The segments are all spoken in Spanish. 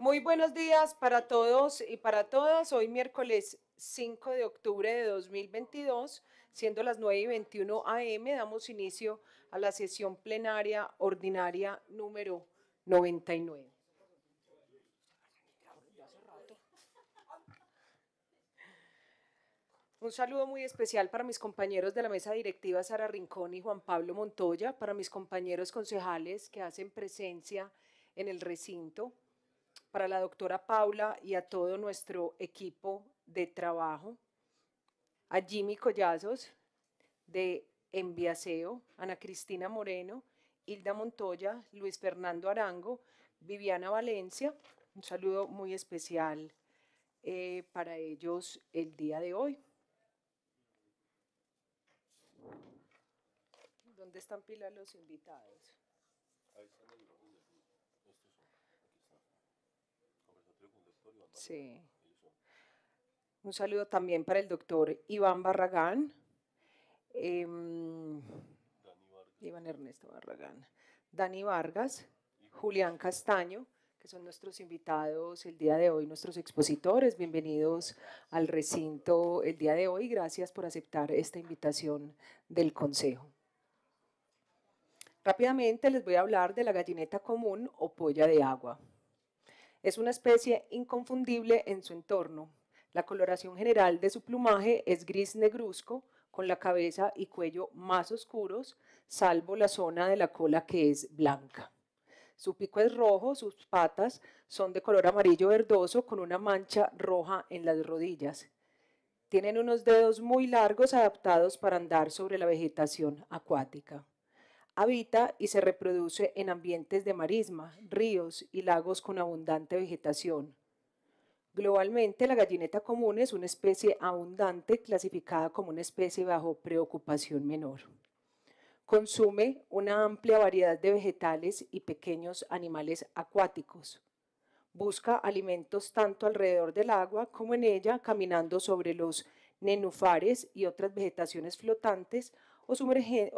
Muy buenos días para todos y para todas. Hoy miércoles 5 de octubre de 2022, siendo las 9 y 21 am, damos inicio a la sesión plenaria ordinaria número 99. Un saludo muy especial para mis compañeros de la mesa directiva Sara Rincón y Juan Pablo Montoya, para mis compañeros concejales que hacen presencia en el recinto, para la doctora Paula y a todo nuestro equipo de trabajo, a Jimmy Collazos de Enviaseo, Ana Cristina Moreno, Hilda Montoya, Luis Fernando Arango, Viviana Valencia. Un saludo muy especial eh, para ellos el día de hoy. ¿Dónde están pila los invitados? Sí. Un saludo también para el doctor Iván Barragán. Em, Iván Ernesto Barragán. Dani Vargas, Julián Castaño, que son nuestros invitados el día de hoy, nuestros expositores. Bienvenidos al recinto el día de hoy. Gracias por aceptar esta invitación del Consejo. Rápidamente les voy a hablar de la gallineta común o polla de agua. Es una especie inconfundible en su entorno. La coloración general de su plumaje es gris negruzco, con la cabeza y cuello más oscuros, salvo la zona de la cola que es blanca. Su pico es rojo, sus patas son de color amarillo verdoso con una mancha roja en las rodillas. Tienen unos dedos muy largos adaptados para andar sobre la vegetación acuática. Habita y se reproduce en ambientes de marisma, ríos y lagos con abundante vegetación. Globalmente, la gallineta común es una especie abundante clasificada como una especie bajo preocupación menor. Consume una amplia variedad de vegetales y pequeños animales acuáticos. Busca alimentos tanto alrededor del agua como en ella, caminando sobre los nenufares y otras vegetaciones flotantes o,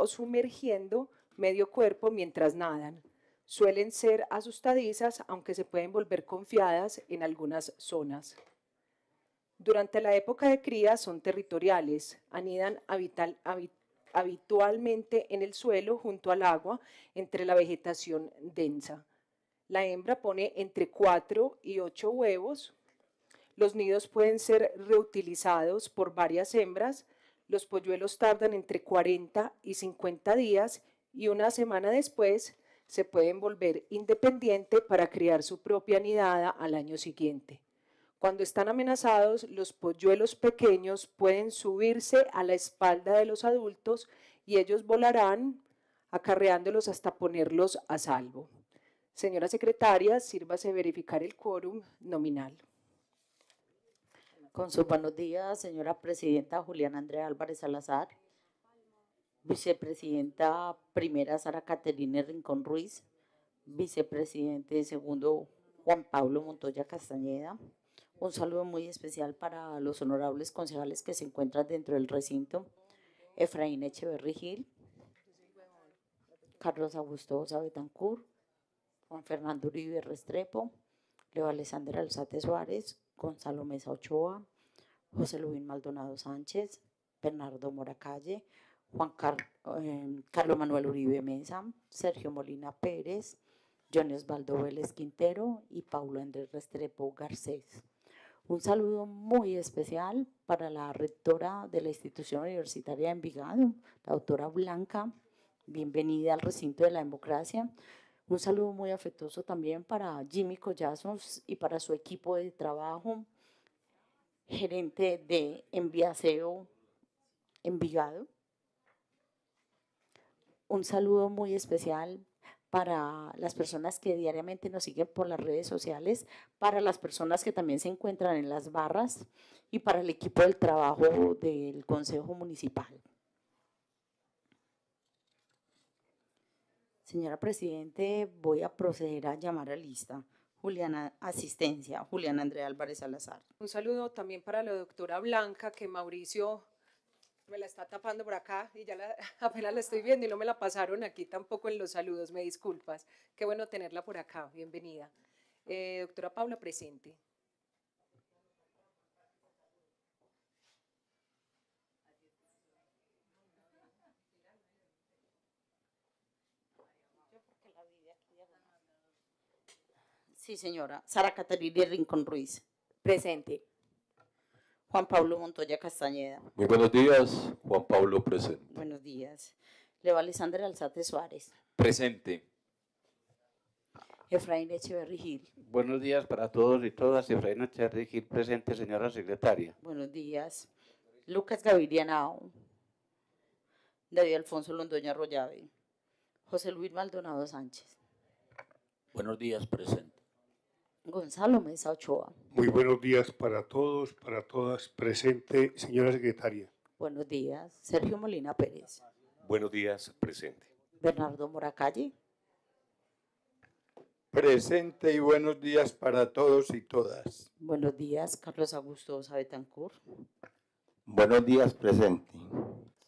sumergiendo medio cuerpo mientras nadan. Suelen ser asustadizas, aunque se pueden volver confiadas en algunas zonas. Durante la época de cría son territoriales, anidan habitualmente en el suelo junto al agua entre la vegetación densa. La hembra pone entre 4 y 8 huevos. Los nidos pueden ser reutilizados por varias hembras. Los polluelos tardan entre 40 y 50 días y una semana después se pueden volver independiente para criar su propia nidada al año siguiente. Cuando están amenazados, los polluelos pequeños pueden subirse a la espalda de los adultos y ellos volarán acarreándolos hasta ponerlos a salvo. Señora secretaria, sírvase verificar el quórum nominal. Con sus buenos días, señora presidenta Juliana Andrea Álvarez Salazar vicepresidenta primera Sara Caterina Rincón Ruiz, vicepresidente segundo Juan Pablo Montoya Castañeda. Un saludo muy especial para los honorables concejales que se encuentran dentro del recinto. Efraín Echeverri Gil, Carlos Augusto Betancourt, Juan Fernando Uribe Restrepo, Leo Alessandra Alzate Suárez, Gonzalo Mesa Ochoa, José Luis Maldonado Sánchez, Bernardo Moracalle, Juan em, Carlos Manuel Uribe Mesa, Sergio Molina Pérez, Johnny Osvaldo Vélez Quintero y Paulo Andrés Restrepo Garcés. Un saludo muy especial para la rectora de la institución universitaria de Envigado, la doctora Blanca. Bienvenida al recinto de la democracia. Un saludo muy afectuoso también para Jimmy Collazos y para su equipo de trabajo, gerente de Enviaseo Envigado un saludo muy especial para las personas que diariamente nos siguen por las redes sociales, para las personas que también se encuentran en las barras y para el equipo del trabajo del Consejo Municipal. Señora Presidente, voy a proceder a llamar a lista. Juliana Asistencia, Juliana Andrea Álvarez Salazar. Un saludo también para la doctora Blanca, que Mauricio me la está tapando por acá y ya la, apenas la estoy viendo y no me la pasaron aquí tampoco en los saludos, me disculpas. Qué bueno tenerla por acá, bienvenida. Eh, doctora Paula, presente. Sí, señora. Sara Caterina Rincón Ruiz. Presente. Juan Pablo Montoya Castañeda. Muy buenos días, Juan Pablo presente. Buenos días. Leo Alexander Alzate Suárez. Presente. Efraín Echeverri Gil. Buenos días para todos y todas. Efraín Echeverri Gil presente, señora secretaria. Buenos días. Lucas Gaviria Nao. David Alfonso Londoña Arroyave. José Luis Maldonado Sánchez. Buenos días, presente. Gonzalo Mesa Ochoa. Muy buenos días para todos, para todas. Presente, señora secretaria. Buenos días. Sergio Molina Pérez. Buenos días, presente. Bernardo Moracalle. Presente y buenos días para todos y todas. Buenos días. Carlos Augusto Osa Betancourt. Buenos días, presente.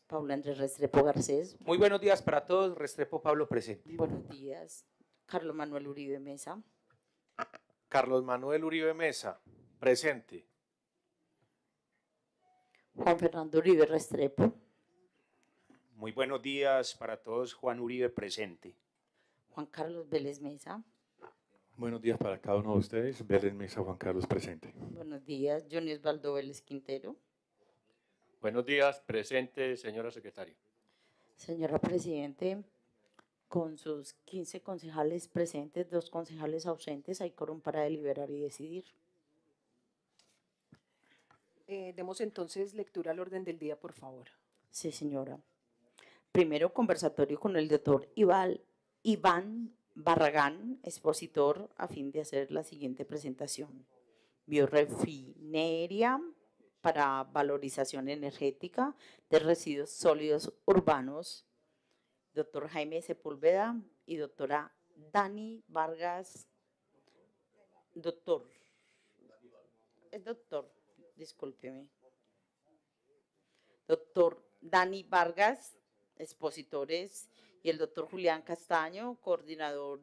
Paula Andrés Restrepo Garcés. Muy buenos días para todos. Restrepo Pablo presente. Buenos días. Carlos Manuel Uribe Mesa. Carlos Manuel Uribe Mesa, presente. Juan Fernando Uribe Restrepo. Muy buenos días para todos. Juan Uribe presente. Juan Carlos Vélez Mesa. Buenos días para cada uno de ustedes. Vélez Mesa, Juan Carlos presente. Buenos días. Johnny Osvaldo Vélez Quintero. Buenos días, presente, señora secretaria. Señora Presidente, con sus 15 concejales presentes, dos concejales ausentes, hay quórum para deliberar y decidir. Eh, demos entonces lectura al orden del día, por favor. Sí, señora. Primero, conversatorio con el doctor Iván, Iván Barragán, expositor, a fin de hacer la siguiente presentación. Biorefinería para valorización energética de residuos sólidos urbanos doctor Jaime Sepúlveda y doctora Dani Vargas. Doctor. Doctor, discúlpeme. Doctor Dani Vargas, expositores, y el doctor Julián Castaño, coordinador,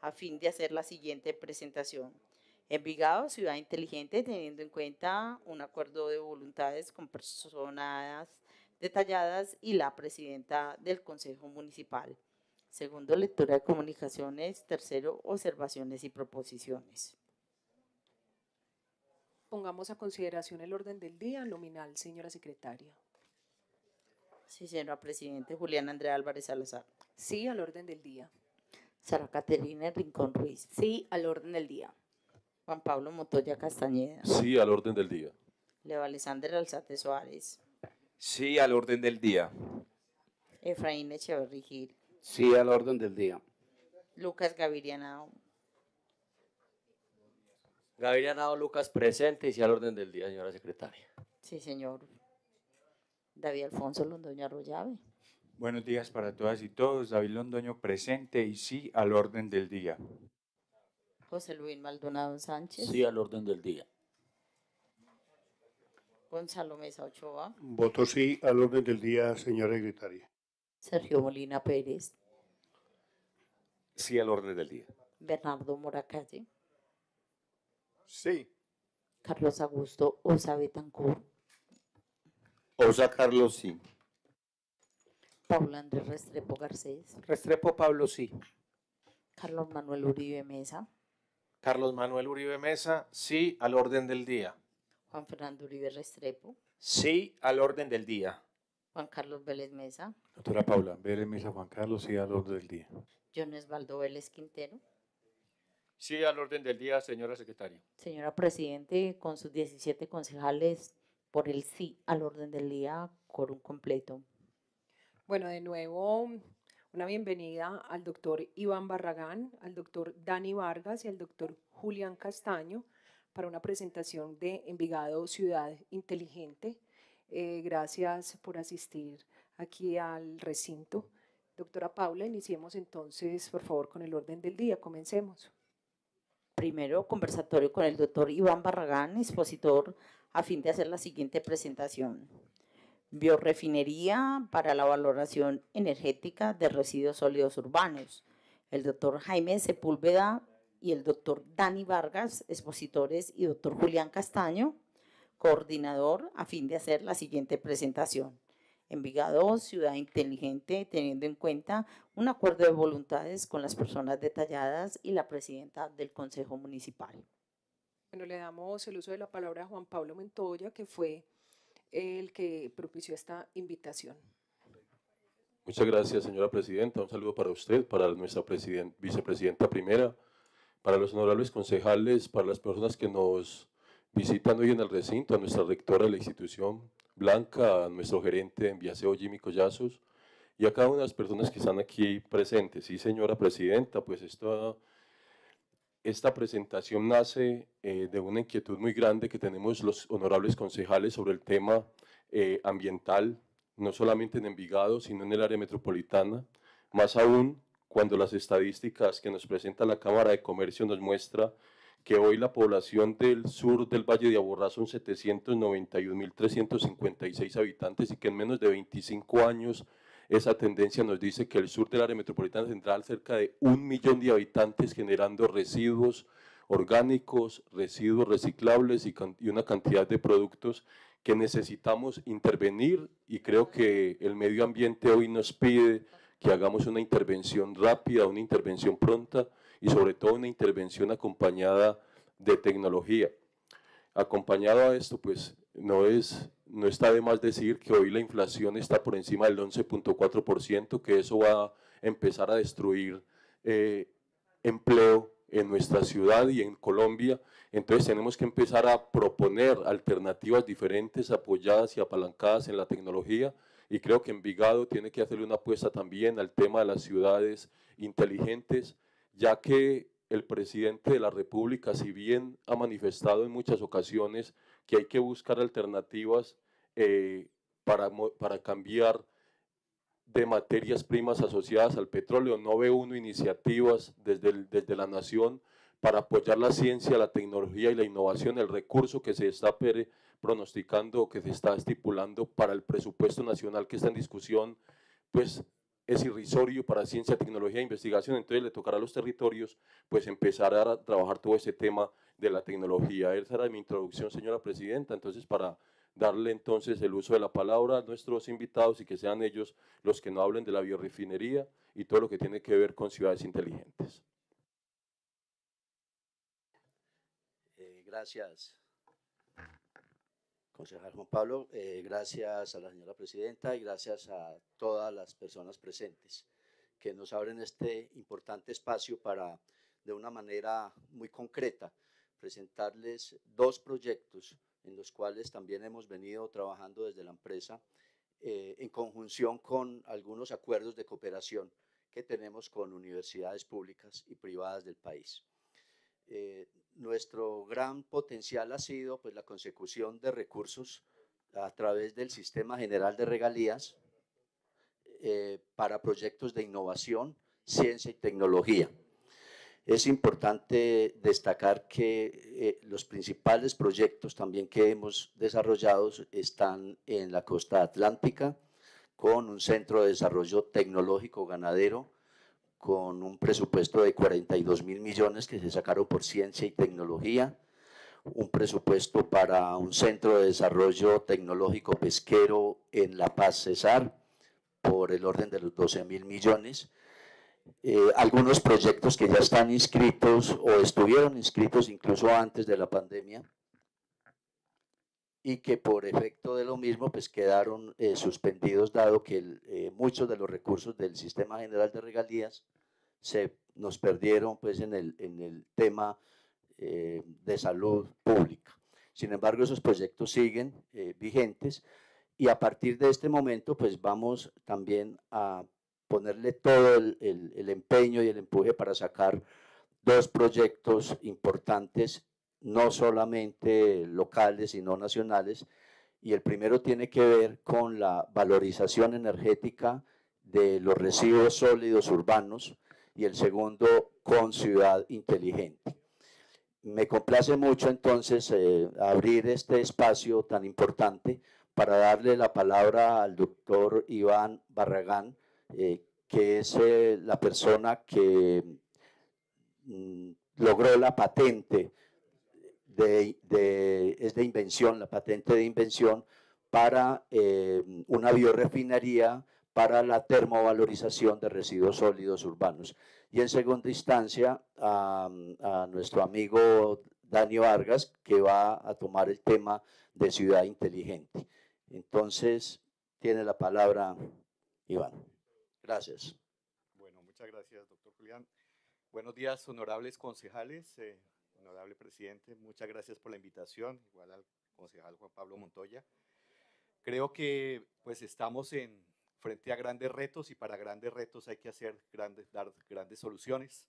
a fin de hacer la siguiente presentación. Envigado, ciudad inteligente, teniendo en cuenta un acuerdo de voluntades con personas detalladas y la presidenta del Consejo Municipal. Segundo, lectura de comunicaciones. Tercero, observaciones y proposiciones. Pongamos a consideración el orden del día nominal, señora secretaria. Sí, señora Presidente. Julián Andrea Álvarez Salazar. Sí, al orden del día. Sara Caterina Rincón Ruiz. Sí, al orden del día. Juan Pablo Motoya Castañeda. Sí, al orden del día. Leo Alexander Alzate Suárez. Sí, al orden del día. Efraín Echeverri Gil. Sí, al orden del día. Lucas Gavirianao. Gavirianao Lucas presente y sí al orden del día, señora secretaria. Sí, señor. David Alfonso Londoño Arroyave. Buenos días para todas y todos. David Londoño presente y sí al orden del día. José Luis Maldonado Sánchez. Sí, al orden del día. Gonzalo Mesa Ochoa. Voto sí al orden del día, señora secretaria. Sergio Molina Pérez. Sí al orden del día. Bernardo Moracalle. Sí. Carlos Augusto Osa Betancourt. Osa Carlos, sí. Paula Andrés Restrepo Garcés. Restrepo Pablo, sí. Carlos Manuel Uribe Mesa. Carlos Manuel Uribe Mesa, sí al orden del día. Juan Fernando Uribe Restrepo. Sí al orden del día. Juan Carlos Vélez Mesa. Doctora Paula, Vélez Mesa, Juan Carlos, sí al orden del día. John Esbaldo Vélez Quintero. Sí al orden del día, señora secretaria. Señora Presidente, con sus 17 concejales por el sí al orden del día, quórum completo. Bueno, de nuevo, una bienvenida al doctor Iván Barragán, al doctor Dani Vargas y al doctor Julián Castaño para una presentación de Envigado Ciudad Inteligente. Eh, gracias por asistir aquí al recinto. Doctora Paula, iniciemos entonces, por favor, con el orden del día. Comencemos. Primero, conversatorio con el doctor Iván Barragán, expositor, a fin de hacer la siguiente presentación. Biorefinería para la valoración energética de residuos sólidos urbanos. El doctor Jaime Sepúlveda y el doctor Dani Vargas, expositores, y doctor Julián Castaño, coordinador, a fin de hacer la siguiente presentación. Envigado, ciudad inteligente, teniendo en cuenta un acuerdo de voluntades con las personas detalladas y la presidenta del Consejo Municipal. Bueno, le damos el uso de la palabra a Juan Pablo Montoya, que fue el que propició esta invitación. Muchas gracias, señora presidenta. Un saludo para usted, para nuestra vicepresidenta primera, para los honorables concejales, para las personas que nos visitan hoy en el recinto, a nuestra rectora de la institución, Blanca, a nuestro gerente en Viaseo, Jimmy Collazos, y a cada una de las personas que están aquí presentes. Sí, señora presidenta, pues esta, esta presentación nace eh, de una inquietud muy grande que tenemos los honorables concejales sobre el tema eh, ambiental, no solamente en Envigado, sino en el área metropolitana, más aún cuando las estadísticas que nos presenta la Cámara de Comercio nos muestra que hoy la población del sur del Valle de Aburrá son 791.356 habitantes y que en menos de 25 años esa tendencia nos dice que el sur del área metropolitana tendrá cerca de un millón de habitantes generando residuos orgánicos, residuos reciclables y una cantidad de productos que necesitamos intervenir y creo que el medio ambiente hoy nos pide que hagamos una intervención rápida, una intervención pronta y sobre todo una intervención acompañada de tecnología. Acompañado a esto, pues no, es, no está de más decir que hoy la inflación está por encima del 11.4%, que eso va a empezar a destruir eh, empleo en nuestra ciudad y en Colombia. Entonces tenemos que empezar a proponer alternativas diferentes, apoyadas y apalancadas en la tecnología. Y creo que Envigado tiene que hacerle una apuesta también al tema de las ciudades inteligentes, ya que el presidente de la República, si bien ha manifestado en muchas ocasiones que hay que buscar alternativas eh, para, para cambiar de materias primas asociadas al petróleo. No ve uno iniciativas desde, desde la nación para apoyar la ciencia, la tecnología y la innovación, el recurso que se está pronosticando, que se está estipulando para el presupuesto nacional que está en discusión, pues es irrisorio para ciencia, tecnología e investigación, entonces le tocará a los territorios pues empezar a trabajar todo ese tema de la tecnología. Esa era mi introducción, señora presidenta, entonces para darle entonces el uso de la palabra a nuestros invitados y que sean ellos los que no hablen de la biorefinería y todo lo que tiene que ver con ciudades inteligentes. Eh, gracias, concejal Juan Pablo. Eh, gracias a la señora presidenta y gracias a todas las personas presentes que nos abren este importante espacio para, de una manera muy concreta, presentarles dos proyectos en los cuales también hemos venido trabajando desde la empresa eh, en conjunción con algunos acuerdos de cooperación que tenemos con universidades públicas y privadas del país. Eh, nuestro gran potencial ha sido pues, la consecución de recursos a través del Sistema General de Regalías eh, para proyectos de innovación, ciencia y tecnología. Es importante destacar que eh, los principales proyectos también que hemos desarrollado están en la costa atlántica, con un centro de desarrollo tecnológico ganadero, con un presupuesto de 42 mil millones que se sacaron por ciencia y tecnología, un presupuesto para un centro de desarrollo tecnológico pesquero en La Paz, Cesar, por el orden de los 12 mil millones, eh, algunos proyectos que ya están inscritos o estuvieron inscritos incluso antes de la pandemia y que por efecto de lo mismo pues quedaron eh, suspendidos dado que eh, muchos de los recursos del sistema general de regalías se nos perdieron pues en el, en el tema de salud pública. Sin embargo, esos proyectos siguen vigentes y a partir de este momento pues vamos también a ponerle todo el, empeño y el empuje para sacar dos proyectos importantes, no solamente locales, sino nacionales. Y el primero tiene que ver con la valorización energética de los residuos sólidos urbanos y el segundo con ciudad inteligente. Me complace mucho entonces eh, abrir este espacio tan importante para darle la palabra al doctor Iván Barragán, eh, que es eh, la persona que mm, logró la patente de, de, es de invención, la patente de invención para eh, una biorefinería para la termovalorización de residuos sólidos urbanos. Y en segunda instancia, a, a nuestro amigo Dani Vargas, que va a tomar el tema de ciudad inteligente. Entonces, tiene la palabra Iván. Gracias. Bueno, muchas gracias, doctor Julián. Buenos días, honorables concejales, eh, honorable presidente, muchas gracias por la invitación, igual al concejal Juan Pablo Montoya. Creo que pues estamos en, frente a grandes retos y para grandes retos hay que hacer grandes, dar grandes soluciones.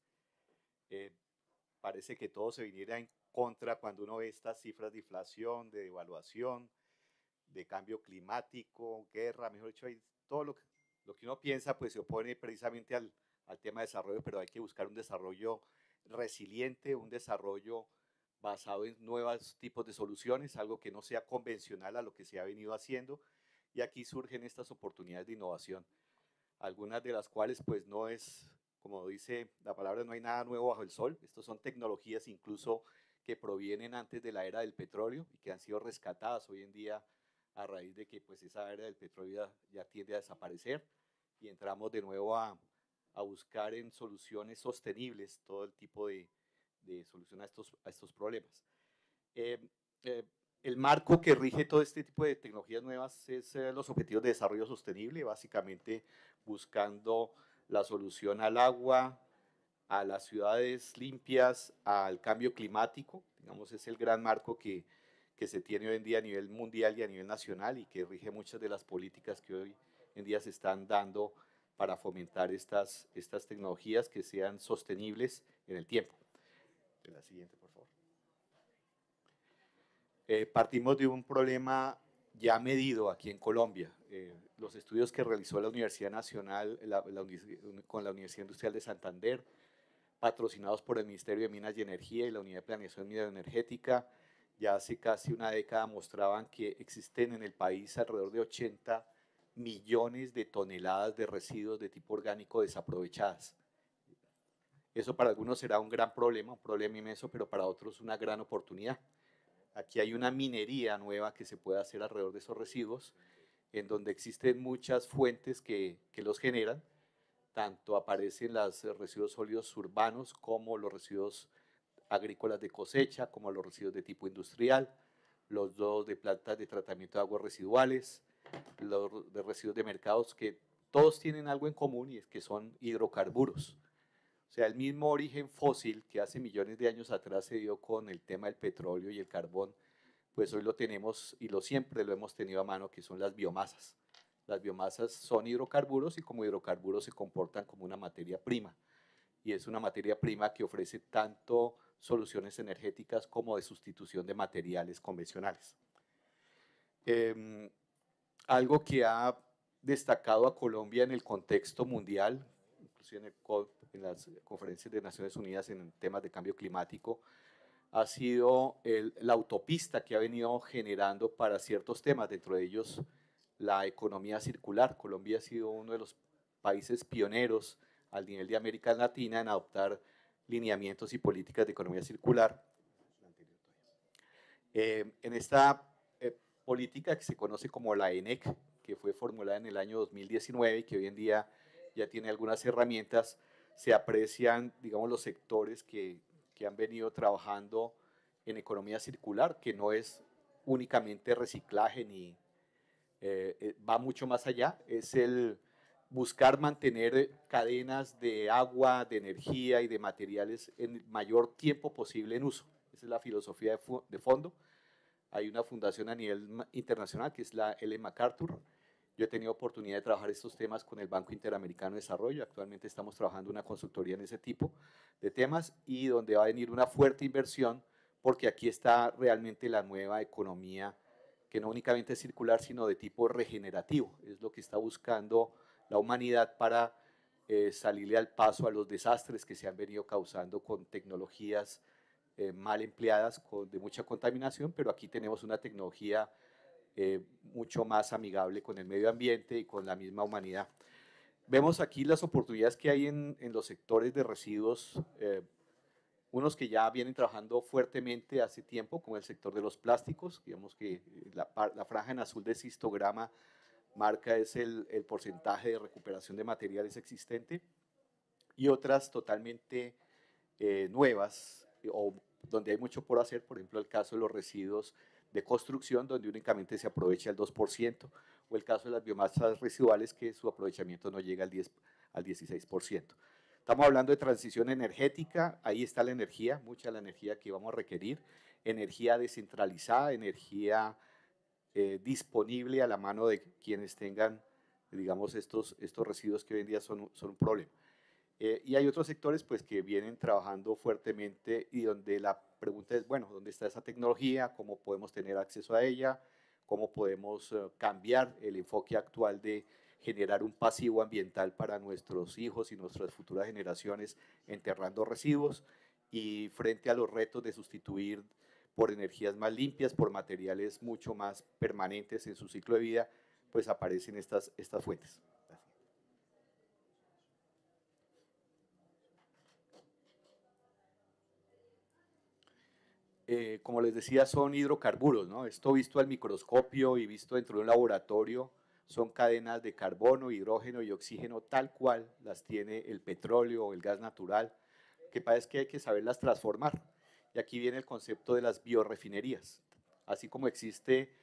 Eh, parece que todo se viniera en contra cuando uno ve estas cifras de inflación, de devaluación, de cambio climático, guerra, mejor dicho, hay todo lo que, lo que uno piensa pues se opone precisamente al, al tema de desarrollo, pero hay que buscar un desarrollo resiliente, un desarrollo basado en nuevos tipos de soluciones, algo que no sea convencional a lo que se ha venido haciendo, y aquí surgen estas oportunidades de innovación, algunas de las cuales pues no es, como dice la palabra, no hay nada nuevo bajo el sol, estos son tecnologías incluso que provienen antes de la era del petróleo y que han sido rescatadas hoy en día a raíz de que pues esa era del petróleo ya tiende a desaparecer y entramos de nuevo a, a buscar en soluciones sostenibles todo el tipo de, de solución a estos, estos problemas. Eh, eh, el marco que rige todo este tipo de tecnologías nuevas es eh, los objetivos de desarrollo sostenible, básicamente buscando la solución al agua, a las ciudades limpias, al cambio climático, digamos, es el gran marco que, que se tiene hoy en día a nivel mundial y a nivel nacional y que rige muchas de las políticas que hoy en día se están dando para fomentar estas, estas tecnologías que sean sostenibles en el tiempo. La siguiente, por favor. Eh, partimos de un problema ya medido aquí en Colombia. Eh, los estudios que realizó la Universidad Nacional la, la, con la Universidad Industrial de Santander, patrocinados por el Ministerio de Minas y Energía y la Unidad de Planeación Energética, ya hace casi una década mostraban que existen en el país alrededor de 80 millones de toneladas de residuos de tipo orgánico desaprovechadas. Eso para algunos será un gran problema, un problema inmenso, pero para otros una gran oportunidad. Aquí hay una minería nueva que se puede hacer alrededor de esos residuos, en donde existen muchas fuentes que, que los generan, tanto aparecen los residuos sólidos urbanos como los residuos agrícolas de cosecha, como los residuos de tipo industrial, los dos de plantas de tratamiento de aguas residuales, los de residuos de mercados, que todos tienen algo en común y es que son hidrocarburos. O sea, el mismo origen fósil que hace millones de años atrás se dio con el tema del petróleo y el carbón, pues hoy lo tenemos y lo siempre lo hemos tenido a mano, que son las biomasas. Las biomasas son hidrocarburos y como hidrocarburos se comportan como una materia prima. Y es una materia prima que ofrece tanto soluciones energéticas como de sustitución de materiales convencionales. Eh, algo que ha destacado a Colombia en el contexto mundial, inclusive en, el, en, las conferencias de Naciones Unidas en temas de cambio climático, ha sido el, la autopista que ha venido generando para ciertos temas, dentro de ellos la economía circular. Colombia ha sido uno de los países pioneros al nivel de América Latina en adoptar lineamientos y políticas de economía circular. Eh, en esta política que se conoce como la ENEC, que fue formulada en el año 2019 y que hoy en día ya tiene algunas herramientas, se aprecian, digamos, los sectores que, que han venido trabajando en economía circular, que no es únicamente reciclaje ni eh, eh, va mucho más allá, es el buscar mantener cadenas de agua, de energía y de materiales en el mayor tiempo posible en uso. Esa es la filosofía de, de fondo. Hay una fundación a nivel internacional que es la L. MacArthur. Yo he tenido oportunidad de trabajar estos temas con el Banco Interamericano de Desarrollo. Actualmente estamos trabajando una consultoría en ese tipo de temas y donde va a venir una fuerte inversión porque aquí está realmente la nueva economía que no únicamente es circular, sino de tipo regenerativo. Es lo que está buscando la humanidad para eh, salirle al paso a los desastres que se han venido causando con tecnologías eh, mal empleadas, con, de mucha contaminación, pero aquí tenemos una tecnología eh, mucho más amigable con el medio ambiente y con la misma humanidad. Vemos aquí las oportunidades que hay en, los sectores de residuos, eh, unos que ya vienen trabajando fuertemente hace tiempo, como el sector de los plásticos, digamos que la, franja en azul de este histograma marca es el, porcentaje de recuperación de materiales existente, y otras totalmente nuevas o donde hay mucho por hacer, por ejemplo el caso de los residuos de construcción, donde únicamente se aprovecha el 2%, o el caso de las biomasas residuales, que su aprovechamiento no llega al, 10, al 16%. Estamos hablando de transición energética, ahí está la energía, mucha la energía que vamos a requerir, energía descentralizada, energía eh, disponible a la mano de quienes tengan, digamos, estos, estos residuos que hoy en día son, son un problema. Eh, y hay otros sectores pues, que vienen trabajando fuertemente y donde la pregunta es, bueno, ¿dónde está esa tecnología? ¿Cómo podemos tener acceso a ella? ¿Cómo podemos eh, cambiar el enfoque actual de generar un pasivo ambiental para nuestros hijos y nuestras futuras generaciones enterrando residuos? Y frente a los retos de sustituir por energías más limpias, por materiales mucho más permanentes en su ciclo de vida, pues aparecen estas, estas fuentes. Eh, como les decía, son hidrocarburos, ¿no? Esto visto al microscopio y visto dentro de un laboratorio, son cadenas de carbono, hidrógeno y oxígeno tal cual las tiene el petróleo o el gas natural, que parece que hay que saberlas transformar. Y aquí viene el concepto de las biorefinerías. Así como existe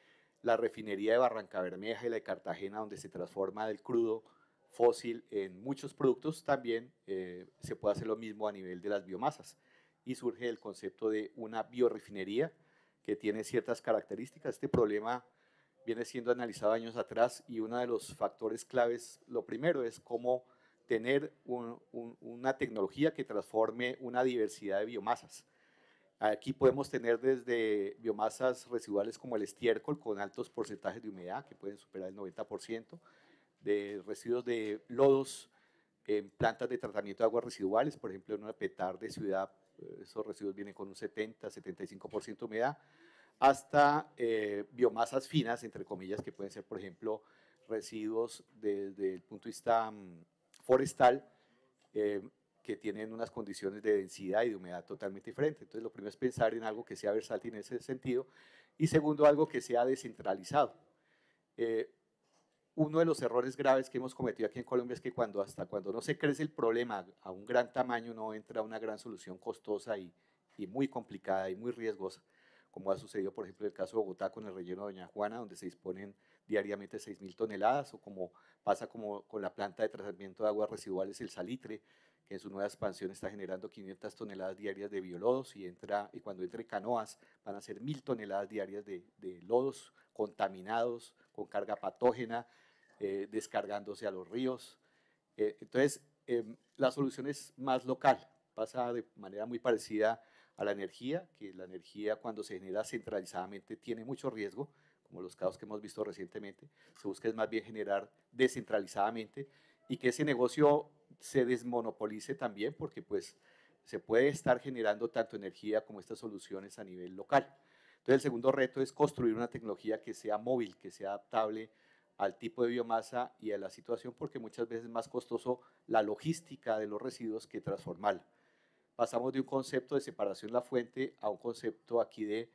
la refinería de Barranca Bermeja y la de Cartagena, donde se transforma el crudo fósil en muchos productos, también eh, se puede hacer lo mismo a nivel de las biomasas y surge el concepto de una biorefinería que tiene ciertas características. Este problema viene siendo analizado años atrás y uno de los factores claves, lo primero es cómo tener una tecnología que transforme una diversidad de biomasas. Aquí podemos tener desde biomasas residuales como el estiércol con altos porcentajes de humedad que pueden superar el 90%, de residuos de lodos en plantas de tratamiento de aguas residuales, por ejemplo en una petar de ciudad esos residuos vienen con un 70, 75% de humedad, hasta eh, biomasas finas, entre comillas, que pueden ser, por ejemplo, residuos desde el punto de vista mm, forestal, eh, que tienen unas condiciones de densidad y de humedad totalmente diferentes. Entonces, lo primero es pensar en algo que sea versátil en ese sentido, y segundo, algo que sea descentralizado uno de los errores graves que hemos cometido aquí en Colombia es que cuando hasta cuando no se crece el problema a un gran tamaño no entra una gran solución costosa y, y muy complicada y muy riesgosa, como ha sucedido por ejemplo en el caso de Bogotá con el relleno de Doña Juana, donde se disponen diariamente 6.000 toneladas, o como pasa como con la planta de tratamiento de aguas residuales El Salitre, que en su nueva expansión está generando 500 toneladas diarias de biolodos y, entra, y cuando entre canoas van a ser 1.000 toneladas diarias de, de lodos contaminados con carga patógena, eh, descargándose a los ríos. Eh, entonces, em, la solución es más local, pasa de manera muy parecida a la energía, que la energía cuando se genera centralizadamente tiene mucho riesgo, como los casos que hemos visto recientemente, se busca es más bien generar descentralizadamente y que ese negocio se desmonopolice también, porque pues se puede estar generando tanto energía como estas soluciones a nivel local. Entonces el segundo reto es construir una tecnología que sea móvil, que sea adaptable al tipo de biomasa y a la situación porque muchas veces es más costoso la logística de los residuos que transformarla. Pasamos de un concepto de separación de la fuente a un concepto aquí de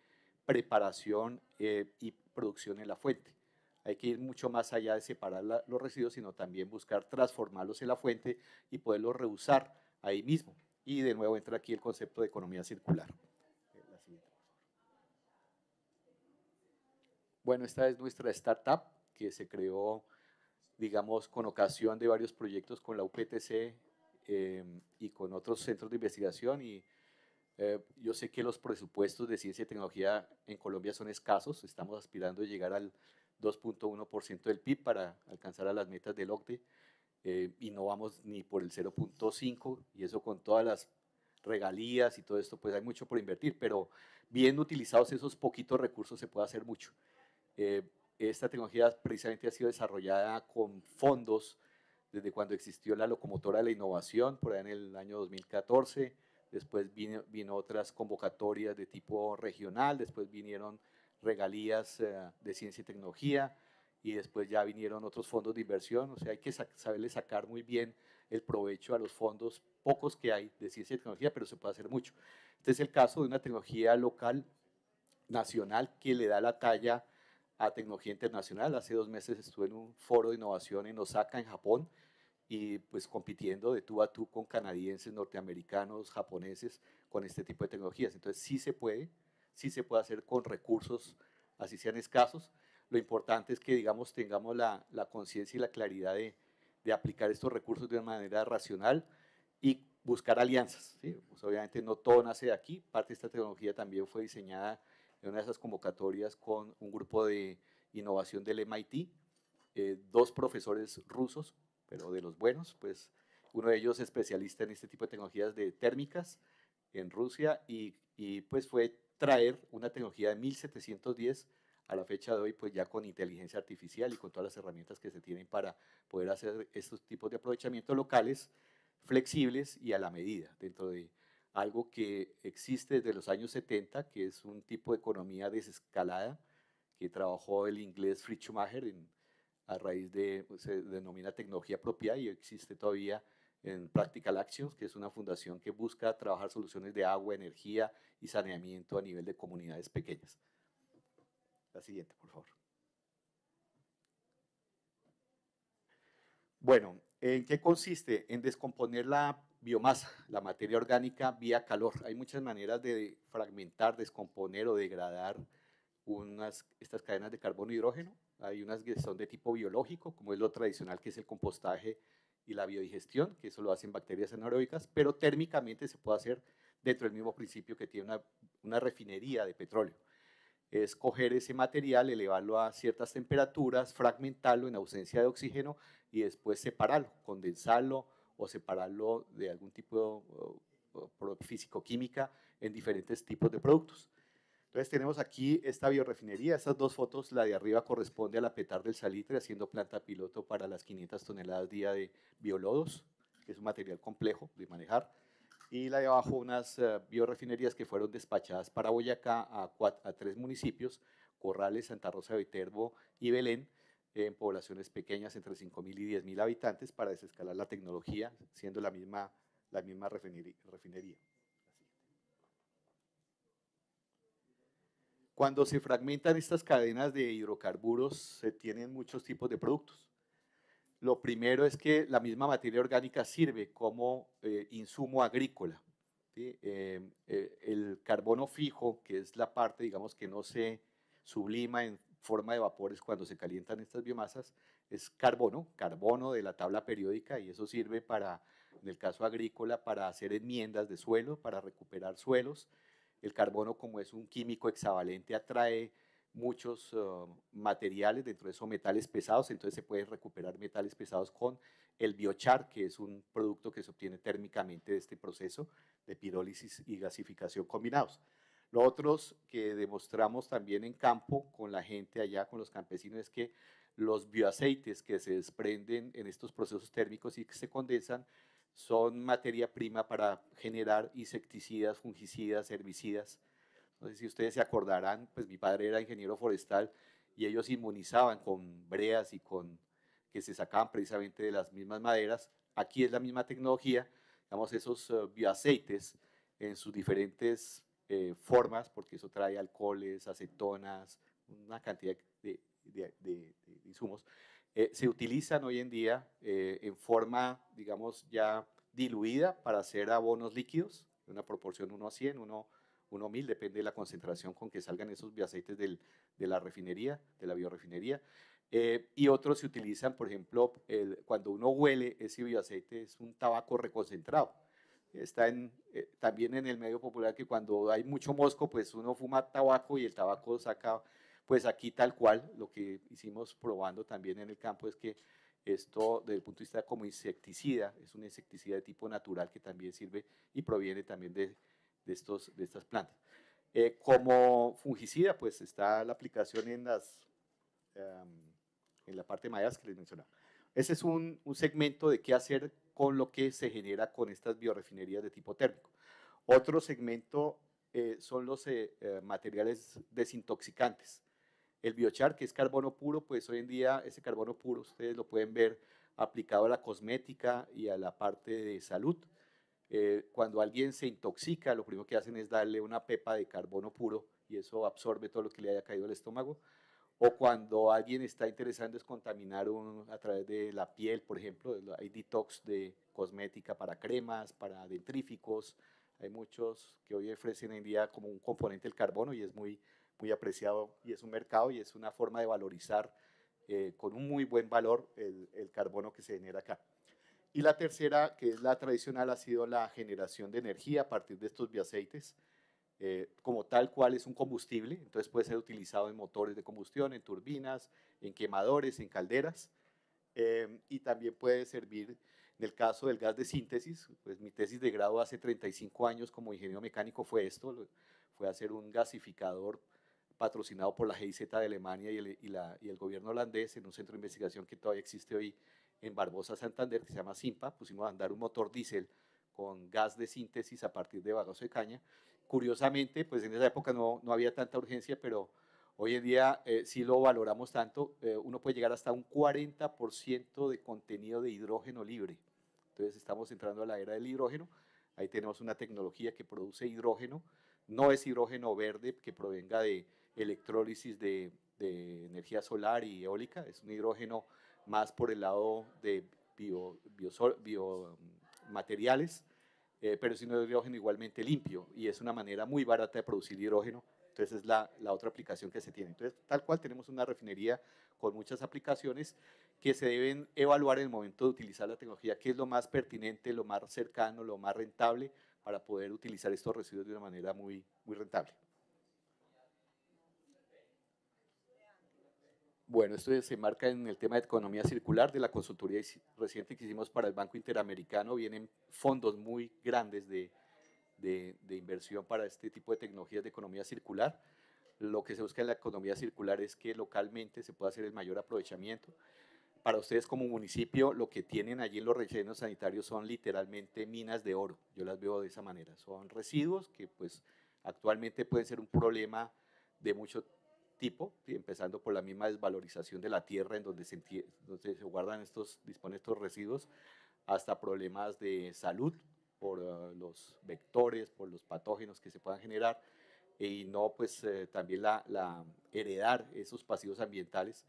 preparación eh, y producción en la fuente. Hay que ir mucho más allá de separar los residuos, sino también buscar transformarlos en la fuente y poderlos reusar ahí mismo. Y de nuevo entra aquí el concepto de economía circular. Bueno, esta es nuestra startup que se creó, digamos, con ocasión de varios proyectos con la UPTC em, y con otros centros de investigación. Y eh, yo sé que los presupuestos de ciencia y tecnología en Colombia son escasos. Estamos aspirando a llegar al 2.1% del PIB para alcanzar a las metas del OCDE. Eh, y no vamos ni por el 0.5 y eso con todas las regalías y todo esto, pues hay mucho por invertir, pero bien utilizados esos poquitos recursos se puede hacer mucho. Eh, esta tecnología precisamente ha sido desarrollada con fondos desde cuando existió la locomotora de la innovación, por ahí en el año 2014. Después vino, vino otras convocatorias de tipo regional, después vinieron regalías eh, de ciencia y tecnología y después ya vinieron otros fondos de inversión. O sea, hay que saberle sacar muy bien el provecho a los fondos pocos que hay de ciencia y tecnología, pero se puede hacer mucho. Este es el caso de una tecnología local, nacional, que le da la talla a tecnología internacional. Hace dos meses estuve en un foro de innovación en Osaka, en Japón, y pues compitiendo de tú a tú con canadienses, norteamericanos, japoneses, con este tipo de tecnologías. Entonces sí se puede, sí se puede hacer con recursos, así sean escasos. Lo importante es que, digamos, tengamos la, la conciencia y la claridad de, de, aplicar estos recursos de una manera racional y buscar alianzas. ¿sí? Pues obviamente no todo nace de aquí, parte de esta tecnología también fue diseñada en una de esas convocatorias con un grupo de innovación del MIT, eh, dos profesores rusos, pero de los buenos, pues uno de ellos especialista en este tipo de tecnologías de térmicas en Rusia y, y pues fue traer una tecnología de 1710 a la fecha de hoy, pues ya con inteligencia artificial y con todas las herramientas que se tienen para poder hacer estos tipos de aprovechamiento locales flexibles y a la medida, dentro de algo que existe desde los años 70, que es un tipo de economía desescalada, que trabajó el inglés Fritz Schumacher en, a raíz de, pues, se denomina tecnología propia y existe todavía en Practical Actions, que es una fundación que busca trabajar soluciones de agua, energía y saneamiento a nivel de comunidades pequeñas. La siguiente, por favor. Bueno, ¿en qué consiste? En descomponer la biomasa, la materia orgánica vía calor. Hay muchas maneras de fragmentar, descomponer o degradar unas, estas cadenas de carbono y hidrógeno. Hay unas que son de tipo biológico, como es lo tradicional, que es el compostaje y la biodigestión, que eso lo hacen bacterias anaeróbicas, pero térmicamente se puede hacer dentro del mismo principio que tiene una, una refinería de petróleo. Es coger ese material, elevarlo a ciertas temperaturas, fragmentarlo en ausencia de oxígeno y después separarlo, condensarlo o separarlo de algún tipo físico-química en diferentes tipos de productos. Entonces tenemos aquí esta biorefinería, estas dos fotos, la de arriba corresponde a la Petar del Salitre haciendo planta piloto para las 500 toneladas día de biolodos, que es un material complejo de manejar, y la de abajo unas uh, biorefinerías que fueron despachadas para Boyacá a, a tres municipios, Corrales, Santa Rosa de Viterbo y Belén, en poblaciones pequeñas entre 5.000 y 10.000 habitantes para desescalar la tecnología, siendo la misma, la misma refinería. Cuando se fragmentan estas cadenas de hidrocarburos, se tienen muchos tipos de productos. Lo primero es que la misma materia orgánica sirve como eh, insumo agrícola. ¿sí? Eh, eh, el carbono fijo, que es la parte, digamos, que no se sublima en forma de vapores cuando se calientan estas biomasas, es carbono, carbono de la tabla periódica, y eso sirve para, en el caso agrícola, para hacer enmiendas de suelo, para recuperar suelos, el carbono, como es un químico hexavalente, atrae muchos uh, materiales, dentro de eso metales pesados, entonces se pueden recuperar metales pesados con el biochar, que es un producto que se obtiene térmicamente de este proceso de pirólisis y gasificación combinados. Lo otros que demostramos también en campo con la gente allá, con los campesinos, es que los bioaceites que se desprenden en estos procesos térmicos y que se condensan son materia prima para generar insecticidas, fungicidas, herbicidas. No sé si ustedes se acordarán, pues mi padre era ingeniero forestal y ellos inmunizaban con breas y con que se sacaban precisamente de las mismas maderas. Aquí es la misma tecnología, digamos, esos uh, bioaceites en sus diferentes eh, formas, porque eso trae alcoholes, acetonas, una cantidad de, de, de, de insumos, eh, se utilizan hoy en día eh, en forma, digamos, ya diluida para hacer abonos líquidos, en una proporción 1 a 100, 1, 1 a 1000, depende de la concentración con que salgan esos bioaceites del, de la refinería, de la biorefinería. Eh, y otros se utilizan, por ejemplo, el, cuando uno huele ese bioaceite es un tabaco reconcentrado. Está en, eh, también en el medio popular que cuando hay mucho mosco, pues uno fuma tabaco y el tabaco saca pues aquí tal cual, lo que hicimos probando también en el campo es que esto desde el punto de vista como insecticida, es un insecticida de tipo natural que también sirve y proviene también de, de estos, de estas plantas. Eh, como fungicida, pues está la aplicación en, las, um, en la parte de mallas que les mencionaba. Ese es un, un, segmento de qué hacer con lo que se genera con estas biorefinerías de tipo térmico. Otro segmento eh, son los eh, eh materiales desintoxicantes. El biochar, que es carbono puro, pues hoy en día ese carbono puro ustedes lo pueden ver aplicado a la cosmética y a la parte de salud. Cuando alguien se intoxica, lo primero que hacen es darle una pepa de carbono puro y eso absorbe todo lo que le haya caído al estómago. O cuando alguien está interesado en descontaminar un, a través de la piel, por ejemplo, hay detox de cosmética para cremas, para dentríficos. Hay muchos que hoy ofrecen en día como un componente el carbono y es muy, muy apreciado y es un mercado y es una forma de valorizar eh, con un muy buen valor el, el carbono que se genera acá. Y la tercera, que es la tradicional, ha sido la generación de energía a partir de estos bioaceites. Eh, como tal cual es un combustible, entonces puede ser utilizado en motores de combustión, en turbinas, en quemadores, en calderas, eh, y también puede servir en el caso del gas de síntesis, pues mi tesis de grado hace 35 años como ingeniero mecánico fue esto, fue hacer un gasificador patrocinado por la GIZ de Alemania y el, y, la, y el gobierno holandés en un centro de investigación que todavía existe hoy en Barbosa, Santander, que se llama SIMPA, pusimos a andar un motor diésel con gas de síntesis a partir de bagazo de caña, Curiosamente, pues en esa época no, no había tanta urgencia, pero hoy en día eh, sí lo valoramos tanto. Eh, uno puede llegar hasta un 40% de contenido de hidrógeno libre. Entonces estamos entrando a la era del hidrógeno. Ahí tenemos una tecnología que produce hidrógeno. No es hidrógeno verde que provenga de electrólisis de, energía solar y eólica, es un hidrógeno más por el lado de biomateriales. Bio, bio, eh, pero es un hidrógeno igualmente limpio y es una manera muy barata de producir hidrógeno. Entonces es la, la, otra aplicación que se tiene. Entonces, tal cual tenemos una refinería con muchas aplicaciones que se deben evaluar en el momento de utilizar la tecnología, qué es lo más pertinente, lo más cercano, lo más rentable para poder utilizar estos residuos de una manera muy, muy rentable. Bueno, esto se marca en el tema de economía circular de la consultoría reciente que hicimos para el Banco Interamericano. Vienen fondos muy grandes de, de, de, inversión para este tipo de tecnologías de economía circular. Lo que se busca en la economía circular es que localmente se pueda hacer el mayor aprovechamiento. Para ustedes como municipio, lo que tienen allí en los rellenos sanitarios son literalmente minas de oro. Yo las veo de esa manera. Son residuos que pues actualmente pueden ser un problema de mucho tipo, empezando por la misma desvalorización de la tierra en donde se, donde se guardan estos, disponen estos residuos, hasta problemas de salud por uh, los vectores, por los patógenos que se puedan generar, y no pues eh, también la, la, heredar esos pasivos ambientales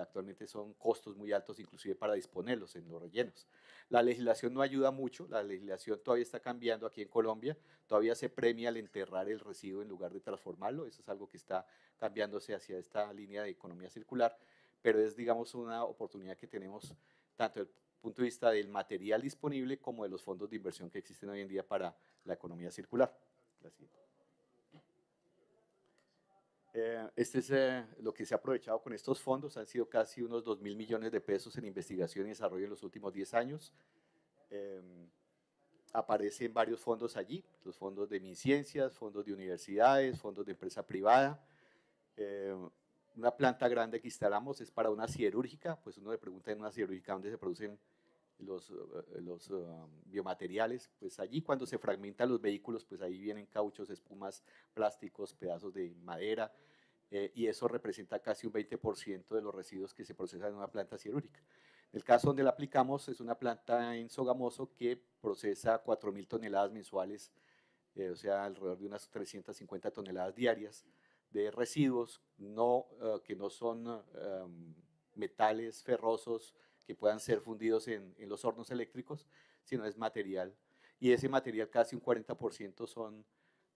actualmente son costos muy altos inclusive para disponerlos en los rellenos. La legislación no ayuda mucho, la legislación todavía está cambiando aquí en Colombia, todavía se premia al enterrar el residuo en lugar de transformarlo, eso es algo que está cambiándose hacia esta línea de economía circular, pero es digamos una oportunidad que tenemos tanto desde el punto de vista del material disponible como de los fondos de inversión que existen hoy en día para la economía circular. Gracias. Eh, este es eh, lo que se ha aprovechado con estos fondos, han sido casi unos 2 mil millones de pesos en investigación y desarrollo en los últimos 10 años. Eh, aparecen varios fondos allí, los fondos de MinCiencias, fondos de universidades, fondos de empresa privada. Eh, una planta grande que instalamos es para una siderúrgica, pues uno le pregunta en una siderúrgica dónde se producen los, eh, los um, biomateriales, pues allí cuando se fragmentan los vehículos, pues ahí vienen cauchos, espumas, plásticos, pedazos de madera, eh, y eso representa casi un 20% de los residuos que se procesan en una planta siderúrgica. El caso donde la aplicamos es una planta en Sogamoso que procesa 4.000 toneladas mensuales, eh, o sea, alrededor de unas 350 toneladas diarias de residuos no, que no son um, metales ferrosos, que puedan ser fundidos en, los hornos eléctricos, sino es material. Y ese material, casi un 40% son,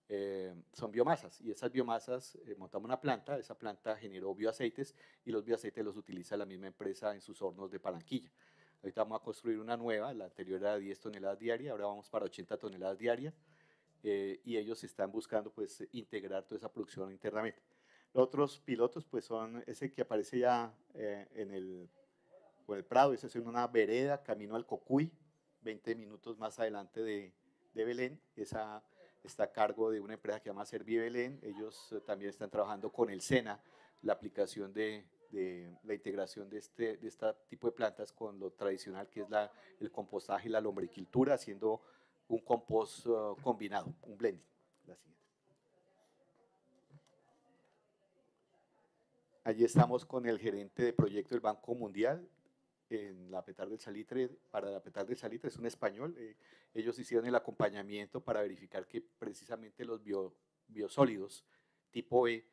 eh, son biomasas. Y esas biomasas, eh, montamos una planta, esa planta generó bioaceites y los bioaceites los utiliza la misma empresa en sus hornos de Palanquilla. Ahorita vamos a construir una nueva, la anterior era de 10 toneladas diarias, ahora vamos para 80 toneladas diarias. Eh, y ellos están buscando pues integrar toda esa producción internamente. Los otros pilotos pues son ese que aparece ya en el por el Prado, esa es una vereda, camino al Cocuy, 20 minutos más adelante de, Belén. Esa está a cargo de una empresa que se llama Servi Belén. Ellos eh, también están trabajando con el SENA, la aplicación de, la integración de este, de este tipo de plantas con lo tradicional que es el compostaje y la lombricultura, haciendo un compost uh, combinado, un blending. La siguiente. Allí estamos con el gerente de proyecto del Banco Mundial, en la Petar del Salitre, para la Petar del Salitre, es un español. eh, ellos hicieron el acompañamiento para verificar que precisamente los bio- biosólidos tipo E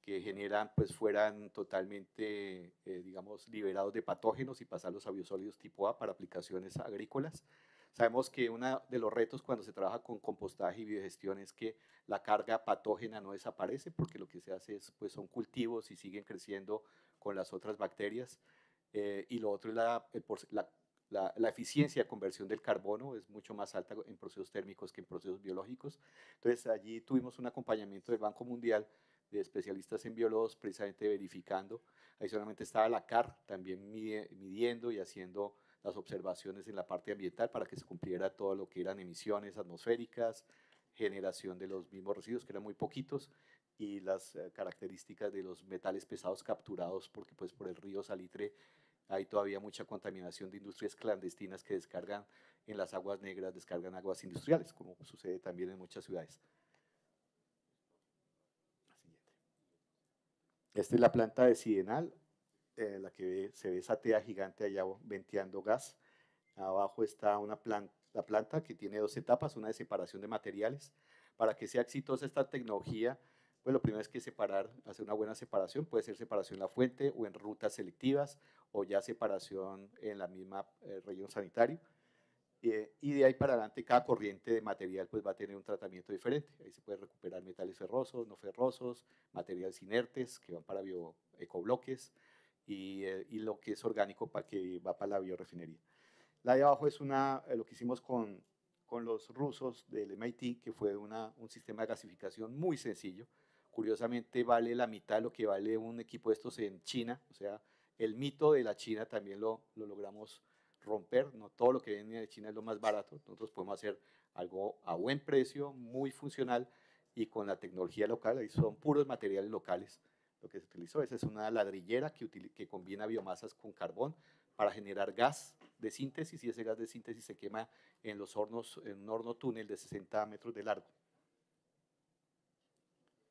que generan, pues fueran totalmente, eh, digamos, liberados de patógenos y pasarlos a biosólidos tipo A para aplicaciones agrícolas. Sabemos que uno de los retos cuando se trabaja con compostaje y biogestión es que la carga patógena no desaparece porque lo que se hace es, pues son cultivos y siguen creciendo con las otras bacterias. Eh, y lo otro es porce- la, la- la eficiencia de conversión del carbono es mucho más alta en procesos térmicos que en procesos biológicos. Entonces allí tuvimos un acompañamiento del Banco Mundial de especialistas en biólogos precisamente verificando. Adicionalmente estaba la CAR también midiendo y haciendo las observaciones en la parte ambiental para que se cumpliera todo lo que eran emisiones atmosféricas, generación de los mismos residuos, que eran muy poquitos, y las eh, características de los metales pesados capturados, porque pues por el río Salitre hay todavía mucha contaminación de industrias clandestinas que descargan en las aguas negras, descargan aguas industriales, como sucede también en muchas ciudades. Esta es la planta de Sidenal, eh, la que ve- se ve esa tea gigante allá venteando gas. Abajo está una plan- la planta que tiene dos etapas, una de separación de materiales. Para que sea exitosa esta tecnología, pues lo primero es que separar, hacer una buena separación, puede ser separación en la fuente o en rutas selectivas o ya separación en la misma eh, relleno sanitario. Eh, y de ahí para adelante cada corriente de material pues va a tener un tratamiento diferente. Ahí se puede recuperar metales ferrosos, no ferrosos, materiales inertes que van para bioecobloques y, eh, y lo que es orgánico para que va para la biorefinería. La de abajo es una, eh, lo que hicimos con, con los rusos del MIT, que fue una, un sistema de gasificación muy sencillo. Curiosamente vale la mitad de lo que vale un equipo de estos en China, o sea, el mito de la China también lo, lo logramos romper, no todo lo que viene de China es lo más barato, nosotros podemos hacer algo a buen precio, muy funcional y con la tecnología local, ahí son puros materiales locales. Lo que se utilizó esa es una ladrillera que combina biomasas con carbón para generar gas de síntesis y ese gas de síntesis se quema en los hornos, en un horno túnel de 60 metros de largo.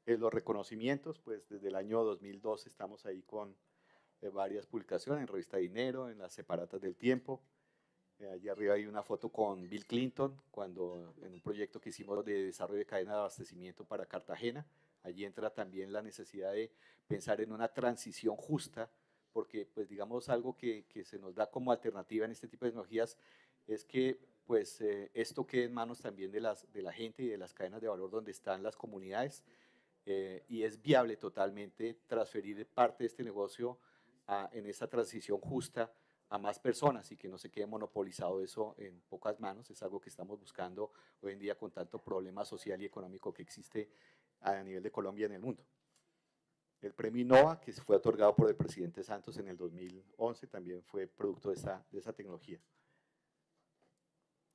En los reconocimientos, pues desde el año 2012 estamos ahí con eh, varias publicaciones en Revista Dinero, en las separatas del tiempo. Eh, allí arriba hay una foto con Bill Clinton, cuando en un proyecto que hicimos de desarrollo de cadena de abastecimiento para Cartagena. Allí entra también la necesidad de pensar en una transición justa, porque pues digamos algo que, que se nos da como alternativa en este tipo de tecnologías es que pues eh, esto quede en manos también de, las, de la gente y de las cadenas de valor donde están las comunidades eh, y es viable totalmente transferir parte de este negocio en esa transición justa a más personas y que no se quede monopolizado eso en pocas manos. Es algo que estamos buscando hoy en día con tanto problema social y económico que existe a nivel de Colombia en el mundo. El premio Innova, que fue otorgado por el presidente Santos en el 2011, también fue producto de esa tecnología.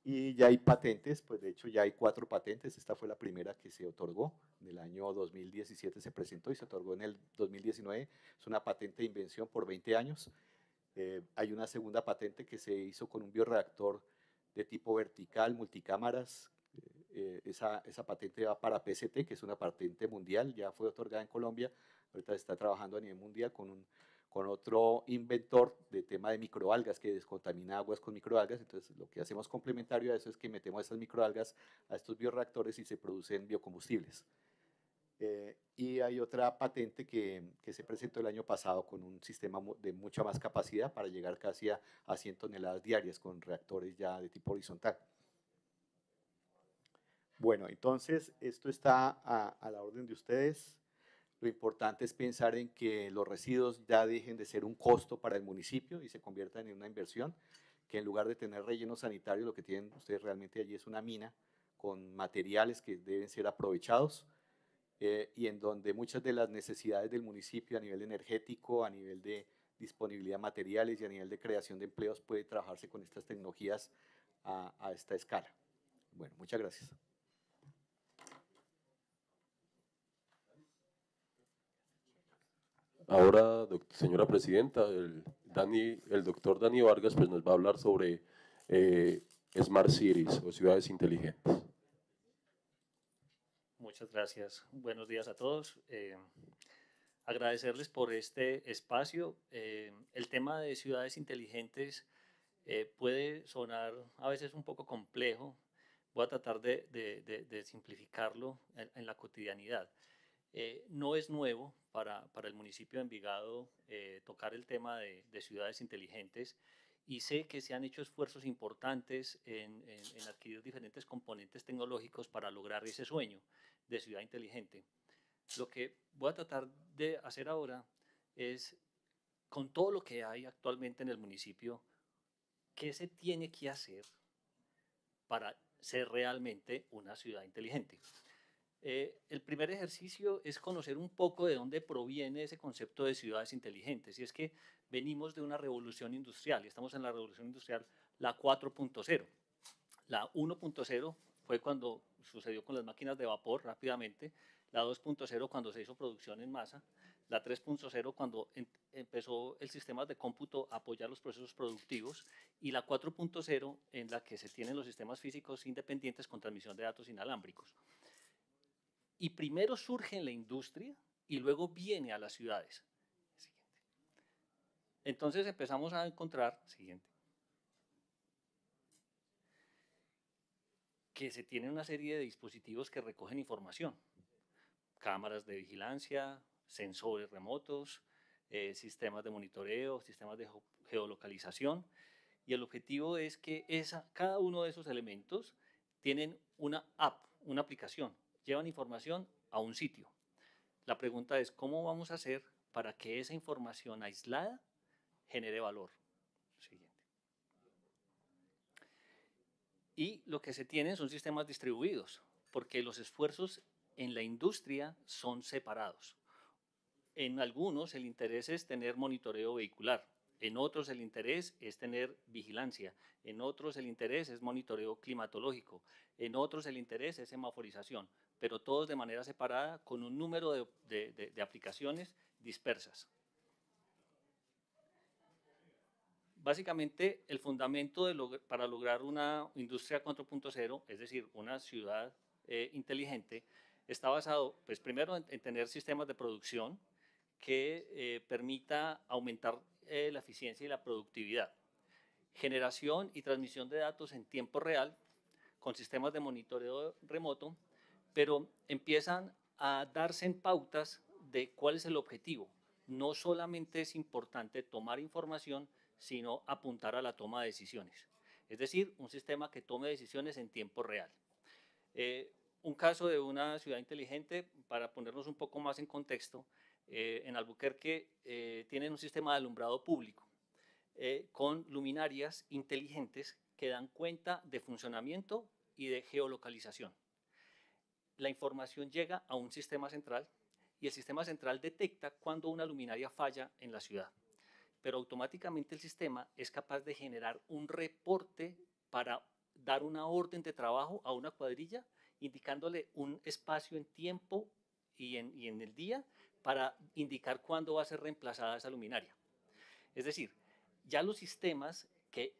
Y ya hay patentes, pues de hecho ya hay cuatro patentes. Esta fue la primera que se otorgó. En el año 2017 se presentó y se otorgó en el 2019. Es una patente de invención por 20 años. Eh, hay una segunda patente que se hizo con un bioreactor de tipo vertical, multicámaras. Eh, esa, esa patente va para PCT, que es una patente mundial, ya fue otorgada en Colombia. Ahorita está trabajando a nivel mundial con un con otro inventor de tema de microalgas que descontamina aguas con microalgas. Entonces, lo que hacemos complementario a eso es que metemos esas microalgas a estos bioreactores y se producen biocombustibles. Eh, y hay otra patente que, que se presentó el año pasado con un sistema de mucha más capacidad para llegar casi a, a 100 toneladas diarias con reactores ya de tipo horizontal. Bueno, entonces esto está a, a la orden de ustedes. Lo importante es pensar en que los residuos ya dejen de ser un costo para el municipio y se conviertan en una inversión, que en lugar de tener relleno sanitario, lo que tienen ustedes realmente allí es una mina con materiales que deben ser aprovechados eh, y en donde muchas de las necesidades del municipio a nivel energético, a nivel de disponibilidad de materiales y a nivel de creación de empleos puede trabajarse con estas tecnologías a, a esta escala. Bueno, muchas gracias. Ahora, señora presidenta, el, Dani, el doctor Dani Vargas pues, nos va a hablar sobre eh, Smart Cities o ciudades inteligentes. Muchas gracias. Buenos días a todos. Eh, agradecerles por este espacio. Eh, el tema de ciudades inteligentes eh, puede sonar a veces un poco complejo. Voy a tratar de, de, de, simplificarlo en, en, la cotidianidad. Eh, no es nuevo para, para, el municipio de Envigado tocar el tema de, ciudades inteligentes y sé que se han hecho esfuerzos importantes en, en, en adquirir diferentes componentes tecnológicos para lograr ese sueño de ciudad inteligente. Lo que voy a tratar de hacer ahora es, con todo lo que hay actualmente en el municipio, ¿qué se tiene que hacer para ser realmente una ciudad inteligente? Eh, el primer ejercicio es conocer un poco de dónde proviene ese concepto de ciudades inteligentes. Y es que venimos de una revolución industrial y estamos en la revolución industrial, la 4.0. La 1.0 fue cuando sucedió con las máquinas de vapor rápidamente, la 2.0 cuando se hizo producción en masa, la 3.0 cuando em, empezó el sistema de cómputo a apoyar los procesos productivos y la 4.0 en la que se tienen los sistemas físicos independientes con transmisión de datos inalámbricos. Y primero surge en la industria y luego viene a las ciudades. Entonces empezamos a encontrar, que se tiene una serie de dispositivos que recogen información cámaras de vigilancia, sensores remotos, eh, sistemas de monitoreo, sistemas de geolocalización. Y el objetivo es que cada uno de esos elementos tienen una app, una aplicación, llevan información a un sitio. La pregunta es, ¿cómo vamos a hacer para que esa información aislada genere valor? Y lo que se tienen son sistemas distribuidos, porque los esfuerzos en la industria son separados. En algunos el interés es tener monitoreo vehicular, en otros el interés es tener vigilancia, en otros el interés es monitoreo climatológico, en otros el interés es semaforización, pero todos de manera separada con un número de, aplicaciones dispersas. Básicamente, el fundamento para lograr una industria 4.0, es decir, una ciudad eh, inteligente, está basado, pues primero en, tener sistemas de producción que eh, permita aumentar eh, la eficiencia y la productividad. Generación y transmisión de datos en tiempo real con sistemas de monitoreo remoto, pero empiezan a darse en pautas de cuál es el objetivo. No solamente es importante tomar información, sino apuntar a la toma de decisiones. Es decir, un sistema que tome decisiones en tiempo real. Eh, un caso de una ciudad inteligente, para ponernos un poco más en contexto, eh, en Albuquerque eh, tienen un sistema de alumbrado público con luminarias inteligentes que dan cuenta de funcionamiento y de geolocalización. La información llega a un sistema central y el sistema central detecta cuando una luminaria falla en la ciudad. Pero automáticamente el sistema es capaz de generar un reporte para dar una orden de trabajo a una cuadrilla indicándole un espacio en tiempo y en, el día para indicar cuándo va a ser reemplazada esa luminaria. Es decir, ya los sistemas que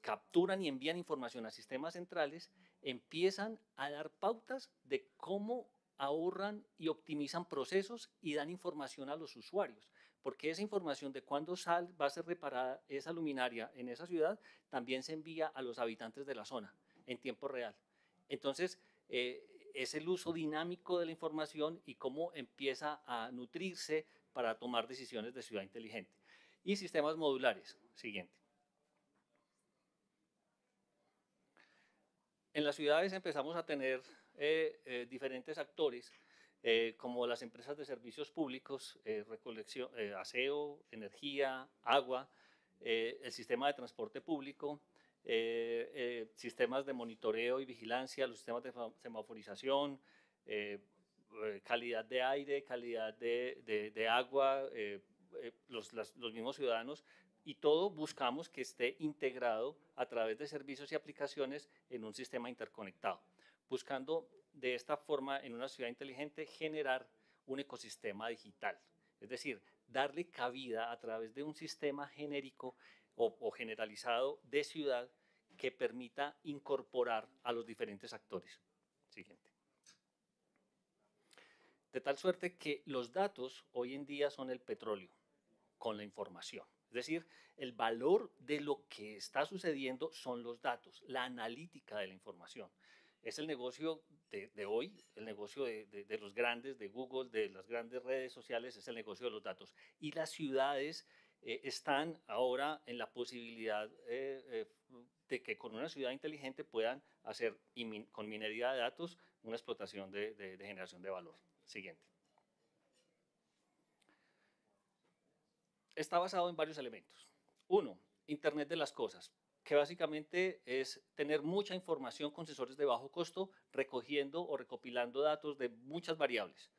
capturan y envían información a sistemas centrales empiezan a dar pautas de cómo ahorran y optimizan procesos y dan información a los usuarios, porque esa información de cuándo sal, va a ser reparada esa luminaria en esa ciudad también se envía a los habitantes de la zona en tiempo real. Entonces, eh, es el uso dinámico de la información y cómo empieza a nutrirse para tomar decisiones de ciudad inteligente. Y sistemas modulares. Siguiente. En las ciudades empezamos a tener eh, eh, diferentes actores, como las empresas de servicios públicos, recolección, aseo, energía, agua, el sistema de transporte público, eh, eh, sistemas de monitoreo y vigilancia, los sistemas de semaforización, eh, calidad de aire, calidad de, agua, los mismos ciudadanos, y todo buscamos que esté integrado a través de servicios y aplicaciones en un sistema interconectado, buscando de esta forma en una ciudad inteligente generar un ecosistema digital, es decir, darle cabida a través de un sistema genérico o, generalizado de ciudad que permita incorporar a los diferentes actores. Siguiente. De tal suerte que los datos hoy en día son el petróleo con la información. Es decir, el valor de lo que está sucediendo son los datos, la analítica de la información. Es el negocio de, hoy, el negocio de, los grandes, de Google, de las grandes redes sociales, es el negocio de los datos. Y las ciudades eh, están ahora en la posibilidad eh, eh, de que con una ciudad inteligente puedan hacer con minería de datos una explotación de generación de valor. Siguiente. Está basado en varios elementos. Uno, Internet de las Cosas, que básicamente es tener mucha información con sensores de bajo costo, recogiendo o recopilando datos de muchas variables,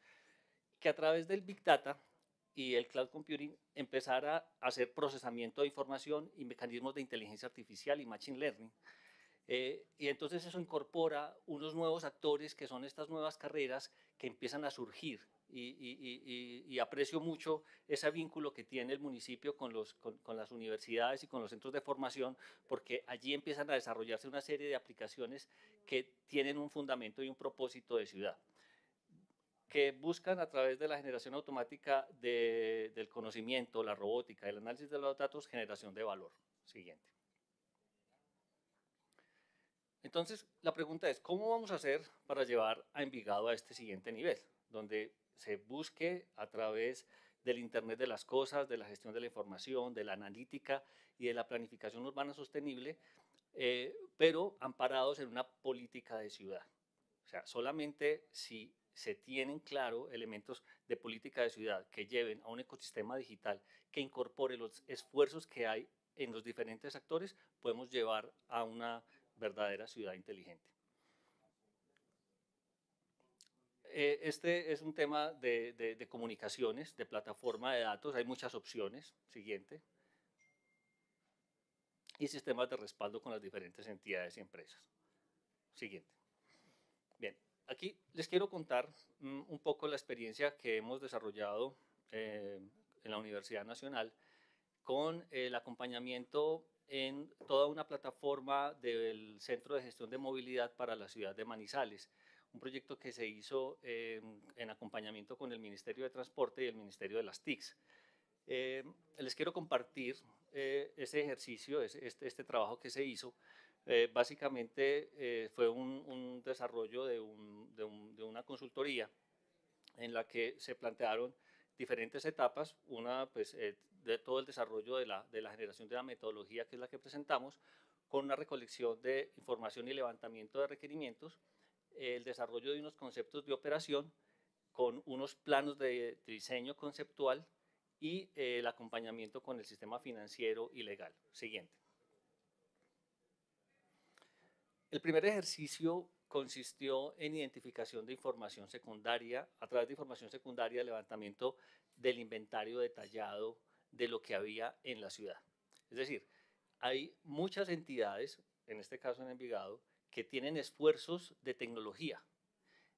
que a través del Big Data y el Cloud Computing empezara a hacer procesamiento de información y mecanismos de inteligencia artificial y Machine Learning. Eh, y entonces eso incorpora unos nuevos actores que son estas nuevas carreras que empiezan a surgir y, aprecio mucho ese vínculo que tiene el municipio con, las universidades y con los centros de formación, porque allí empiezan a desarrollarse una serie de aplicaciones que tienen un fundamento y un propósito de ciudad que buscan a través de la generación automática del conocimiento, la robótica, el análisis de los datos, generación de valor. Siguiente. Entonces, la pregunta es, ¿cómo vamos a hacer para llevar a Envigado a este siguiente nivel? Donde se busque a través del Internet de las Cosas, de la gestión de la información, de la analítica y de la planificación urbana sostenible, eh, pero amparados en una política de ciudad. O sea, solamente si se tienen claro elementos de política de ciudad que lleven a un ecosistema digital que incorpore los esfuerzos que hay en los diferentes actores, podemos llevar a una verdadera ciudad inteligente. Eh, este es un tema de, comunicaciones, de plataforma de datos, hay muchas opciones. Siguiente. Y sistemas de respaldo con las diferentes entidades y empresas. Siguiente. Bien, aquí les quiero contar mm, un poco la experiencia que hemos desarrollado eh, en la Universidad Nacional con el acompañamiento en toda una plataforma del Centro de Gestión de Movilidad para la ciudad de Manizales un proyecto que se hizo en acompañamiento con el Ministerio de Transporte y el Ministerio de las TICs. Eh, les quiero compartir eh, ejercicio, este, este, trabajo que se hizo. Eh, básicamente fue un, desarrollo de, una consultoría en la que se plantearon diferentes etapas, una pues, de todo el desarrollo de la, de la generación de la metodología, que es la que presentamos, con una recolección de información y levantamiento de requerimientos, el desarrollo de unos conceptos de operación con unos planos de diseño conceptual y eh, el acompañamiento con el sistema financiero y legal. Siguiente. El primer ejercicio consistió en identificación de información secundaria, a través de información secundaria, levantamiento del inventario detallado de lo que había en la ciudad. Es decir, hay muchas entidades, en este caso en Envigado, que tienen esfuerzos de tecnología,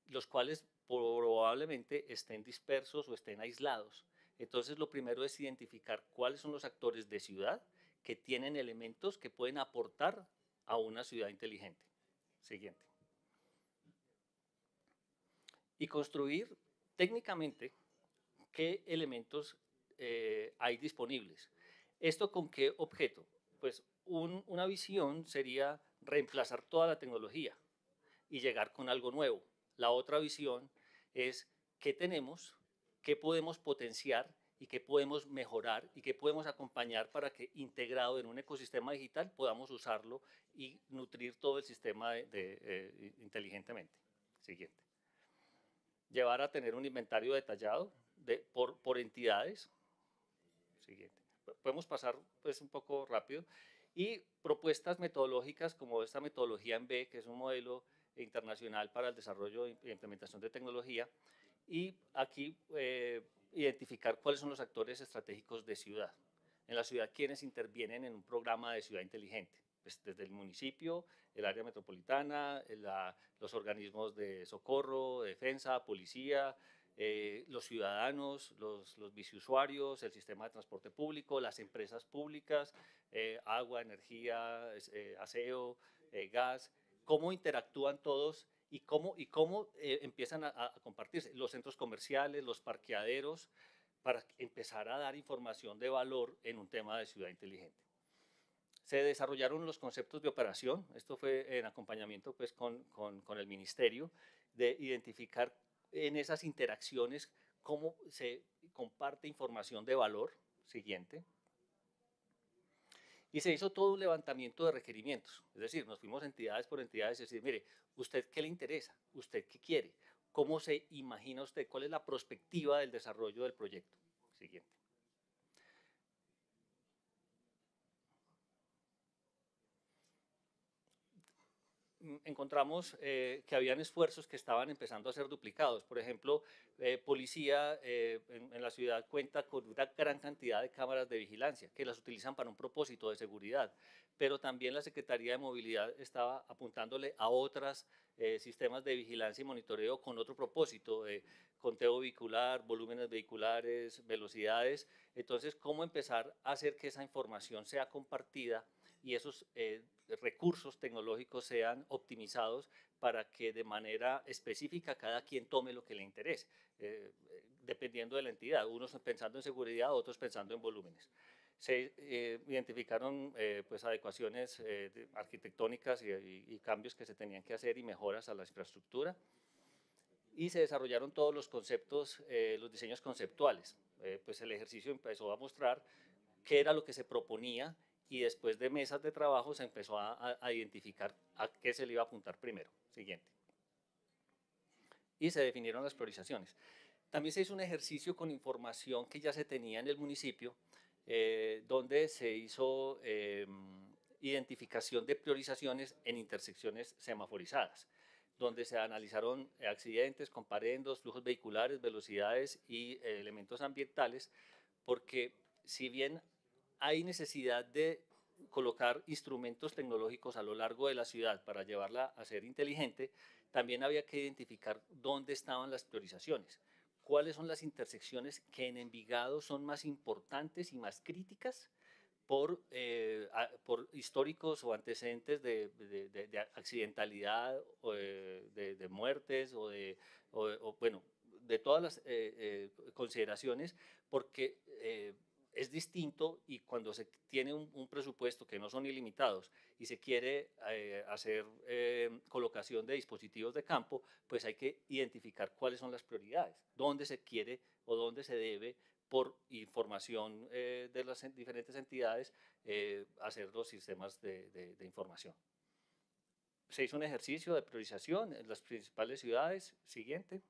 los cuales probablemente estén dispersos o estén aislados. Entonces, lo primero es identificar cuáles son los actores de ciudad que tienen elementos que pueden aportar a una ciudad inteligente. Siguiente. Y construir técnicamente qué elementos eh, hay disponibles. ¿Esto con qué objeto? Pues una visión sería reemplazar toda la tecnología y llegar con algo nuevo. La otra visión es qué tenemos, qué podemos potenciar y qué podemos mejorar y qué podemos acompañar para que integrado en un ecosistema digital podamos usarlo y nutrir todo el sistema eh, inteligentemente. Siguiente. Llevar a tener un inventario detallado de, por, por entidades. Siguiente. Podemos pasar pues, un poco rápido y propuestas metodológicas como esta metodología en B, que es un modelo internacional para el desarrollo e implementación de tecnología, y aquí eh, identificar cuáles son los actores estratégicos de ciudad. En la ciudad, quienes intervienen en un programa de ciudad inteligente, pues, desde el municipio, el área metropolitana, los organismos de socorro, defensa, policía, eh, los ciudadanos, los, los biciusuarios, el sistema de transporte público, las empresas públicas, eh, agua, energía, eh, aseo, gas, cómo interactúan todos y cómo, y cómo eh, empiezan a, a, compartirse los centros comerciales, los parqueaderos, para empezar a dar información de valor en un tema de ciudad inteligente. Se desarrollaron los conceptos de operación, esto fue en acompañamiento pues, con, con el ministerio, de identificar en esas interacciones cómo se comparte información de valor, siguiente, y se hizo todo un levantamiento de requerimientos. Es decir, nos fuimos entidades por entidades y decir, mire, ¿usted qué le interesa? ¿Usted qué quiere? ¿Cómo se imagina usted? ¿Cuál es la perspectiva del desarrollo del proyecto? Siguiente. Encontramos eh, que habían esfuerzos que estaban empezando a ser duplicados. Por ejemplo, eh, policía eh, en, en, la ciudad cuenta con una gran cantidad de cámaras de vigilancia que las utilizan para un propósito de seguridad, pero también la Secretaría de Movilidad estaba apuntándole a otros sistemas de vigilancia y monitoreo con otro propósito, conteo vehicular, volúmenes vehiculares, velocidades. Entonces, ¿cómo empezar a hacer que esa información sea compartida y esos recursos tecnológicos sean optimizados para que de manera específica cada quien tome lo que le interese, eh, dependiendo de la entidad, unos pensando en seguridad, otros pensando en volúmenes. Se eh, identificaron eh, pues adecuaciones eh, arquitectónicas y, y, y, cambios que se tenían que hacer y mejoras a la infraestructura y se desarrollaron todos los conceptos, eh, los diseños conceptuales. pues el ejercicio empezó a mostrar qué era lo que se proponía y después de mesas de trabajo se empezó a, identificar a qué se le iba a apuntar primero. Siguiente. Y se definieron las priorizaciones. También se hizo un ejercicio con información que ya se tenía en el municipio, eh, donde se hizo eh, identificación de priorizaciones en intersecciones semaforizadas, donde se analizaron accidentes, comparendos, flujos vehiculares, velocidades y elementos ambientales, porque si bien hay necesidad de colocar instrumentos tecnológicos a lo largo de la ciudad para llevarla a ser inteligente, también había que identificar dónde estaban las priorizaciones, cuáles son las intersecciones que en Envigado son más importantes y más críticas por, eh, por históricos o antecedentes de, de, de, de accidentalidad o de, muertes o de, bueno, de todas las eh, eh, consideraciones, porque eh, es distinto y cuando se tiene un, presupuesto que no son ilimitados y se quiere eh, hacer eh, colocación de dispositivos de campo, pues hay que identificar cuáles son las prioridades, dónde se quiere o dónde se debe, por información eh, de las diferentes entidades, hacer los sistemas de, de información. Se hizo un ejercicio de priorización en las principales ciudades, siguiente,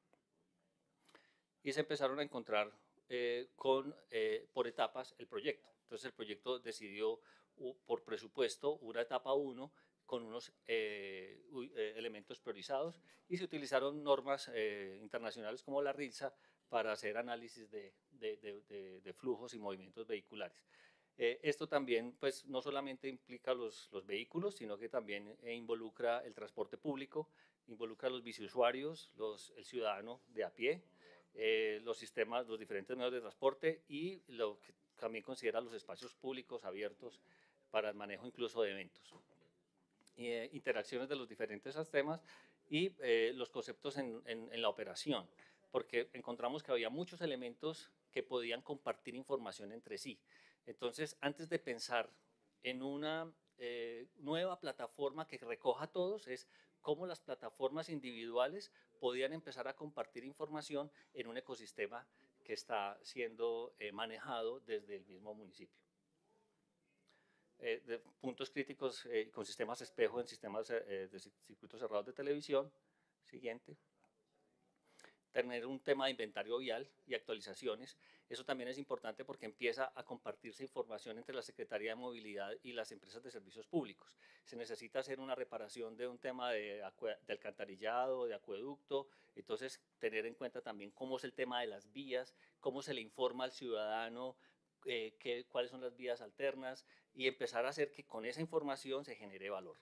y se empezaron a encontrar eh, con, eh, por etapas el proyecto. Entonces el proyecto decidió por presupuesto una etapa 1 con unos eh, elementos priorizados y se utilizaron normas internacionales como la RILSA para hacer análisis de, flujos y movimientos vehiculares. esto también pues, no solamente implica los, los vehículos, sino que también involucra el transporte público, involucra a los biciusuarios, los, el ciudadano de a pie, eh, los sistemas, los diferentes medios de transporte y lo que también considera los espacios públicos abiertos para el manejo incluso de eventos. Eh, interacciones de los diferentes sistemas y eh, los conceptos en, la operación, porque encontramos que había muchos elementos que podían compartir información entre sí. Entonces, antes de pensar en una nueva plataforma que recoja a todos, es cómo las plataformas individuales podían empezar a compartir información en un ecosistema que está siendo eh, manejado desde el mismo municipio. Eh, de puntos críticos eh, con sistemas espejo en sistemas eh, de circuitos cerrados de televisión. Siguiente tener un tema de inventario vial y actualizaciones. Eso también es importante porque empieza a compartirse información entre la Secretaría de Movilidad y las empresas de servicios públicos. Se necesita hacer una reparación de un tema de, de alcantarillado, de acueducto, entonces tener en cuenta también cómo es el tema de las vías, cómo se le informa al ciudadano eh, qué, cuáles son las vías alternas y empezar a hacer que con esa información se genere valor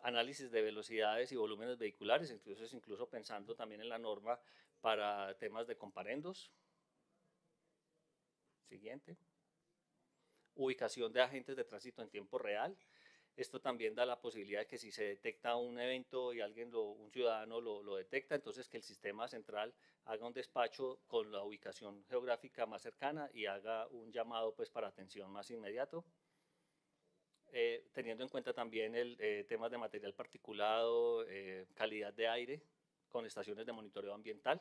análisis de velocidades y volúmenes vehiculares, entonces incluso pensando también en la norma para temas de comparendos. Siguiente. Ubicación de agentes de tránsito en tiempo real. Esto también da la posibilidad de que si se detecta un evento y alguien, un ciudadano lo, lo, detecta, entonces que el sistema central haga un despacho con la ubicación geográfica más cercana y haga un llamado pues, para atención más inmediato. Eh, teniendo en cuenta también el eh, temas de material particulado, eh, calidad de aire, con estaciones de monitoreo ambiental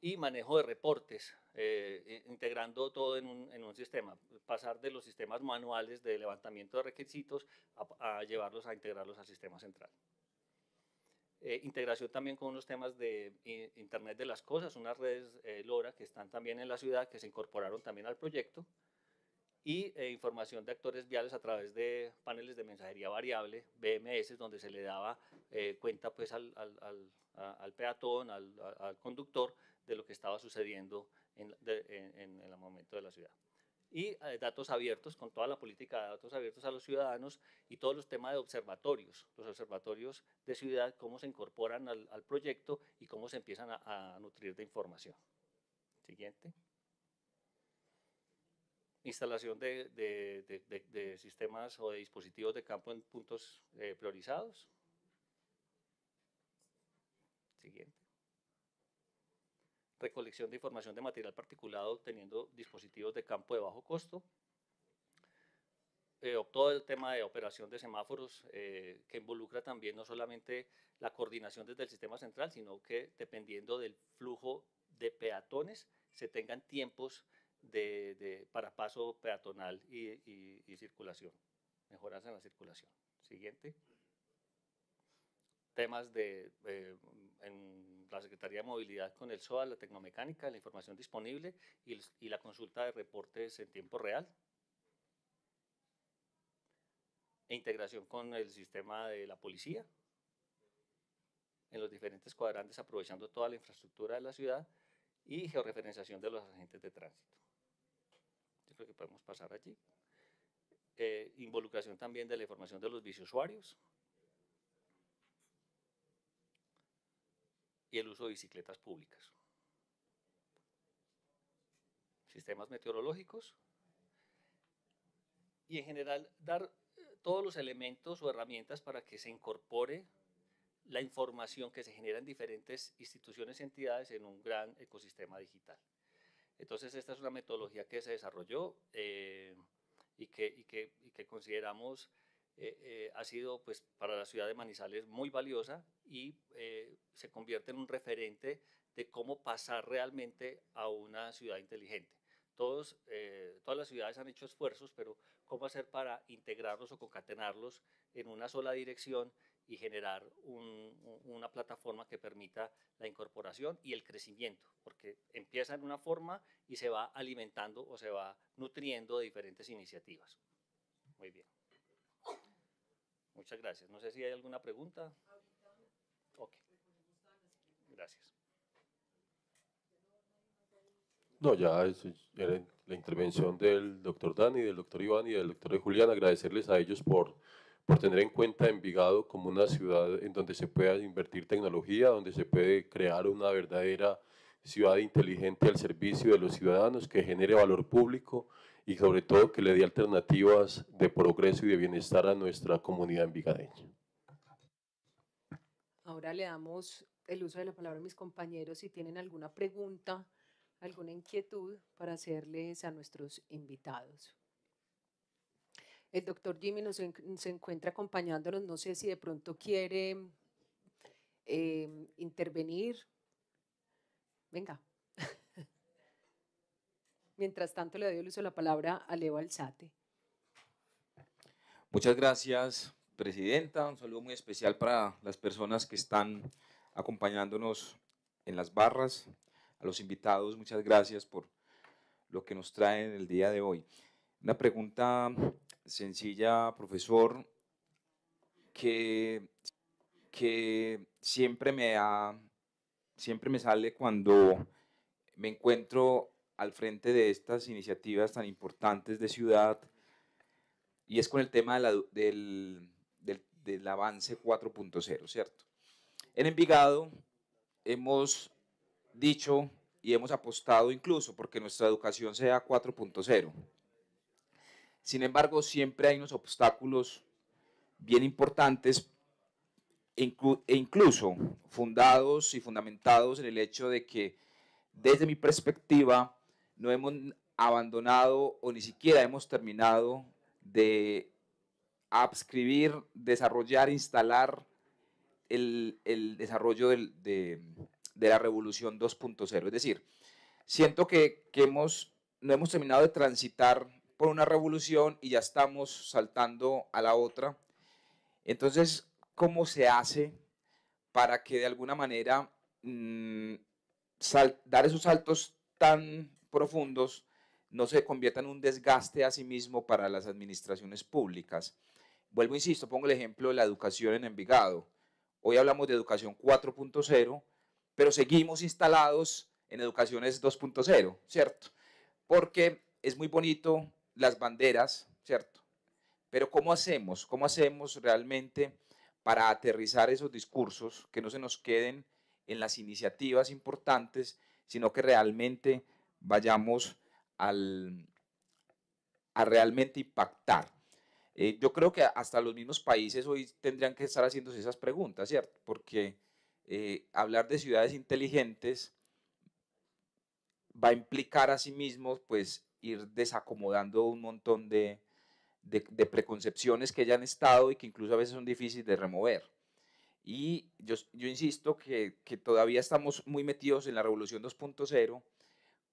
y manejo de reportes, eh, integrando todo en un, en un, sistema, pasar de los sistemas manuales de levantamiento de requisitos a, a llevarlos a integrarlos al sistema central. Eh, integración también con unos temas de Internet de las Cosas, unas redes eh, LoRa que están también en la ciudad, que se incorporaron también al proyecto, y eh, información de actores viales a través de paneles de mensajería variable, BMS, donde se le daba eh, cuenta pues, al, al, al, al peatón, al, conductor, de lo que estaba sucediendo en, de, en, en el momento de la ciudad. Y eh, datos abiertos, con toda la política de datos abiertos a los ciudadanos y todos los temas de observatorios, los observatorios de ciudad, cómo se incorporan al proyecto y cómo se empiezan a, a nutrir de información. Siguiente instalación de, sistemas o de dispositivos de campo en puntos eh, priorizados. Siguiente. Recolección de información de material particulado obteniendo dispositivos de campo de bajo costo. Eh, todo el tema de operación de semáforos eh, que involucra también no solamente la coordinación desde el sistema central, sino que dependiendo del flujo de peatones se tengan tiempos de, de, para paso peatonal y, circulación, mejoras en la circulación. Siguiente. Temas de, eh, en la Secretaría de Movilidad con el SOA, la tecnomecánica, la información disponible y, y la consulta de reportes en tiempo real. E integración con el sistema de la policía en los diferentes cuadrantes, aprovechando toda la infraestructura de la ciudad y georreferenciación de los agentes de tránsito que podemos pasar allí. Eh, involucración también de la información de los viceusuarios. Y el uso de bicicletas públicas. Sistemas meteorológicos. Y en general dar eh, todos los elementos o herramientas para que se incorpore la información que se genera en diferentes instituciones y entidades en un gran ecosistema digital. Entonces, esta es una metodología que se desarrolló eh, y, que, consideramos eh, eh, ha sido pues, para la ciudad de Manizales muy valiosa y se convierte en un referente de cómo pasar realmente a una ciudad inteligente. Todos, todas las ciudades han hecho esfuerzos, pero ¿cómo hacer para integrarlos o concatenarlos en una sola dirección y generar un, una plataforma que permita la incorporación y el crecimiento, porque empieza en una forma y se va alimentando o se va nutriendo de diferentes iniciativas. Muy bien. Muchas gracias. No sé si hay alguna pregunta. Ok. Gracias. No, ya la intervención del doctor Dani, del doctor Iván y del doctor Julián. Agradecerles a ellos por por tener en cuenta Envigado como una ciudad en donde se pueda invertir tecnología, donde se puede crear una verdadera ciudad inteligente al servicio de los ciudadanos, que genere valor público y sobre todo que le dé alternativas de progreso y de bienestar a nuestra comunidad envigadeña. Ahora le damos el uso de la palabra a mis compañeros si tienen alguna pregunta, alguna inquietud para hacerles a nuestros invitados. El doctor Jimmy nos se encuentra acompañándonos, no sé si de pronto quiere eh, intervenir. Venga. Mientras tanto, le doy el uso de la palabra a Leo Alzate. Muchas gracias, Presidenta. Un saludo muy especial para las personas que están acompañándonos en las barras. A los invitados, muchas gracias por lo que nos traen el día de hoy. Una pregunta sencilla, profesor, que, que siempre, me siempre me sale cuando me encuentro al frente de estas iniciativas tan importantes de ciudad y es con el tema de la, del, del, del avance 4.0, ¿cierto? En Envigado hemos dicho y hemos apostado incluso porque nuestra educación sea 4.0 Sin embargo, siempre hay unos obstáculos bien importantes e incluso fundados y fundamentados en el hecho de que desde mi perspectiva no hemos abandonado o ni siquiera hemos terminado de adscribir, desarrollar, instalar el, desarrollo de, la revolución 2.0. Es decir, siento que, hemos, no hemos terminado de transitar por una revolución y ya estamos saltando a la otra. Entonces, ¿cómo se hace para que de alguna manera mm, dar esos saltos tan profundos no se convierta en un desgaste a sí mismo para las administraciones públicas? Vuelvo, insisto, pongo el ejemplo de la educación en Envigado. Hoy hablamos de educación 4.0, pero seguimos instalados en educaciones 2.0, ¿cierto? Porque es muy bonito las banderas, ¿cierto? Pero ¿cómo hacemos? ¿Cómo hacemos realmente para aterrizar esos discursos que no se nos queden en las iniciativas importantes, sino que realmente vayamos al, a realmente impactar? Eh, yo creo que hasta los mismos países hoy tendrían que estar haciéndose esas preguntas, ¿cierto? Porque eh, hablar de ciudades inteligentes va a implicar a sí mismo, pues, ir desacomodando un montón de, de, preconcepciones que ya han estado y que incluso a veces son difíciles de remover. Y yo, insisto que, que, todavía estamos muy metidos en la revolución 2.0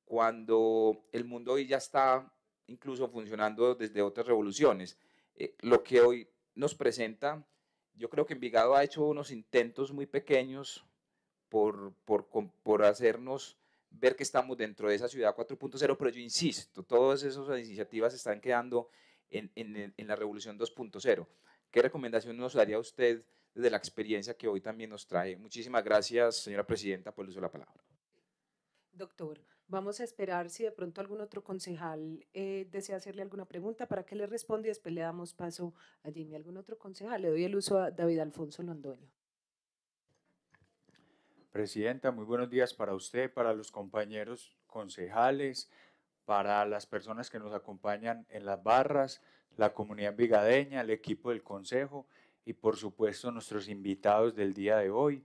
cuando el mundo hoy ya está incluso funcionando desde otras revoluciones. Eh, lo que hoy nos presenta, yo creo que Envigado ha hecho unos intentos muy pequeños por, por, por hacernos ver que estamos dentro de esa ciudad 4.0, pero yo insisto, todas esas iniciativas están quedando en, en, en la revolución 2.0. ¿Qué recomendación nos daría usted desde la experiencia que hoy también nos trae? Muchísimas gracias, señora presidenta, por el uso de la palabra. Doctor, Vamos a esperar si de pronto algún otro concejal eh, desea hacerle alguna pregunta para que le responda y después le damos paso a Jimmy. ¿Algún otro concejal? Le doy el uso a David Alfonso Londoño. Presidenta, muy buenos días para usted, para los compañeros concejales, para las personas que nos acompañan en las barras, la comunidad vigadeña, el equipo del consejo y por supuesto nuestros invitados del día de hoy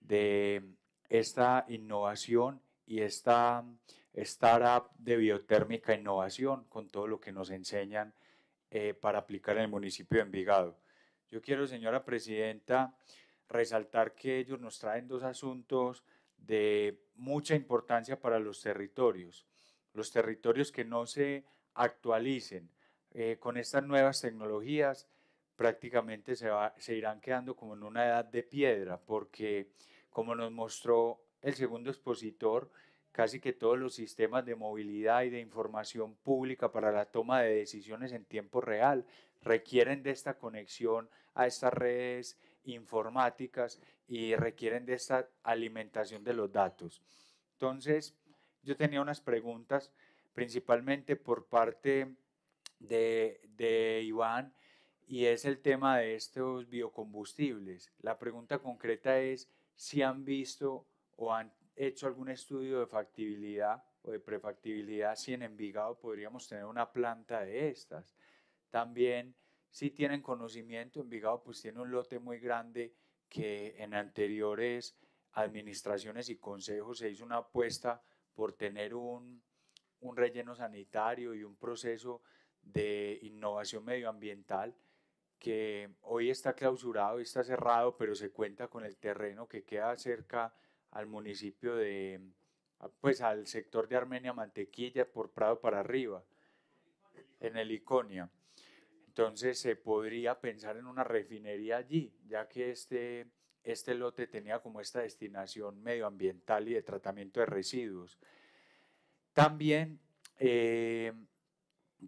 de esta innovación y esta startup de biotérmica innovación con todo lo que nos enseñan eh, para aplicar en el municipio de Envigado. Yo quiero, señora presidenta, resaltar que ellos nos traen dos asuntos de mucha importancia para los territorios. Los territorios que no se actualicen eh, con estas nuevas tecnologías prácticamente se, se irán quedando como en una edad de piedra porque como nos mostró el segundo expositor, casi que todos los sistemas de movilidad y de información pública para la toma de decisiones en tiempo real requieren de esta conexión a estas redes informáticas y requieren de esta alimentación de los datos. Entonces, yo tenía unas preguntas principalmente por parte de, de Iván y es el tema de estos biocombustibles. La pregunta concreta es si han visto o han hecho algún estudio de factibilidad o de prefactibilidad si en Envigado podríamos tener una planta de estas. También si tienen conocimiento, Envigado pues tiene un lote muy grande que en anteriores administraciones y consejos se hizo una apuesta por tener un, un relleno sanitario y un proceso de innovación medioambiental que hoy está clausurado y está cerrado, pero se cuenta con el terreno que queda cerca al municipio de, pues al sector de Armenia Mantequilla por Prado para arriba, en el Iconia. Entonces se podría pensar en una refinería allí, ya que este, este lote tenía como esta destinación medioambiental y de tratamiento de residuos. También, eh,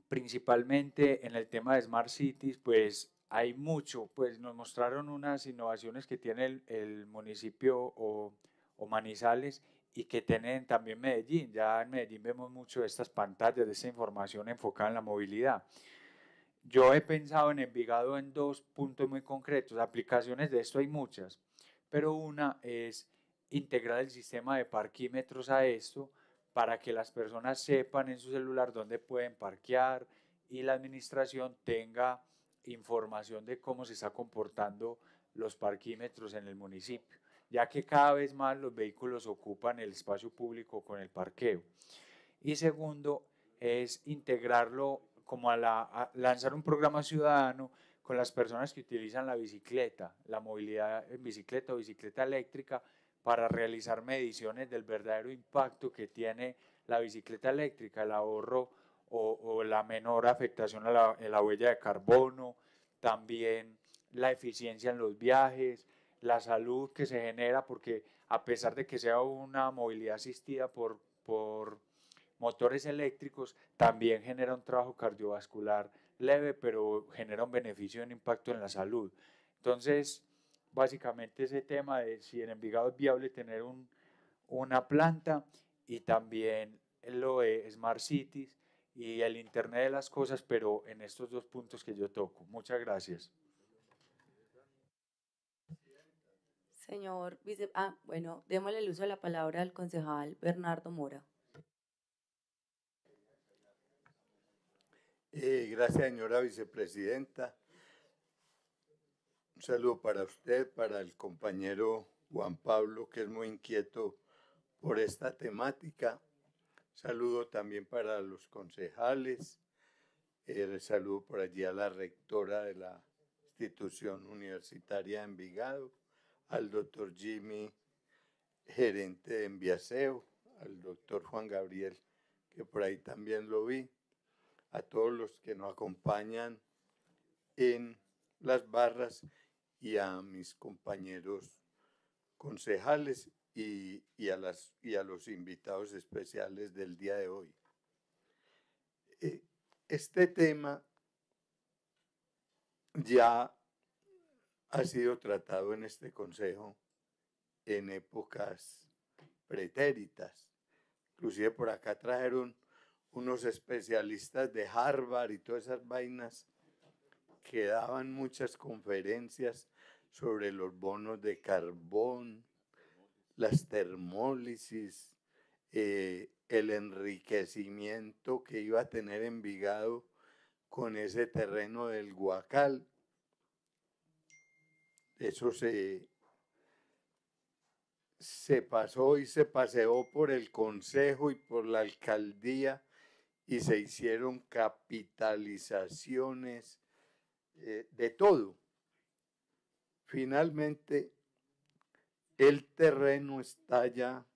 principalmente en el tema de Smart Cities, pues hay mucho, pues nos mostraron unas innovaciones que tiene el, el municipio o o Manizales y que tienen también Medellín. Ya en Medellín vemos mucho de estas pantallas, de esta información enfocada en la movilidad. Yo he pensado en Envigado en dos puntos muy concretos. Aplicaciones de esto hay muchas, pero una es integrar el sistema de parquímetros a esto para que las personas sepan en su celular dónde pueden parquear y la administración tenga información de cómo se está comportando los parquímetros en el municipio, ya que cada vez más los vehículos ocupan el espacio público con el parqueo. Y segundo, es integrarlo como a, la, lanzar un programa ciudadano con las personas que utilizan la bicicleta, la movilidad en bicicleta o bicicleta eléctrica, para realizar mediciones del verdadero impacto que tiene la bicicleta eléctrica, el ahorro o, la menor afectación a la, a la huella de carbono, también la eficiencia en los viajes, la salud que se genera, porque a pesar de que sea una movilidad asistida por, por motores eléctricos, también genera un trabajo cardiovascular leve, pero genera un beneficio y un impacto en la salud. Entonces, básicamente ese tema de si en Envigado es viable tener un, una planta y también lo de Smart Cities y el Internet de las Cosas, pero en estos dos puntos que yo toco. Muchas gracias. Señor vice, ah, bueno, démosle el uso de la palabra al concejal Bernardo Mora. Eh, gracias, señora vicepresidenta. Un saludo para usted, para el compañero Juan Pablo, que es muy inquieto por esta temática. Saludo también para los concejales. Eh, saludo por allí a la rectora de la institución universitaria de Envigado, al doctor Jimmy, gerente de Enviaseo, al doctor Juan Gabriel, que por ahí también lo vi a todos los que nos acompañan en las barras y a mis compañeros concejales y, a, las, y a los invitados especiales del día de hoy. Eh, este tema ya ha sido tratado en este consejo en épocas pretéritas. Inclusive por acá trajeron unos especialistas de Harvard y todas esas vainas que daban muchas conferencias sobre los bonos de carbón, las termólisis, eh, el enriquecimiento que iba a tener Envigado con ese terreno del Guacal. Eso se, se pasó y se paseó por el Consejo y por la Alcaldía y se hicieron capitalizaciones eh, de todo. Finalmente, el terreno está ya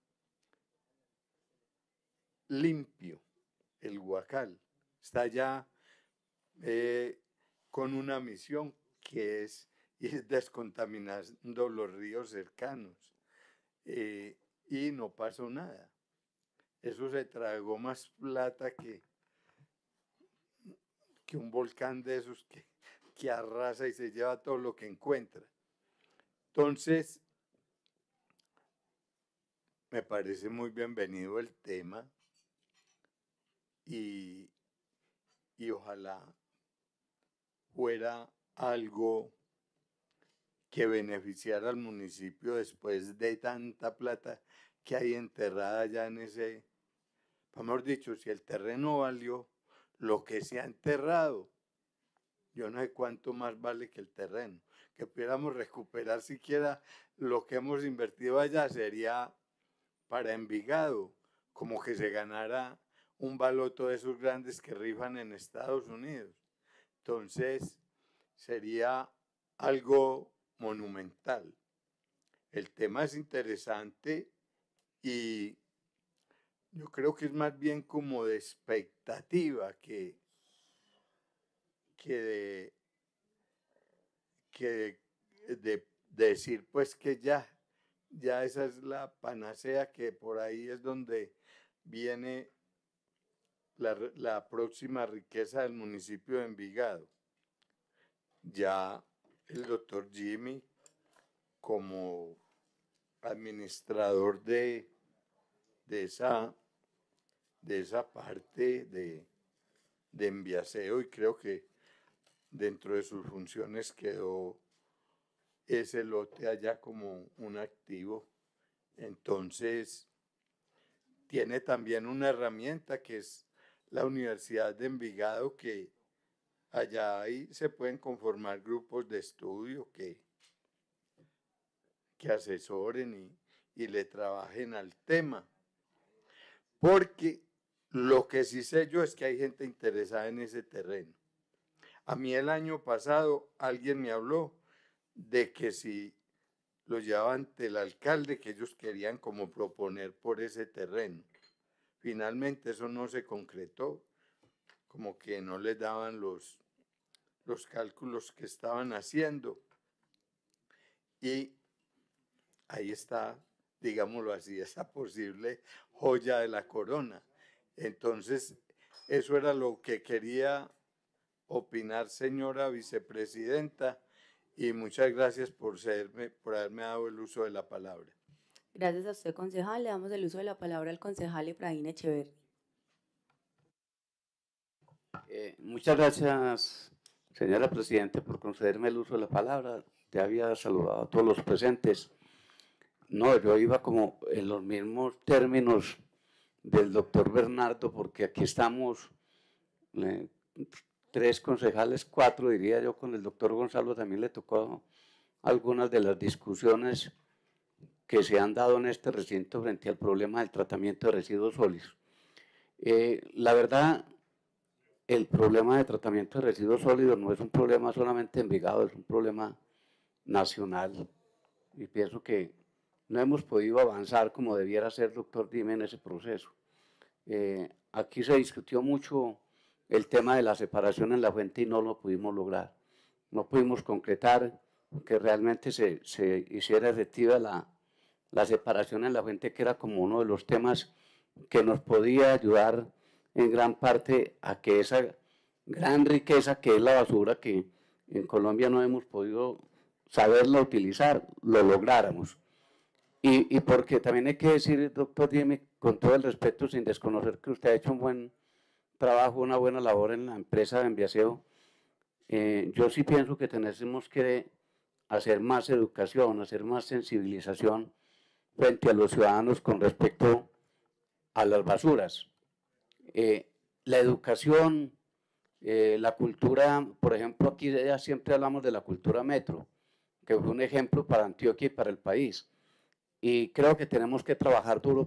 limpio, el huacal, está ya eh, con una misión que es ir descontaminando los ríos cercanos. Eh, y no pasó nada. Eso se tragó más plata que, que un volcán de esos que, que arrasa y se lleva todo lo que encuentra. Entonces, me parece muy bienvenido el tema y, y ojalá fuera algo que beneficiara al municipio después de tanta plata que hay enterrada ya en ese mejor dicho, si el terreno valió lo que se ha enterrado, yo no sé cuánto más vale que el terreno. Que pudiéramos recuperar siquiera lo que hemos invertido allá sería para Envigado, como que se ganara un baloto de esos grandes que rifan en Estados Unidos. Entonces, sería algo monumental. El tema es interesante y yo creo que es más bien como de expectativa que, que de, que de, decir pues que ya, ya esa es la panacea que por ahí es donde viene la, la próxima riqueza del municipio de Envigado. Ya el doctor Jimmy como administrador de, de esa de esa parte de, de enviaseo y creo que dentro de sus funciones quedó ese lote allá como un activo. Entonces, tiene también una herramienta que es la Universidad de Envigado que allá ahí se pueden conformar grupos de estudio que, que asesoren y, y le trabajen al tema. Porque lo que sí sé yo es que hay gente interesada en ese terreno. A mí el año pasado alguien me habló de que si lo llevaba ante el alcalde, que ellos querían como proponer por ese terreno. Finalmente eso no se concretó, como que no les daban los, los cálculos que estaban haciendo. Y ahí está, digámoslo así, esa posible joya de la corona. Entonces, eso era lo que quería opinar, señora vicepresidenta, y muchas gracias por, serme, por haberme dado el uso de la palabra. Gracias a usted, concejal. Le damos el uso de la palabra al concejal Efraín Echeverri. Eh, muchas gracias, señora Presidenta, por concederme el uso de la palabra. Te había saludado a todos los presentes. No, yo iba como en los mismos términos del doctor Bernardo, porque aquí estamos tres concejales, cuatro diría yo, con el doctor Gonzalo también le tocó algunas de las discusiones que se han dado en este recinto frente al problema del tratamiento de residuos sólidos. Eh, la verdad, el problema de tratamiento de residuos sólidos no es un problema solamente en Vigado, es un problema nacional. Y pienso que no hemos podido avanzar como debiera ser, doctor Dime, en ese proceso. Eh, aquí se discutió mucho el tema de la separación en la fuente y no lo pudimos lograr. No pudimos concretar que realmente se, se hiciera efectiva la, la separación en la fuente, que era como uno de los temas que nos podía ayudar en gran parte a que esa gran riqueza que es la basura, que en Colombia no hemos podido saberla utilizar, lo lográramos. Y, porque también hay que decir, doctor Dime, con todo el respeto, sin desconocer que usted ha hecho un buen trabajo, una buena labor en la empresa de enviaseo. Eh, yo sí pienso que tenemos que hacer más educación, hacer más sensibilización frente a los ciudadanos con respecto a las basuras. Eh, la educación, eh, la cultura, por ejemplo, aquí ya siempre hablamos de la cultura metro, que fue un ejemplo para Antioquia y para el país. Y creo que tenemos que trabajar duro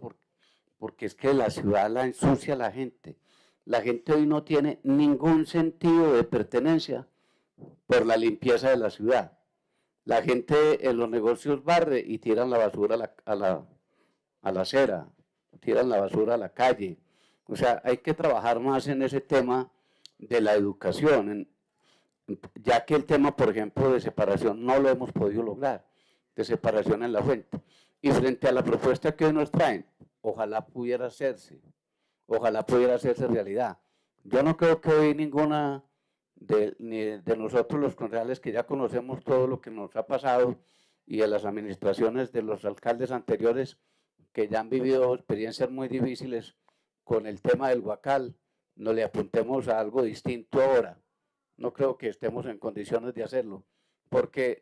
porque, es que la ciudad la ensucia la gente. La gente hoy no tiene ningún sentido de pertenencia por la limpieza de la ciudad. La gente en los negocios barre y tiran la basura a la, a la, a la acera, tiran la basura a la calle. O sea, hay que trabajar más en ese tema de la educación, ya que el tema, por ejemplo, de separación no lo hemos podido lograr, de separación en la fuente. Y frente a la propuesta que hoy nos traen, ojalá pudiera hacerse ojalá pudiera hacerse realidad. Yo no creo que hoy ninguna de, ni de nosotros los concejales que ya conocemos todo lo que nos ha pasado y de las administraciones de los alcaldes anteriores que ya han vivido experiencias muy difíciles con el tema del huacal, no le apuntemos a algo distinto ahora. No creo que estemos en condiciones de hacerlo, porque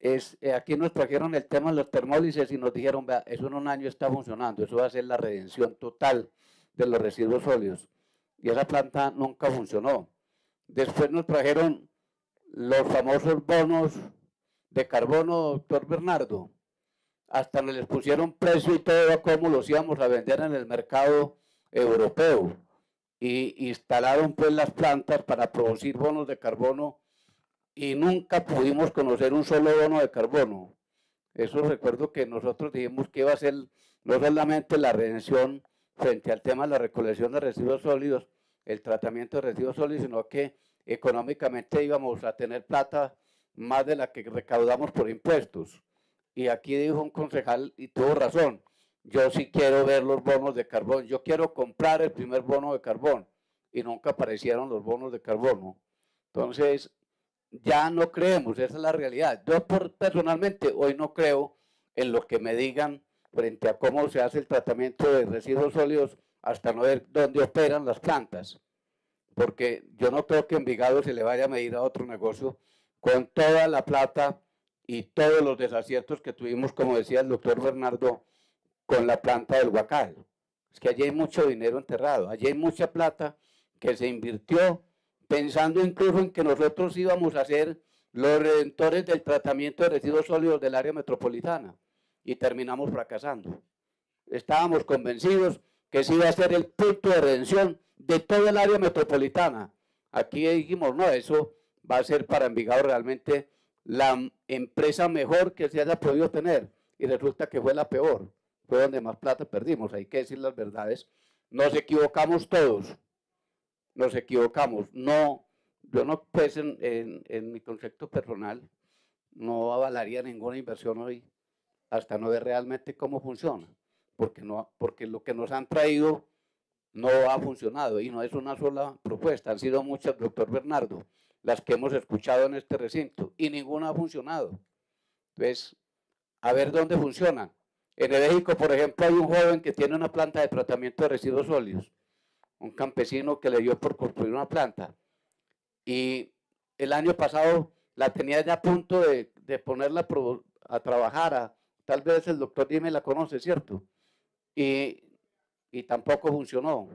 es, eh, aquí nos trajeron el tema de los termólices y nos dijeron, vea, eso en un año está funcionando, eso va a ser la redención total de los residuos sólidos. Y esa planta nunca funcionó. Después nos trajeron los famosos bonos de carbono, doctor Bernardo. Hasta nos les pusieron precio y todo cómo los íbamos a vender en el mercado europeo. Y instalaron pues las plantas para producir bonos de carbono y nunca pudimos conocer un solo bono de carbono. Eso recuerdo que nosotros dijimos que iba a ser no solamente la redención frente al tema de la recolección de residuos sólidos, el tratamiento de residuos sólidos, sino que económicamente íbamos a tener plata más de la que recaudamos por impuestos. Y aquí dijo un concejal, y tuvo razón, yo sí quiero ver los bonos de carbón, yo quiero comprar el primer bono de carbón, y nunca aparecieron los bonos de carbono. Entonces, ya no creemos, esa es la realidad. Yo personalmente hoy no creo en lo que me digan frente a cómo se hace el tratamiento de residuos sólidos hasta no ver dónde operan las plantas. Porque yo no creo que en Vigado se le vaya a medir a otro negocio con toda la plata y todos los desaciertos que tuvimos, como decía el doctor Bernardo, con la planta del Huacal. Es que allí hay mucho dinero enterrado, allí hay mucha plata que se invirtió, pensando incluso en que nosotros íbamos a ser los redentores del tratamiento de residuos sólidos del área metropolitana y terminamos fracasando. Estábamos convencidos que ese iba a ser el punto de redención de todo el área metropolitana. Aquí dijimos, no, eso va a ser para Envigado realmente la empresa mejor que se haya podido tener. Y resulta que fue la peor, fue donde más plata perdimos, hay que decir las verdades. Nos equivocamos todos, nos equivocamos. No, yo no, pues en, en mi concepto personal, no avalaría ninguna inversión hoy hasta no ver realmente cómo funciona, porque, no, porque lo que nos han traído no ha funcionado y no es una sola propuesta, han sido muchas, doctor Bernardo, las que hemos escuchado en este recinto y ninguna ha funcionado. Entonces, a ver dónde funciona. En México, por ejemplo, hay un joven que tiene una planta de tratamiento de residuos sólidos, un campesino que le dio por construir una planta y el año pasado la tenía ya a punto de, de ponerla a trabajar, a, Tal vez el doctor Dime la conoce, ¿cierto? Y, y tampoco funcionó,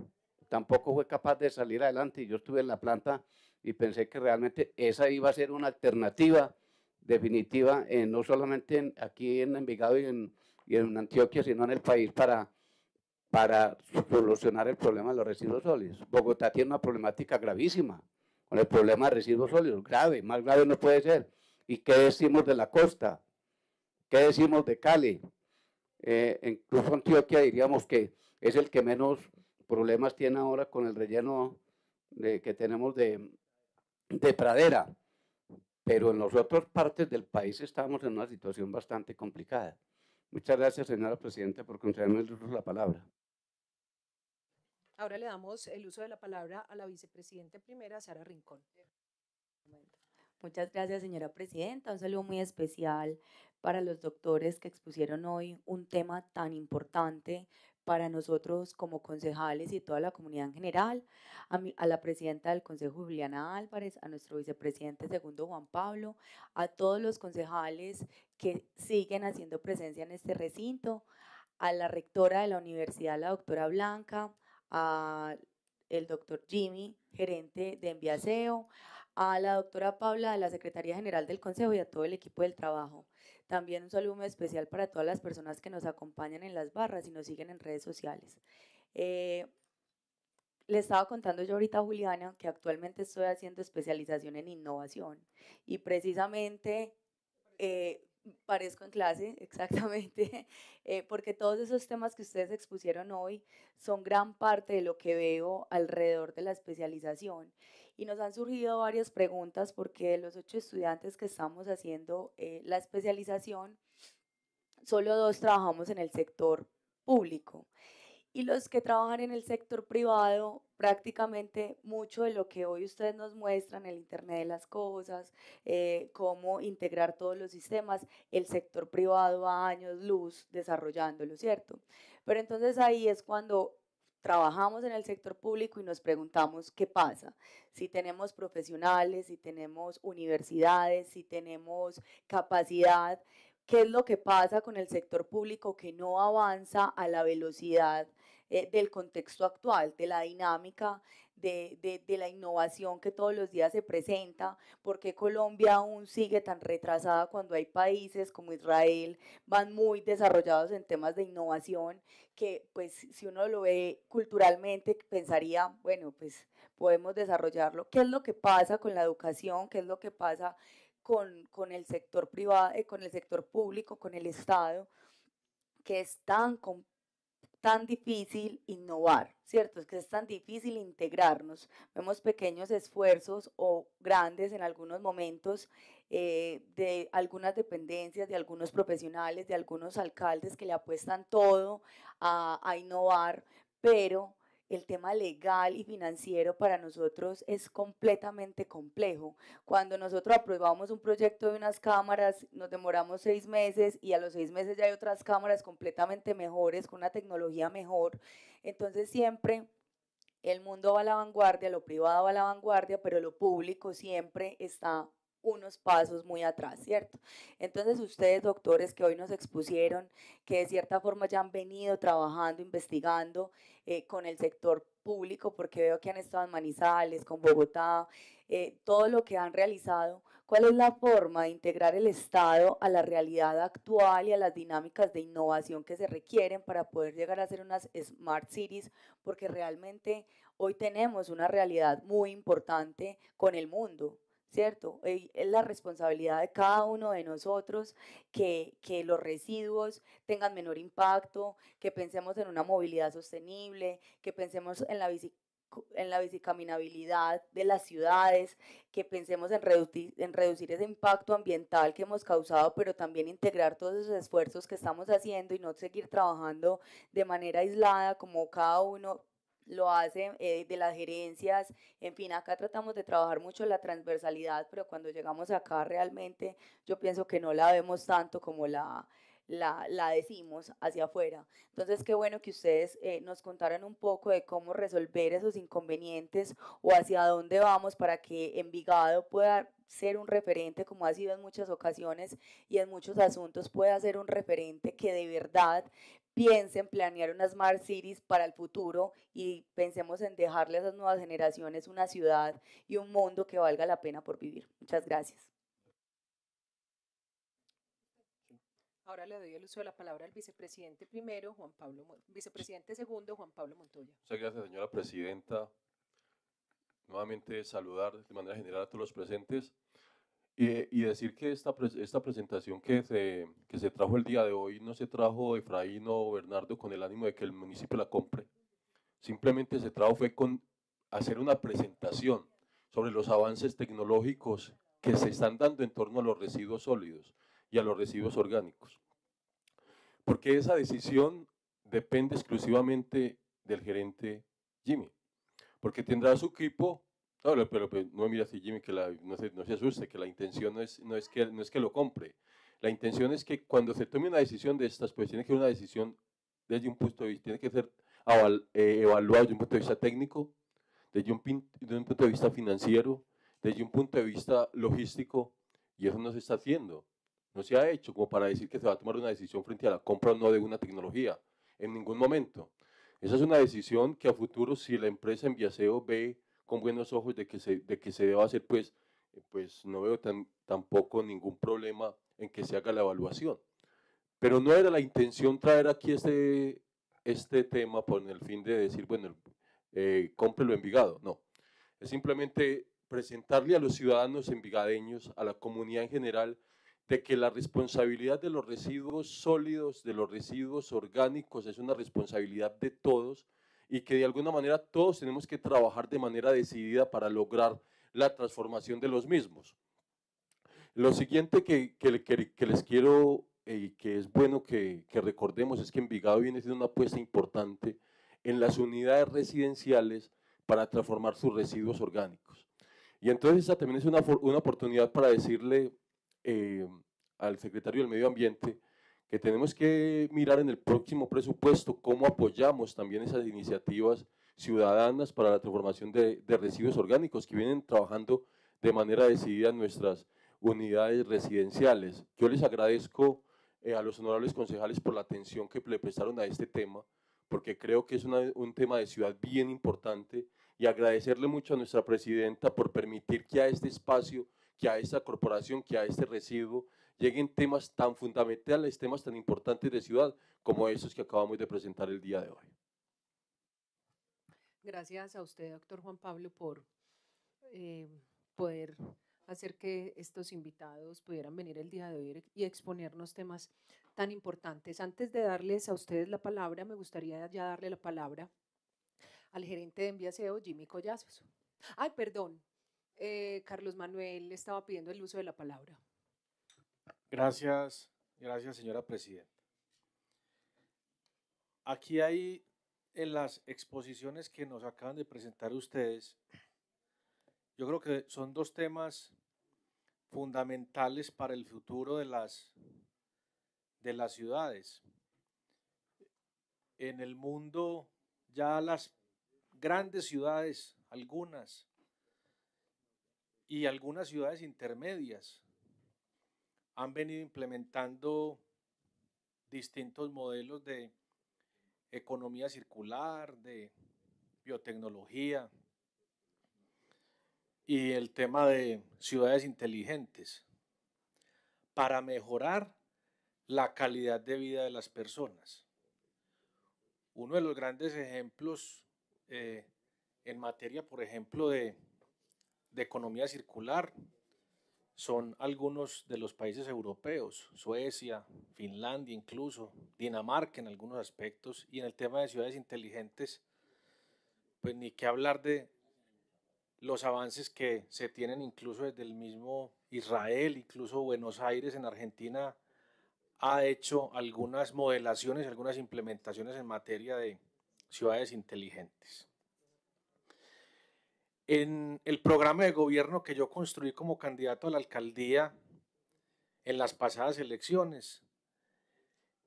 tampoco fue capaz de salir adelante. Y yo estuve en la planta y pensé que realmente esa iba a ser una alternativa definitiva, no solamente aquí en Envigado y en, y en Antioquia, sino en el país para, para solucionar el problema de los residuos sólidos. Bogotá tiene una problemática gravísima con el problema de residuos sólidos, grave, más grave no puede ser. ¿Y qué decimos de la costa? ¿Qué decimos de Cali? Eh, incluso Antioquia diríamos que es el que menos problemas tiene ahora con el relleno que tenemos de, de pradera. Pero en las otras partes del país estamos en una situación bastante complicada. Muchas gracias, señora Presidenta, por concederme la palabra. Ahora le damos el uso de la palabra a la vicepresidenta primera, Sara Rincón. Muchas gracias, señora presidenta. Un saludo muy especial para los doctores que expusieron hoy un tema tan importante para nosotros como concejales y toda la comunidad en general, a, a, la presidenta del Consejo Juliana Álvarez, a nuestro vicepresidente segundo Juan Pablo, a todos los concejales que siguen haciendo presencia en este recinto, a la rectora de la universidad, la doctora Blanca, a el doctor Jimmy, gerente de Enviaseo, a la doctora Paula de la Secretaría General del Consejo y a todo el equipo del trabajo. También un saludo muy especial para todas las personas que nos acompañan en las barras y nos siguen en redes sociales. Eh, le estaba contando yo ahorita a Juliana que actualmente estoy haciendo especialización en innovación y precisamente eh, parezco en clase, exactamente, eh, porque todos esos temas que ustedes expusieron hoy son gran parte de lo que veo alrededor de la especialización y nos han surgido varias preguntas porque de los ocho estudiantes que estamos haciendo eh, la especialización, solo dos trabajamos en el sector público. Y los que trabajan en el sector privado, prácticamente mucho de lo que hoy ustedes nos muestran, el Internet de las Cosas, eh, cómo integrar todos los sistemas, el sector privado a años luz desarrollándolo, ¿cierto? Pero entonces ahí es cuando trabajamos en el sector público y nos preguntamos qué pasa. Si tenemos profesionales, si tenemos universidades, si tenemos capacidad, ¿qué es lo que pasa con el sector público que no avanza a la velocidad eh, del contexto actual, de la dinámica de, la innovación que todos los días se presenta, porque Colombia aún sigue tan retrasada cuando hay países como Israel, van muy desarrollados en temas de innovación, que pues si uno lo ve culturalmente pensaría, bueno, pues podemos desarrollarlo. ¿Qué es lo que pasa con la educación? ¿Qué es lo que pasa con, con el sector privado, eh, con el sector público, con el Estado? que es tan, tan difícil innovar, ¿cierto? Es que es tan difícil integrarnos. Vemos pequeños esfuerzos o grandes en algunos momentos eh, de algunas dependencias, de algunos profesionales, de algunos alcaldes que le apuestan todo a, a innovar, pero el tema legal y financiero para nosotros es completamente complejo. Cuando nosotros aprobamos un proyecto de unas cámaras, nos demoramos seis meses y a los seis meses ya hay otras cámaras completamente mejores, con una tecnología mejor. Entonces siempre el mundo va a la vanguardia, lo privado va a la vanguardia, pero lo público siempre está unos pasos muy atrás, ¿cierto? Entonces ustedes, doctores, que hoy nos expusieron, que de cierta forma ya han venido trabajando, investigando eh, con el sector público, porque veo que han estado en Manizales, con Bogotá, eh, todo lo que han realizado, ¿cuál es la forma de integrar el Estado a la realidad actual y a las dinámicas de innovación que se requieren para poder llegar a ser unas smart cities? Porque realmente hoy tenemos una realidad muy importante con el mundo. ¿Cierto? Es la responsabilidad de cada uno de nosotros que, que, los residuos tengan menor impacto, que pensemos en una movilidad sostenible, que pensemos en la bicicleta en la bicicaminabilidad de las ciudades, que pensemos en reducir, en reducir ese impacto ambiental que hemos causado, pero también integrar todos esos esfuerzos que estamos haciendo y no seguir trabajando de manera aislada como cada uno lo hace eh, de las gerencias, en fin, acá tratamos de trabajar mucho la transversalidad, pero cuando llegamos acá realmente yo pienso que no la vemos tanto como la, la, la decimos hacia afuera. Entonces, qué bueno que ustedes eh, nos contaran un poco de cómo resolver esos inconvenientes o hacia dónde vamos para que Envigado pueda ser un referente, como ha sido en muchas ocasiones y en muchos asuntos, pueda ser un referente que de verdad piense en planear unas Smart Cities para el futuro y pensemos en dejarle a esas nuevas generaciones una ciudad y un mundo que valga la pena por vivir. Muchas gracias. Ahora le doy el uso de la palabra al vicepresidente primero, Juan Pablo, vicepresidente segundo, Juan Pablo Montoya. Muchas gracias, señora presidenta. Nuevamente saludar de manera general a todos los presentes y, y decir que esta, esta presentación que se, que se trajo el día de hoy no se trajo Efraín o Bernardo con el ánimo de que el municipio la compre. Simplemente se trajo fue con hacer una presentación sobre los avances tecnológicos que se están dando en torno a los residuos sólidos y a los residuos orgánicos. Porque esa decisión depende exclusivamente del gerente Jimmy. Porque tendrá su equipo, no, pero, no mira así Jimmy, que no, se, no, se, asuste, que la intención no es, no, es que, no es que lo compre. La intención es que cuando se tome una decisión de estas, pues tiene que ser una decisión desde un punto de vista, tiene que ser eh, evaluado desde un punto de vista técnico, desde un, desde un punto de vista financiero, desde un punto de vista logístico, y eso no se está haciendo no se ha hecho como para decir que se va a tomar una decisión frente a la compra o no de una tecnología, en ningún momento. Esa es una decisión que a futuro, si la empresa en Viaseo ve con buenos ojos de que se, de que se deba hacer, pues, eh, pues no veo tampoco ningún problema en que se haga la evaluación. Pero no era la intención traer aquí este, este tema por el fin de decir, bueno, eh, cómprelo en Vigado, no. Es simplemente presentarle a los ciudadanos envigadeños, a la comunidad en general, de que la responsabilidad de los residuos sólidos, de los residuos orgánicos, es una responsabilidad de todos y que de alguna manera todos tenemos que trabajar de manera decidida para lograr la transformación de los mismos. Lo siguiente que, que, les quiero eh, y que es bueno que, recordemos es que Envigado viene siendo una apuesta importante en las unidades residenciales para transformar sus residuos orgánicos. Y entonces esa también es una, una oportunidad para decirle eh, al secretario del Medio Ambiente que tenemos que mirar en el próximo presupuesto cómo apoyamos también esas iniciativas ciudadanas para la transformación de, residuos orgánicos que vienen trabajando de manera decidida en nuestras unidades residenciales. Yo les agradezco eh, a los honorables concejales por la atención que le prestaron a este tema, porque creo que es un tema de ciudad bien importante y agradecerle mucho a nuestra presidenta por permitir que a este espacio que a esta corporación, que a este residuo lleguen temas tan fundamentales, temas tan importantes de ciudad como esos que acabamos de presentar el día de hoy. Gracias a usted, doctor Juan Pablo, por eh, poder hacer que estos invitados pudieran venir el día de hoy y exponernos temas tan importantes. Antes de darles a ustedes la palabra, me gustaría ya darle la palabra al gerente de enviaseo, Jimmy Collazos. Ay, perdón, eh, Carlos Manuel estaba pidiendo el uso de la palabra. Gracias, gracias señora presidenta. Aquí hay en las exposiciones que nos acaban de presentar ustedes, yo creo que son dos temas fundamentales para el futuro de las, de las ciudades. En el mundo ya las grandes ciudades, algunas, y algunas ciudades intermedias han venido implementando distintos modelos de economía circular, de biotecnología y el tema de ciudades inteligentes para mejorar la calidad de vida de las personas. Uno de los grandes ejemplos eh, en materia, por ejemplo, de, de economía circular son algunos de los países europeos, Suecia, Finlandia incluso, Dinamarca en algunos aspectos, y en el tema de ciudades inteligentes, pues ni que hablar de los avances que se tienen incluso desde el mismo Israel, incluso Buenos Aires en Argentina ha hecho algunas modelaciones, algunas implementaciones en materia de ciudades inteligentes. En el programa de gobierno que yo construí como candidato a la alcaldía en las pasadas elecciones,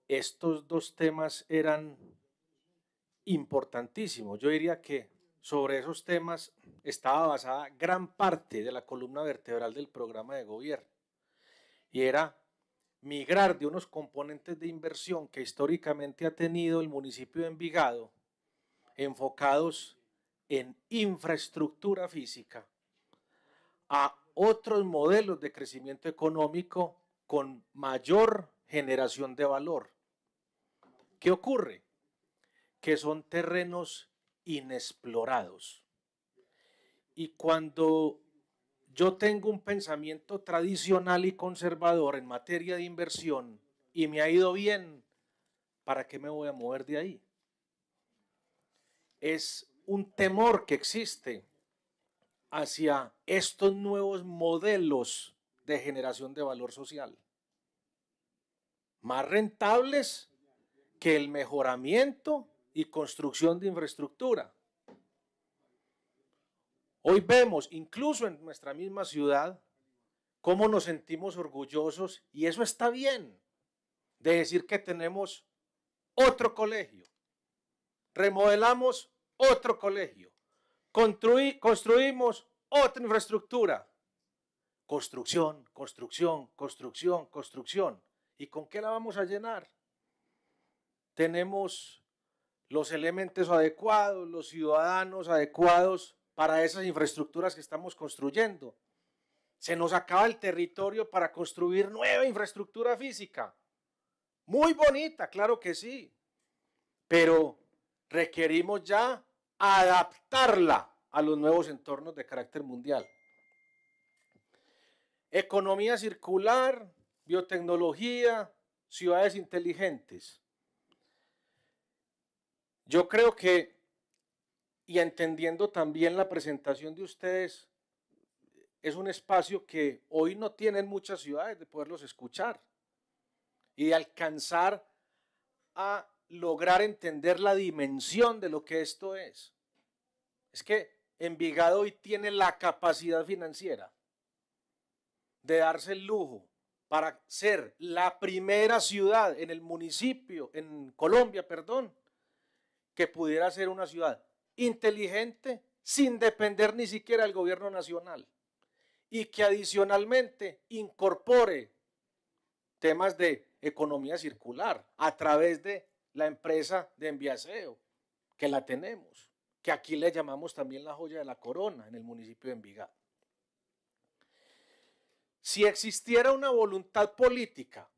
estos dos temas eran importantísimos. Yo diría que sobre esos temas estaba basada gran parte de la columna vertebral del programa de gobierno. Y era migrar de unos componentes de inversión que históricamente ha tenido el municipio de Envigado, enfocados en infraestructura física, a otros modelos de crecimiento económico con mayor generación de valor. ¿Qué ocurre? Que son terrenos inexplorados. Y cuando yo tengo un pensamiento tradicional y conservador en materia de inversión y me ha ido bien, ¿para qué me voy a mover de ahí? Es un temor que existe hacia estos nuevos modelos de generación de valor social. Más rentables que el mejoramiento y construcción de infraestructura. Hoy vemos, incluso en nuestra misma ciudad, cómo nos sentimos orgullosos, y eso está bien, de decir que tenemos otro colegio. Remodelamos otro colegio. construimos otra infraestructura. Construcción, construcción, construcción, construcción. ¿Y con qué la vamos a llenar? Tenemos los elementos adecuados, los ciudadanos adecuados para esas infraestructuras que estamos construyendo. Se nos acaba el territorio para construir nueva infraestructura física. Muy bonita, claro que sí. Pero requerimos ya adaptarla a los nuevos entornos de carácter mundial. Economía circular, biotecnología, ciudades inteligentes. Yo creo que y entendiendo también la presentación de ustedes, es un espacio que hoy no tienen muchas ciudades de poderlos escuchar y de alcanzar a lograr entender la dimensión de lo que esto es. Es que Envigado hoy tiene la capacidad financiera de darse el lujo para ser la primera ciudad en el municipio, en Colombia, perdón, que pudiera ser una ciudad inteligente sin depender ni siquiera del gobierno nacional y que adicionalmente incorpore temas de economía circular a través de la empresa de enviaseo, que la tenemos, que aquí le llamamos también la joya de la corona en el municipio de Envigado. Si existiera una voluntad política,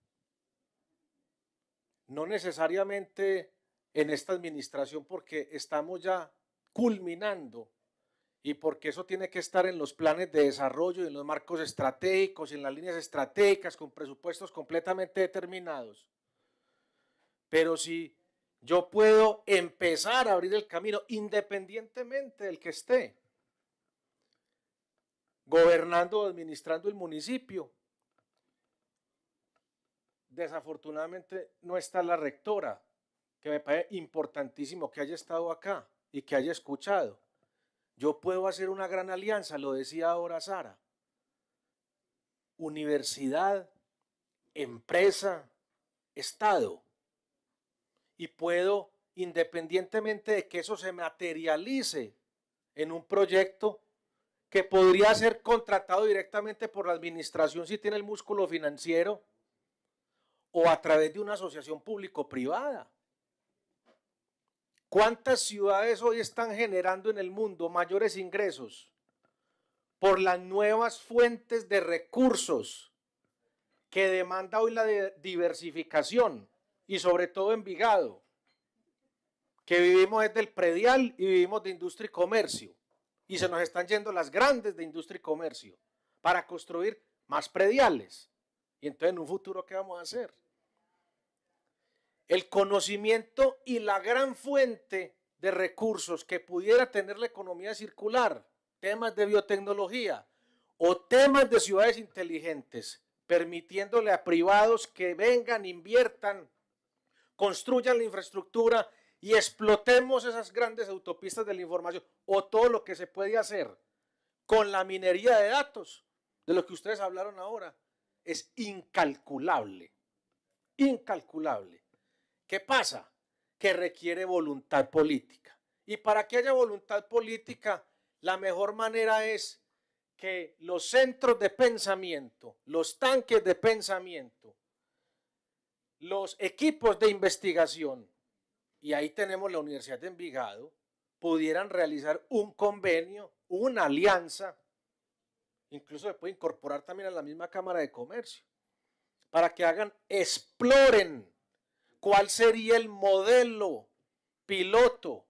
no necesariamente en esta administración, porque estamos ya culminando y porque eso tiene que estar en los planes de desarrollo, en los marcos estratégicos, en las líneas estratégicas, con presupuestos completamente determinados. Pero si yo puedo empezar a abrir el camino independientemente del que esté, gobernando o administrando el municipio, desafortunadamente no está la rectora, que me parece importantísimo que haya estado acá y que haya escuchado. Yo puedo hacer una gran alianza, lo decía ahora Sara. Universidad, empresa, Estado. Y puedo, independientemente de que eso se materialice en un proyecto, que podría ser contratado directamente por la administración si tiene el músculo financiero o a través de una asociación público-privada. ¿Cuántas ciudades hoy están generando en el mundo mayores ingresos por las nuevas fuentes de recursos que demanda hoy la diversificación y sobre todo Envigado, que vivimos desde el predial y vivimos de industria y comercio y se nos están yendo las grandes de industria y comercio para construir más prediales. Y entonces en un futuro, ¿qué vamos a hacer? El conocimiento y la gran fuente de recursos que pudiera tener la economía circular, temas de biotecnología o temas de ciudades inteligentes, permitiéndole a privados que vengan, inviertan, construyan la infraestructura y explotemos esas grandes autopistas de la información o todo lo que se puede hacer con la minería de datos, de lo que ustedes hablaron ahora, es incalculable. Incalculable. ¿Qué pasa? Que requiere voluntad política. Y para que haya voluntad política, la mejor manera es que los centros de pensamiento, los tanques de pensamiento, los equipos de investigación, y ahí tenemos la Universidad de Envigado, pudieran realizar un convenio, una alianza, incluso se puede incorporar también a la misma Cámara de Comercio, para que hagan, exploren cuál sería el modelo piloto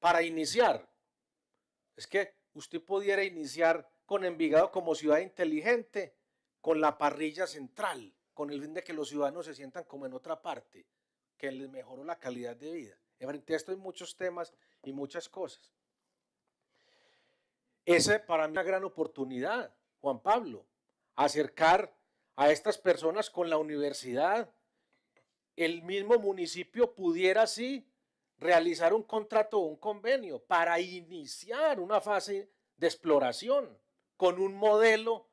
para iniciar. Es que usted pudiera iniciar con Envigado como ciudad inteligente, con la parrilla central, con el fin de que los ciudadanos se sientan como en otra parte que les mejoró la calidad de vida. Frente a esto hay muchos temas y muchas cosas. Esa para mí es una gran oportunidad, Juan Pablo, acercar a estas personas con la universidad. El mismo municipio pudiera así realizar un contrato o un convenio para iniciar una fase de exploración con un modelo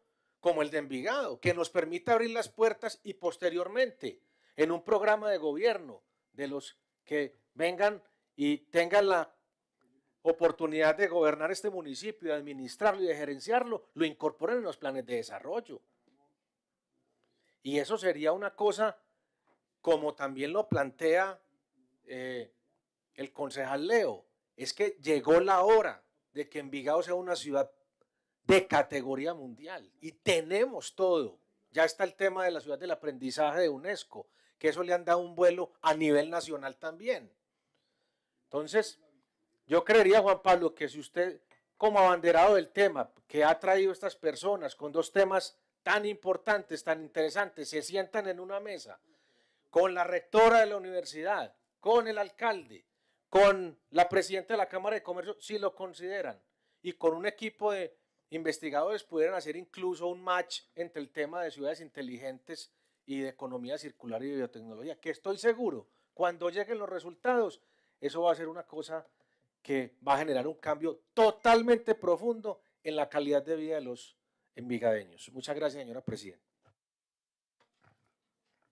como el de Envigado, que nos permita abrir las puertas y posteriormente en un programa de gobierno de los que vengan y tengan la oportunidad de gobernar este municipio, de administrarlo y de gerenciarlo, lo incorporen en los planes de desarrollo. Y eso sería una cosa como también lo plantea eh, el concejal Leo, es que llegó la hora de que Envigado sea una ciudad de categoría mundial y tenemos todo. Ya está el tema de la ciudad del aprendizaje de UNESCO, que eso le han dado un vuelo a nivel nacional también. Entonces, yo creería, Juan Pablo, que si usted, como abanderado del tema que ha traído estas personas con dos temas tan importantes, tan interesantes, se sientan en una mesa con la rectora de la universidad, con el alcalde, con la presidenta de la Cámara de Comercio, si lo consideran, y con un equipo de investigadores pudieran hacer incluso un match entre el tema de ciudades inteligentes y de economía circular y de biotecnología, que estoy seguro, cuando lleguen los resultados, eso va a ser una cosa que va a generar un cambio totalmente profundo en la calidad de vida de los envigadeños. Muchas gracias, señora presidenta.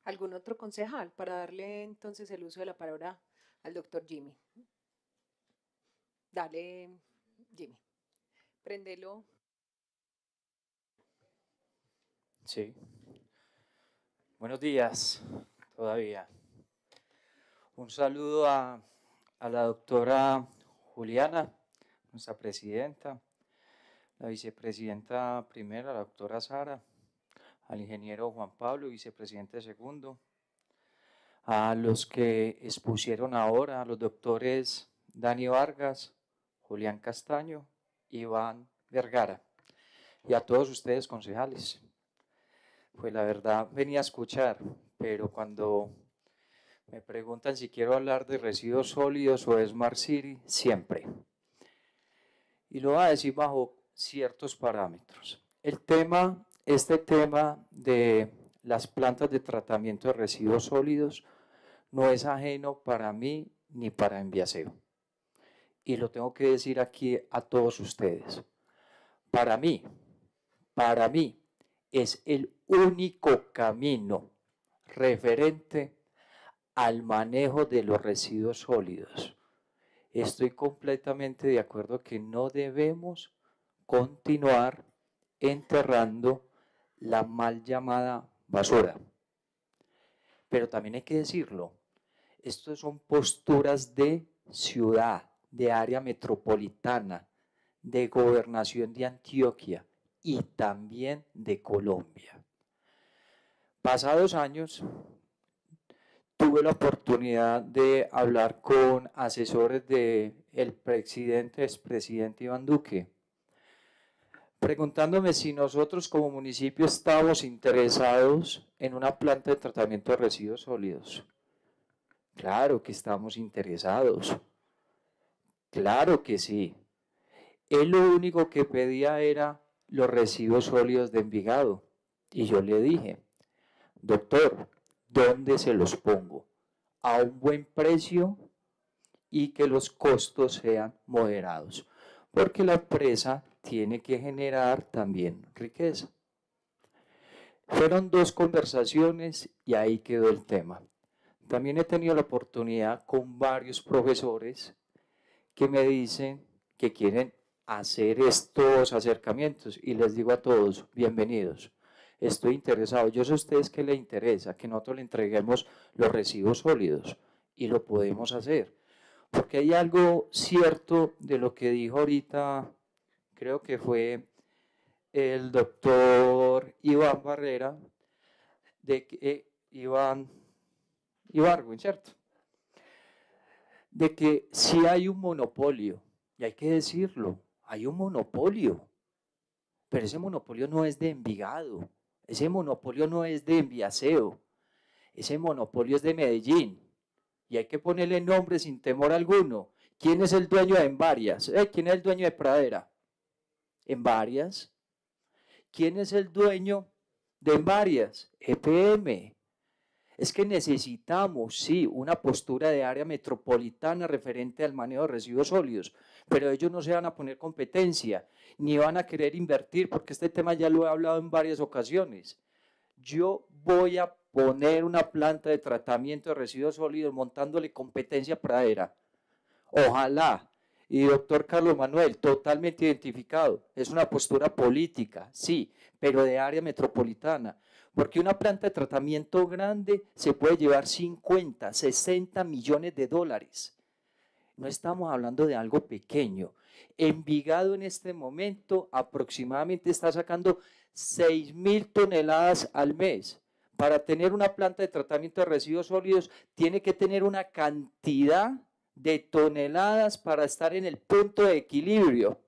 ¿Algún otro concejal para darle entonces el uso de la palabra al doctor Jimmy? Dale, Jimmy. Prendelo. Sí. Buenos días, todavía. Un saludo a, la doctora Juliana, nuestra presidenta, la vicepresidenta primera, la doctora Sara, al ingeniero Juan Pablo, vicepresidente segundo, a los que expusieron ahora, a los doctores Dani Vargas, Julián Castaño, Iván Vergara, y a todos ustedes concejales. Pues la verdad venía a escuchar, pero cuando me preguntan si quiero hablar de residuos sólidos o de Smart City, siempre. Y lo voy a decir bajo ciertos parámetros. El tema, este tema de las plantas de tratamiento de residuos sólidos no es ajeno para mí ni para Enviaseo. Y lo tengo que decir aquí a todos ustedes. Para mí, para mí, es el único camino referente al manejo de los residuos sólidos. Estoy completamente de acuerdo que no debemos continuar enterrando la mal llamada basura. Pero también hay que decirlo, estas son posturas de ciudad, de área metropolitana, de gobernación de Antioquia y también de Colombia. Pasados años, tuve la oportunidad de hablar con asesores del el presidente, expresidente Iván Duque, preguntándome si nosotros como municipio estábamos interesados en una planta de tratamiento de residuos sólidos. Claro que estamos interesados. Claro que sí. Él lo único que pedía era los residuos sólidos de Envigado. Y yo le dije, doctor, ¿dónde se los pongo? A un buen precio y que los costos sean moderados. Porque la empresa tiene que generar también riqueza. Fueron dos conversaciones y ahí quedó el tema. También he tenido la oportunidad con varios profesores que me dicen que quieren hacer estos acercamientos y les digo a todos, bienvenidos. Estoy interesado. Yo sé a ustedes que les interesa que nosotros le entreguemos los residuos sólidos y lo podemos hacer. Porque hay algo cierto de lo que dijo ahorita creo que fue el doctor Iván Barrera, de que, eh, Iván Ibargüen, ¿cierto? De que si hay un monopolio, y hay que decirlo, hay un monopolio, pero ese monopolio no es de Envigado, ese monopolio no es de Enviaseo, ese monopolio es de Medellín, y hay que ponerle nombre sin temor alguno. ¿Quién es el dueño de Envarias? Eh, ¿Quién es el dueño de Pradera? en varias. ¿Quién es el dueño de varias? EPM. Es que necesitamos, sí, una postura de área metropolitana referente al manejo de residuos sólidos, pero ellos no se van a poner competencia, ni van a querer invertir, porque este tema ya lo he hablado en varias ocasiones. Yo voy a poner una planta de tratamiento de residuos sólidos montándole competencia pradera. Ojalá y doctor Carlos Manuel, totalmente identificado. Es una postura política, sí, pero de área metropolitana. Porque una planta de tratamiento grande se puede llevar 50, 60 millones de dólares. No estamos hablando de algo pequeño. Envigado en este momento aproximadamente está sacando 6 mil toneladas al mes. Para tener una planta de tratamiento de residuos sólidos tiene que tener una cantidad de toneladas para estar en el punto de equilibrio.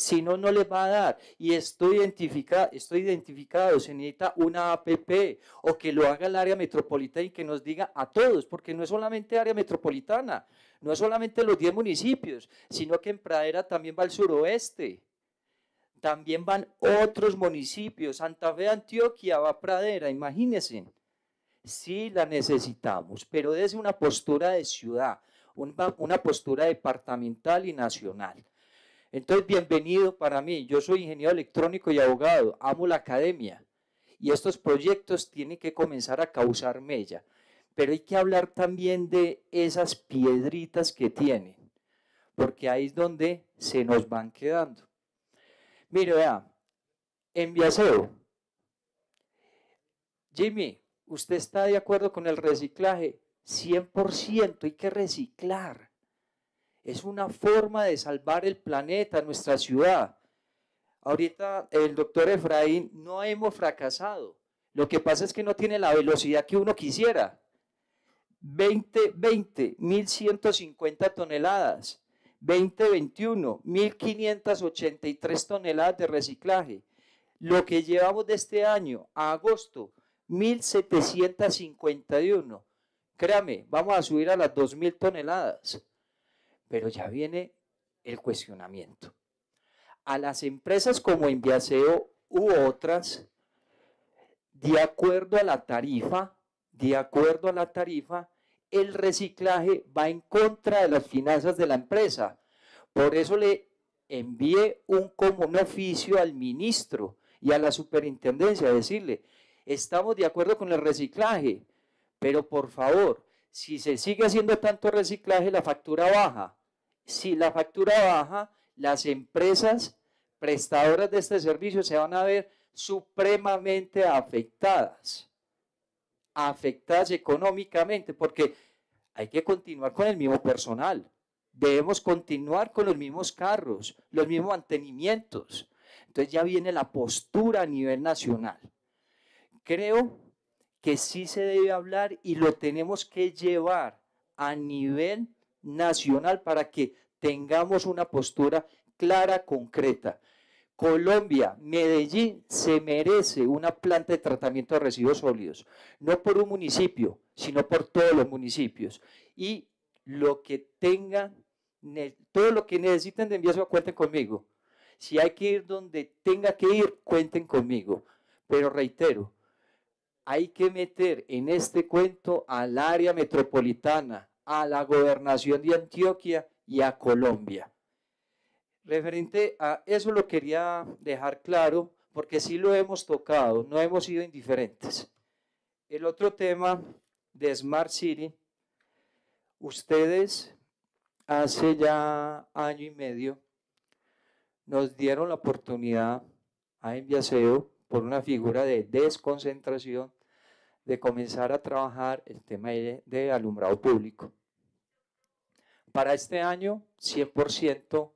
Si no, no les va a dar. Y estoy, identificado, estoy identificado, se necesita una APP o que lo haga el área metropolitana y que nos diga a todos, porque no es solamente área metropolitana, no es solamente los 10 municipios, sino que en Pradera también va el suroeste. También van otros municipios, Santa Fe, Antioquia, va Pradera, imagínense sí la necesitamos, pero desde una postura de ciudad, una, postura departamental y nacional. Entonces, bienvenido para mí. Yo soy ingeniero electrónico y abogado, amo la academia y estos proyectos tienen que comenzar a causar mella. Pero hay que hablar también de esas piedritas que tienen, porque ahí es donde se nos van quedando. Mire, vea, en Jimmy, ¿Usted está de acuerdo con el reciclaje? 100% hay que reciclar. Es una forma de salvar el planeta, nuestra ciudad. Ahorita el doctor Efraín, no hemos fracasado. Lo que pasa es que no tiene la velocidad que uno quisiera. 2020, 20, 1150 toneladas. 2021, 1583 toneladas de reciclaje. Lo que llevamos de este año a agosto, 1751. Créame, vamos a subir a las 2000 toneladas. Pero ya viene el cuestionamiento. A las empresas como Enviaseo u otras, de acuerdo a la tarifa, de acuerdo a la tarifa, el reciclaje va en contra de las finanzas de la empresa. Por eso le envié un común oficio al ministro y a la superintendencia a decirle, estamos de acuerdo con el reciclaje, pero por favor, si se sigue haciendo tanto reciclaje, la factura baja. Si la factura baja, las empresas prestadoras de este servicio se van a ver supremamente afectadas, afectadas económicamente, porque hay que continuar con el mismo personal, debemos continuar con los mismos carros, los mismos mantenimientos. Entonces ya viene la postura a nivel nacional. Creo que sí se debe hablar y lo tenemos que llevar a nivel nacional para que tengamos una postura clara, concreta. Colombia, Medellín se merece una planta de tratamiento de residuos sólidos, no por un municipio, sino por todos los municipios. Y lo que tengan, todo lo que necesiten de envío, cuenten conmigo. Si hay que ir donde tenga que ir, cuenten conmigo. Pero reitero, hay que meter en este cuento al área metropolitana, a la gobernación de Antioquia y a Colombia. Referente a eso lo quería dejar claro porque sí lo hemos tocado, no hemos sido indiferentes. El otro tema de Smart City, ustedes hace ya año y medio nos dieron la oportunidad a Enviaseo por una figura de desconcentración de comenzar a trabajar el tema de, alumbrado público. Para este año, 100%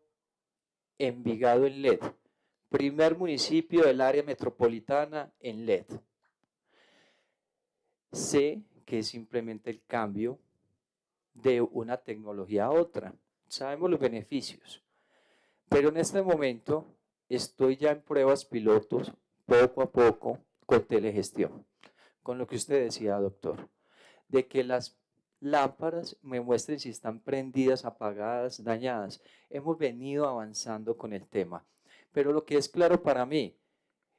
Envigado en LED. Primer municipio del área metropolitana en LED. Sé que es simplemente el cambio de una tecnología a otra. Sabemos los beneficios. Pero en este momento estoy ya en pruebas pilotos, poco a poco, con telegestión. Con lo que usted decía, doctor, de que las lámparas me muestren si están prendidas, apagadas, dañadas. Hemos venido avanzando con el tema. Pero lo que es claro para mí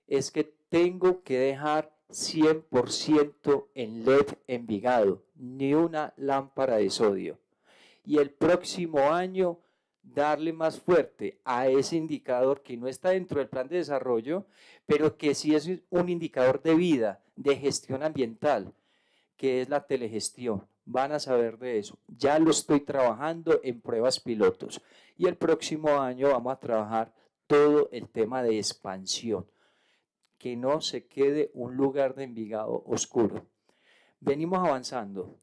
es que tengo que dejar 100% en LED Envigado, ni una lámpara de sodio. Y el próximo año darle más fuerte a ese indicador que no está dentro del plan de desarrollo, pero que sí es un indicador de vida, de gestión ambiental, que es la telegestión van a saber de eso. Ya lo estoy trabajando en pruebas pilotos y el próximo año vamos a trabajar todo el tema de expansión, que no se quede un lugar de Envigado oscuro. Venimos avanzando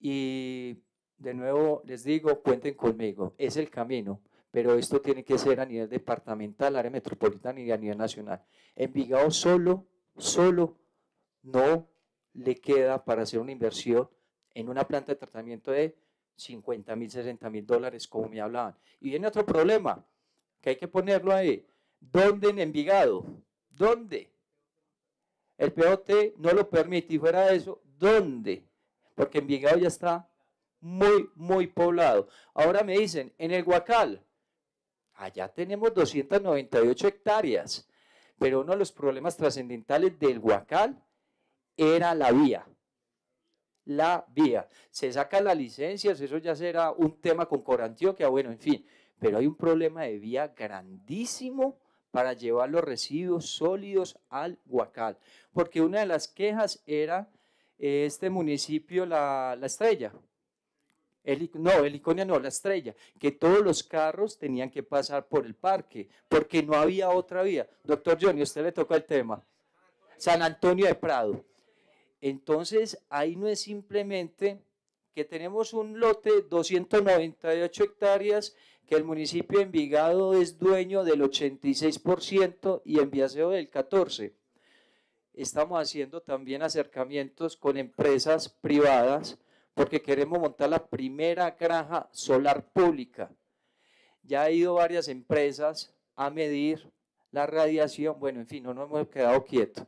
y de nuevo les digo, cuenten conmigo, es el camino, pero esto tiene que ser a nivel departamental, área metropolitana y a nivel nacional. Envigado solo, solo no le queda para hacer una inversión en una planta de tratamiento de 50 mil, 60 mil dólares, como me hablaban. Y viene otro problema, que hay que ponerlo ahí. ¿Dónde en Envigado? ¿Dónde? El POT no lo permite y fuera de eso, ¿dónde? Porque Envigado ya está muy, muy poblado. Ahora me dicen, en el Huacal, allá tenemos 298 hectáreas, pero uno de los problemas trascendentales del Huacal era la vía la vía. Se saca la licencia, eso ya será un tema con Corantioquia, bueno, en fin, pero hay un problema de vía grandísimo para llevar los residuos sólidos al Huacal, porque una de las quejas era este municipio, la, Estrella, no, el Iconia no, la estrella, que todos los carros tenían que pasar por el parque, porque no había otra vía. Doctor Johnny, usted le toca el tema. San Antonio de Prado. Entonces, ahí no es simplemente que tenemos un lote de 298 hectáreas, que el municipio de Envigado es dueño del 86% y Enviaseo del 14%. Estamos haciendo también acercamientos con empresas privadas porque queremos montar la primera granja solar pública. Ya ha ido varias empresas a medir la radiación, bueno, en fin, no nos hemos quedado quietos.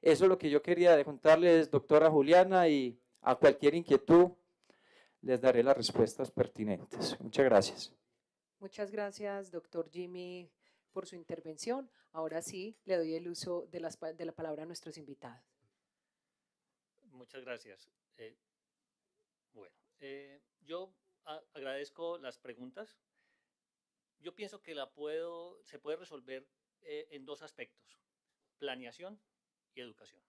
Eso es lo que yo quería contarles, doctora Juliana, y a cualquier inquietud les daré las respuestas pertinentes. Muchas gracias. Muchas gracias, doctor Jimmy, por su intervención. Ahora sí, le doy el uso de, la palabra a nuestros invitados. Muchas gracias. Eh, eh, yo agradezco las preguntas. Yo pienso que la puedo, se puede resolver eh, en dos aspectos, planeación y educación.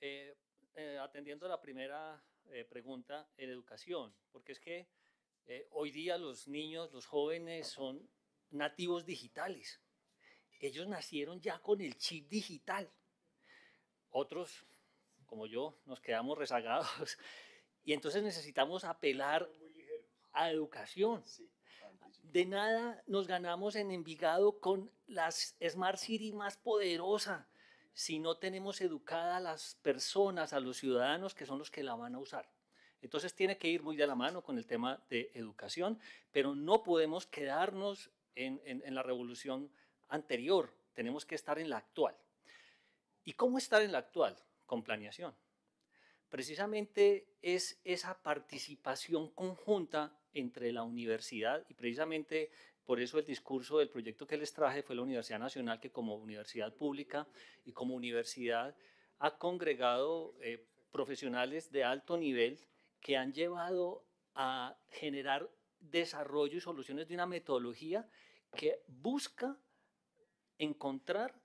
Eh, atendiendo a la primera pregunta, en educación, porque es que hoy día los niños, los jóvenes son nativos digitales. Ellos nacieron ya con el chip digital. Otros, como yo, nos quedamos rezagados. Y entonces necesitamos apelar a educación. De nada nos ganamos en Envigado con las Smart City más poderosa si no tenemos educada a las personas, a los ciudadanos que son los que la van a usar. Entonces tiene que ir muy de la mano con el tema de educación, pero no podemos quedarnos en, en la revolución anterior, tenemos que estar en la actual. ¿Y cómo estar en la actual? Con planeación precisamente es esa participación conjunta entre la universidad y precisamente por eso el discurso del proyecto que les traje fue la Universidad Nacional que como universidad pública y como universidad ha congregado eh, profesionales de alto nivel que han llevado a generar desarrollo y soluciones de una metodología que busca encontrar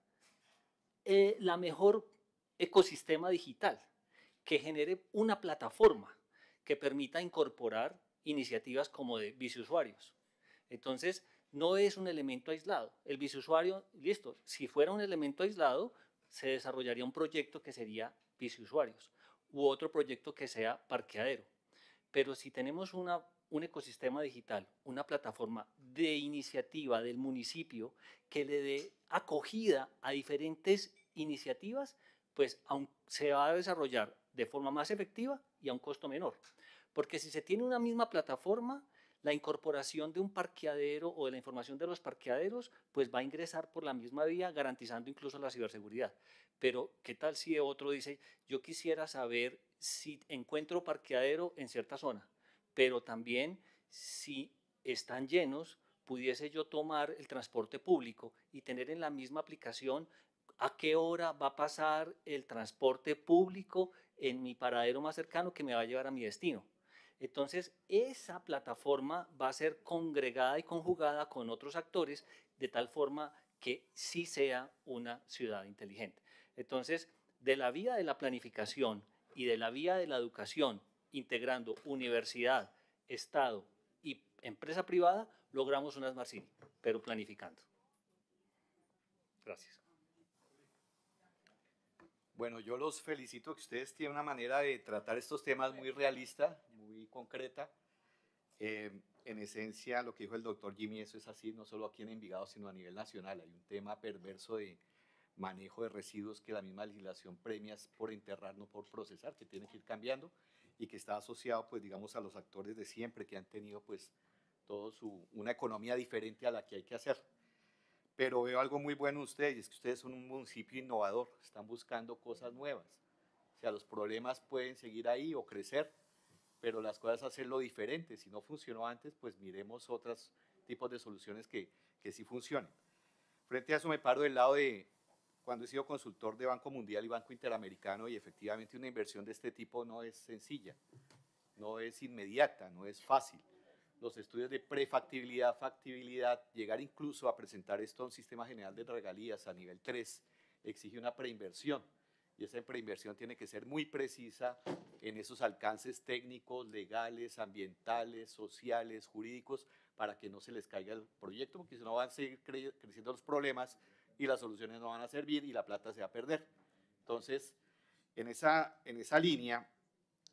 eh, la mejor ecosistema digital que genere una plataforma que permita incorporar iniciativas como de viceusuarios. Entonces, no es un elemento aislado. El viceusuario, listo, si fuera un elemento aislado, se desarrollaría un proyecto que sería viceusuarios u otro proyecto que sea parqueadero. Pero si tenemos una, un ecosistema digital, una plataforma de iniciativa del municipio que le dé acogida a diferentes iniciativas, pues aún se va a desarrollar de forma más efectiva y a un costo menor. Porque si se tiene una misma plataforma, la incorporación de un parqueadero o de la información de los parqueaderos, pues va a ingresar por la misma vía, garantizando incluso la ciberseguridad. Pero, ¿qué tal si otro dice, yo quisiera saber si encuentro parqueadero en cierta zona, pero también si están llenos, pudiese yo tomar el transporte público y tener en la misma aplicación a qué hora va a pasar el transporte público en mi paradero más cercano que me va a llevar a mi destino. Entonces, esa plataforma va a ser congregada y conjugada con otros actores de tal forma que sí sea una ciudad inteligente. Entonces, de la vía de la planificación y de la vía de la educación, integrando universidad, Estado y empresa privada, logramos una Smart City, pero planificando. Gracias. Bueno, yo los felicito que ustedes tienen una manera de tratar estos temas muy realista, muy concreta. Eh, en esencia, lo que dijo el doctor Jimmy, eso es así, no solo aquí en Envigado, sino a nivel nacional. Hay un tema perverso de manejo de residuos que la misma legislación premia por enterrar, no por procesar, que tiene que ir cambiando y que está asociado, pues, digamos, a los actores de siempre que han tenido, pues, todo su, una economía diferente a la que hay que hacer pero veo algo muy bueno en ustedes, es que ustedes son un municipio innovador, están buscando cosas nuevas. O sea, los problemas pueden seguir ahí o crecer, pero las cosas hacerlo diferente. Si no funcionó antes, pues miremos otros tipos de soluciones que, que sí funcionen. Frente a eso me paro del lado de cuando he sido consultor de Banco Mundial y Banco Interamericano y efectivamente una inversión de este tipo no es sencilla, no es inmediata, no es fácil los estudios de prefactibilidad, factibilidad, llegar incluso a presentar esto a un sistema general de regalías a nivel 3, exige una preinversión. Y esa preinversión tiene que ser muy precisa en esos alcances técnicos, legales, ambientales, sociales, jurídicos, para que no se les caiga el proyecto, porque si no van a seguir creciendo los problemas y las soluciones no van a servir y la plata se va a perder. Entonces, en esa, en esa línea,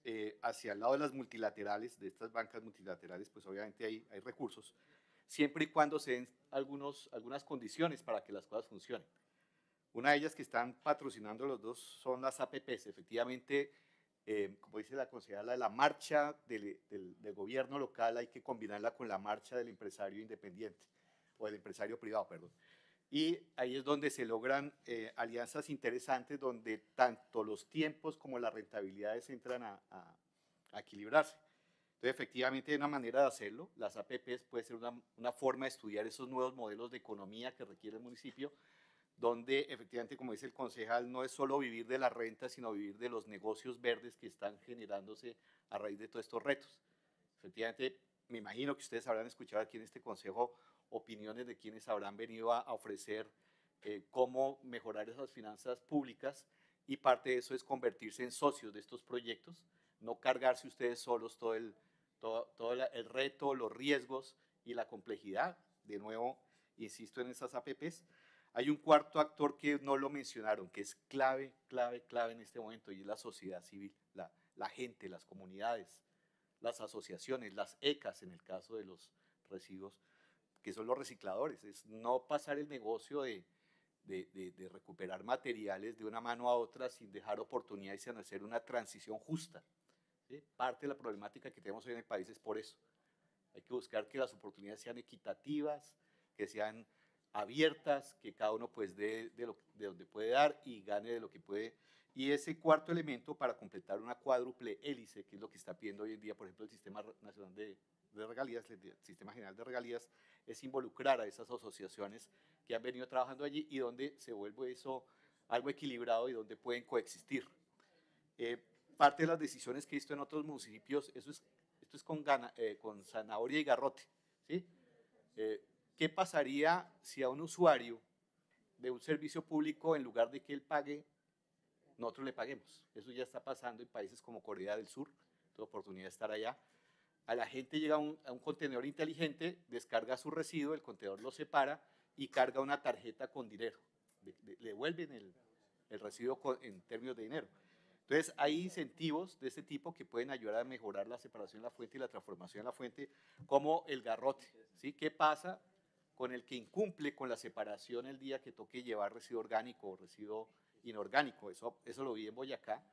eh, hacia el lado de las multilaterales, de estas bancas multilaterales, pues obviamente hay, recursos, siempre y cuando se den algunos, algunas condiciones para que las cosas funcionen. Una de ellas que están patrocinando los dos son las APPs. Efectivamente, eh, como dice la consejera, la marcha del, del, gobierno local hay que combinarla con la marcha del empresario independiente, o del empresario privado, perdón. Y ahí es donde se logran eh, alianzas interesantes, donde tanto los tiempos como las rentabilidades entran a, equilibrarse. Entonces, efectivamente, hay una manera de hacerlo. Las APPs puede ser una, una, forma de estudiar esos nuevos modelos de economía que requiere el municipio, donde efectivamente, como dice el concejal, no es solo vivir de la renta, sino vivir de los negocios verdes que están generándose a raíz de todos estos retos. Efectivamente, me imagino que ustedes habrán escuchado aquí en este consejo opiniones de quienes habrán venido a, ofrecer eh, cómo mejorar esas finanzas públicas y parte de eso es convertirse en socios de estos proyectos, no cargarse ustedes solos todo el, todo, todo el reto, los riesgos y la complejidad. De nuevo, insisto en esas APPs. Hay un cuarto actor que no lo mencionaron, que es clave, clave, clave en este momento, y es la sociedad civil, la, la gente, las comunidades, las asociaciones, las ECAS en el caso de los residuos, que son los recicladores. Es no pasar el negocio de, de, de, recuperar materiales de una mano a otra sin dejar oportunidades y sin hacer una transición justa. Parte de la problemática que tenemos hoy en el país es por eso. Hay que buscar que las oportunidades sean equitativas, que sean abiertas, que cada uno pues dé de, lo, de donde puede dar y gane de lo que puede. Y ese cuarto elemento para completar una cuádruple hélice, que es lo que está pidiendo hoy en día, por ejemplo, el Sistema Nacional de, de Regalías, el Sistema General de Regalías, es involucrar a esas asociaciones que han venido trabajando allí y donde se vuelve eso algo equilibrado y donde pueden coexistir. Eh, parte de las decisiones que he visto en otros municipios, eso es, esto es con, gana, eh, con zanahoria y garrote. ¿sí? Eh, ¿Qué pasaría si a un usuario de un servicio público, en lugar de que él pague, nosotros le paguemos? Eso ya está pasando en países como Corea del Sur, tuve oportunidad de estar allá. A la gente llega a un, contenedor inteligente, descarga su residuo, el contenedor lo separa y carga una tarjeta con dinero. Le, devuelven el, el residuo en términos de dinero. Entonces, hay incentivos de este tipo que pueden ayudar a mejorar la separación de la fuente y la transformación de la fuente, como el garrote. ¿sí? ¿Qué pasa con el que incumple con la separación el día que toque llevar residuo orgánico o residuo inorgánico. Eso, eso lo vi en Boyacá,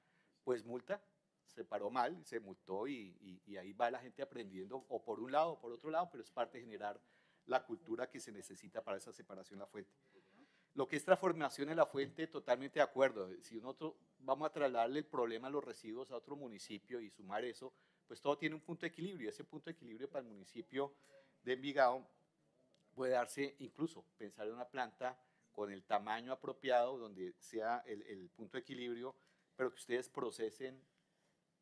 pues multa, se paró mal, se multó y, y, ahí va la gente aprendiendo o por un lado o por otro lado, pero es parte de generar la cultura que se necesita para esa separación de la fuente. Lo que es transformación en la fuente, totalmente de acuerdo. Si nosotros vamos a trasladarle el problema a los residuos a otro municipio y sumar eso, pues todo tiene un punto de equilibrio. Ese punto de equilibrio para el municipio de Envigado puede darse incluso pensar en una planta con el tamaño apropiado, donde sea el, punto de equilibrio, pero que ustedes procesen,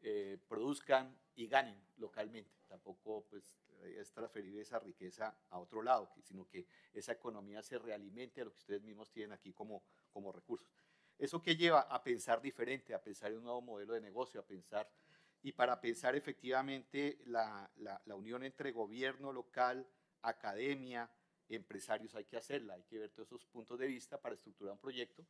eh, produzcan y ganen localmente. Tampoco pues, es transferir esa riqueza a otro lado, sino que esa economía se realimente a lo que ustedes mismos tienen aquí como, como recursos. ¿Eso que lleva? A pensar diferente, a pensar en un nuevo modelo de negocio, a pensar, y para pensar efectivamente la, la, la unión entre gobierno local, academia, empresarios hay que hacerla, hay que ver todos esos puntos de vista para estructurar un proyecto.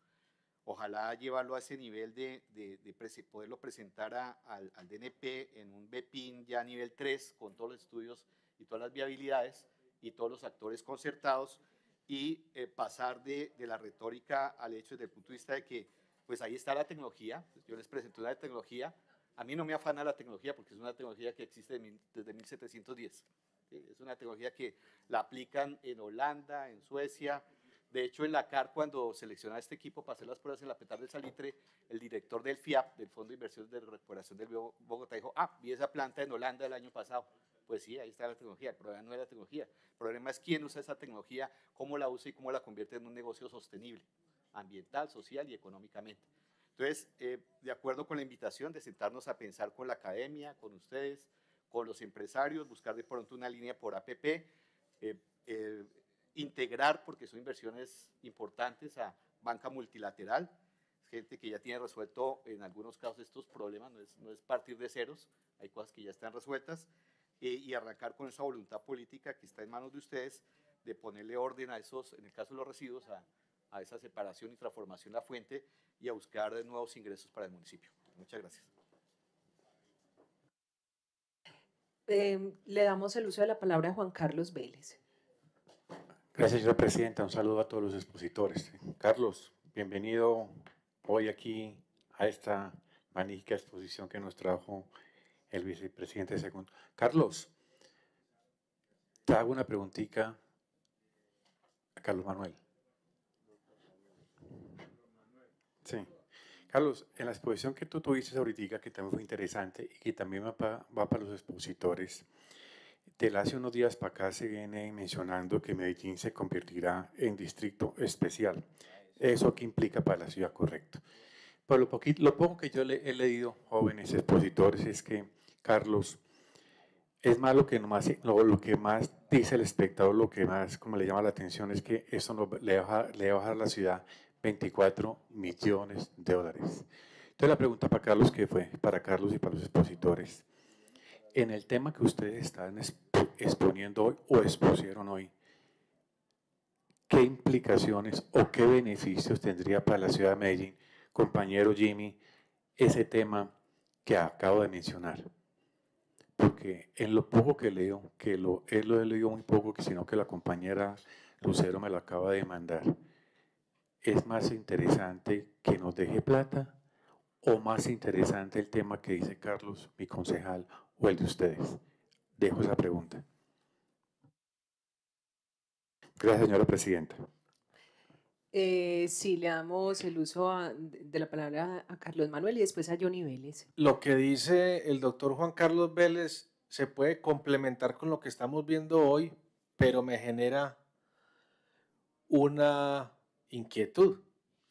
Ojalá llevarlo a ese nivel de, de, poderlo presentar al, DNP en un BPIN ya a nivel 3 con todos los estudios y todas las viabilidades y todos los actores concertados y eh, pasar de, de, la retórica al hecho desde el punto de vista de que pues ahí está la tecnología, yo les presento una tecnología, a mí no me afana la tecnología porque es una tecnología que existe desde 1710 es una tecnología que la aplican en Holanda, en Suecia. De hecho, en la CAR, cuando selecciona este equipo para hacer las pruebas en la petar del salitre, el director del FIAP, del Fondo de Inversiones de Recuperación del Bogotá, dijo, ah, vi esa planta en Holanda el año pasado. Pues sí, ahí está la tecnología. El problema no es la tecnología. El problema es quién usa esa tecnología, cómo la usa y cómo la convierte en un negocio sostenible, ambiental, social y económicamente. Entonces, eh, de acuerdo con la invitación de sentarnos a pensar con la academia, con ustedes, con los empresarios, buscar de pronto una línea por APP, eh, eh, integrar, porque son inversiones importantes, a banca multilateral, gente que ya tiene resuelto en algunos casos estos problemas, no es, no es partir de ceros, hay cosas que ya están resueltas, eh, y arrancar con esa voluntad política que está en manos de ustedes de ponerle orden a esos, en el caso de los residuos, a, a esa separación y transformación de la fuente y a buscar nuevos ingresos para el municipio. Muchas gracias. Em, le damos el uso de la palabra a Juan Carlos Vélez. Gracias, señora presidenta. Un saludo a todos los expositores. Carlos, bienvenido hoy aquí a esta magnífica exposición que nos trajo el vicepresidente segundo. Carlos, te hago una preguntita a Carlos Manuel. Sí. Carlos, en la exposición que tú tuviste ahorita, que también fue interesante y que también va para, los expositores, de hace unos días para acá se viene mencionando que Medellín se convertirá en distrito especial. ¿Eso qué implica para la ciudad? Correcto. Pero lo, poquito, lo poco que yo he leído, jóvenes expositores, es que, Carlos, es más lo que, nomás, lo, lo, que más dice el espectador, lo que más como le llama la atención es que eso no, le, va, a bajar la ciudad 24 millones de dólares. Entonces la pregunta para Carlos, que fue para Carlos y para los expositores, en el tema que ustedes están exponiendo hoy o expusieron hoy, ¿qué implicaciones o qué beneficios tendría para la ciudad de Medellín, compañero Jimmy, ese tema que acabo de mencionar? Porque en lo poco que leo, que lo, él lo he leído muy poco, sino que la compañera Lucero me lo acaba de mandar, es más interesante que nos deje plata o más interesante el tema que dice Carlos, mi concejal, o el de ustedes? Dejo esa pregunta. Gracias, señora presidenta. Eh, sí, le damos el uso a- de la palabra a Carlos Manuel y después a Johnny Vélez. Lo que dice el doctor Juan Carlos Vélez se puede complementar con lo que estamos viendo hoy, pero me genera una inquietud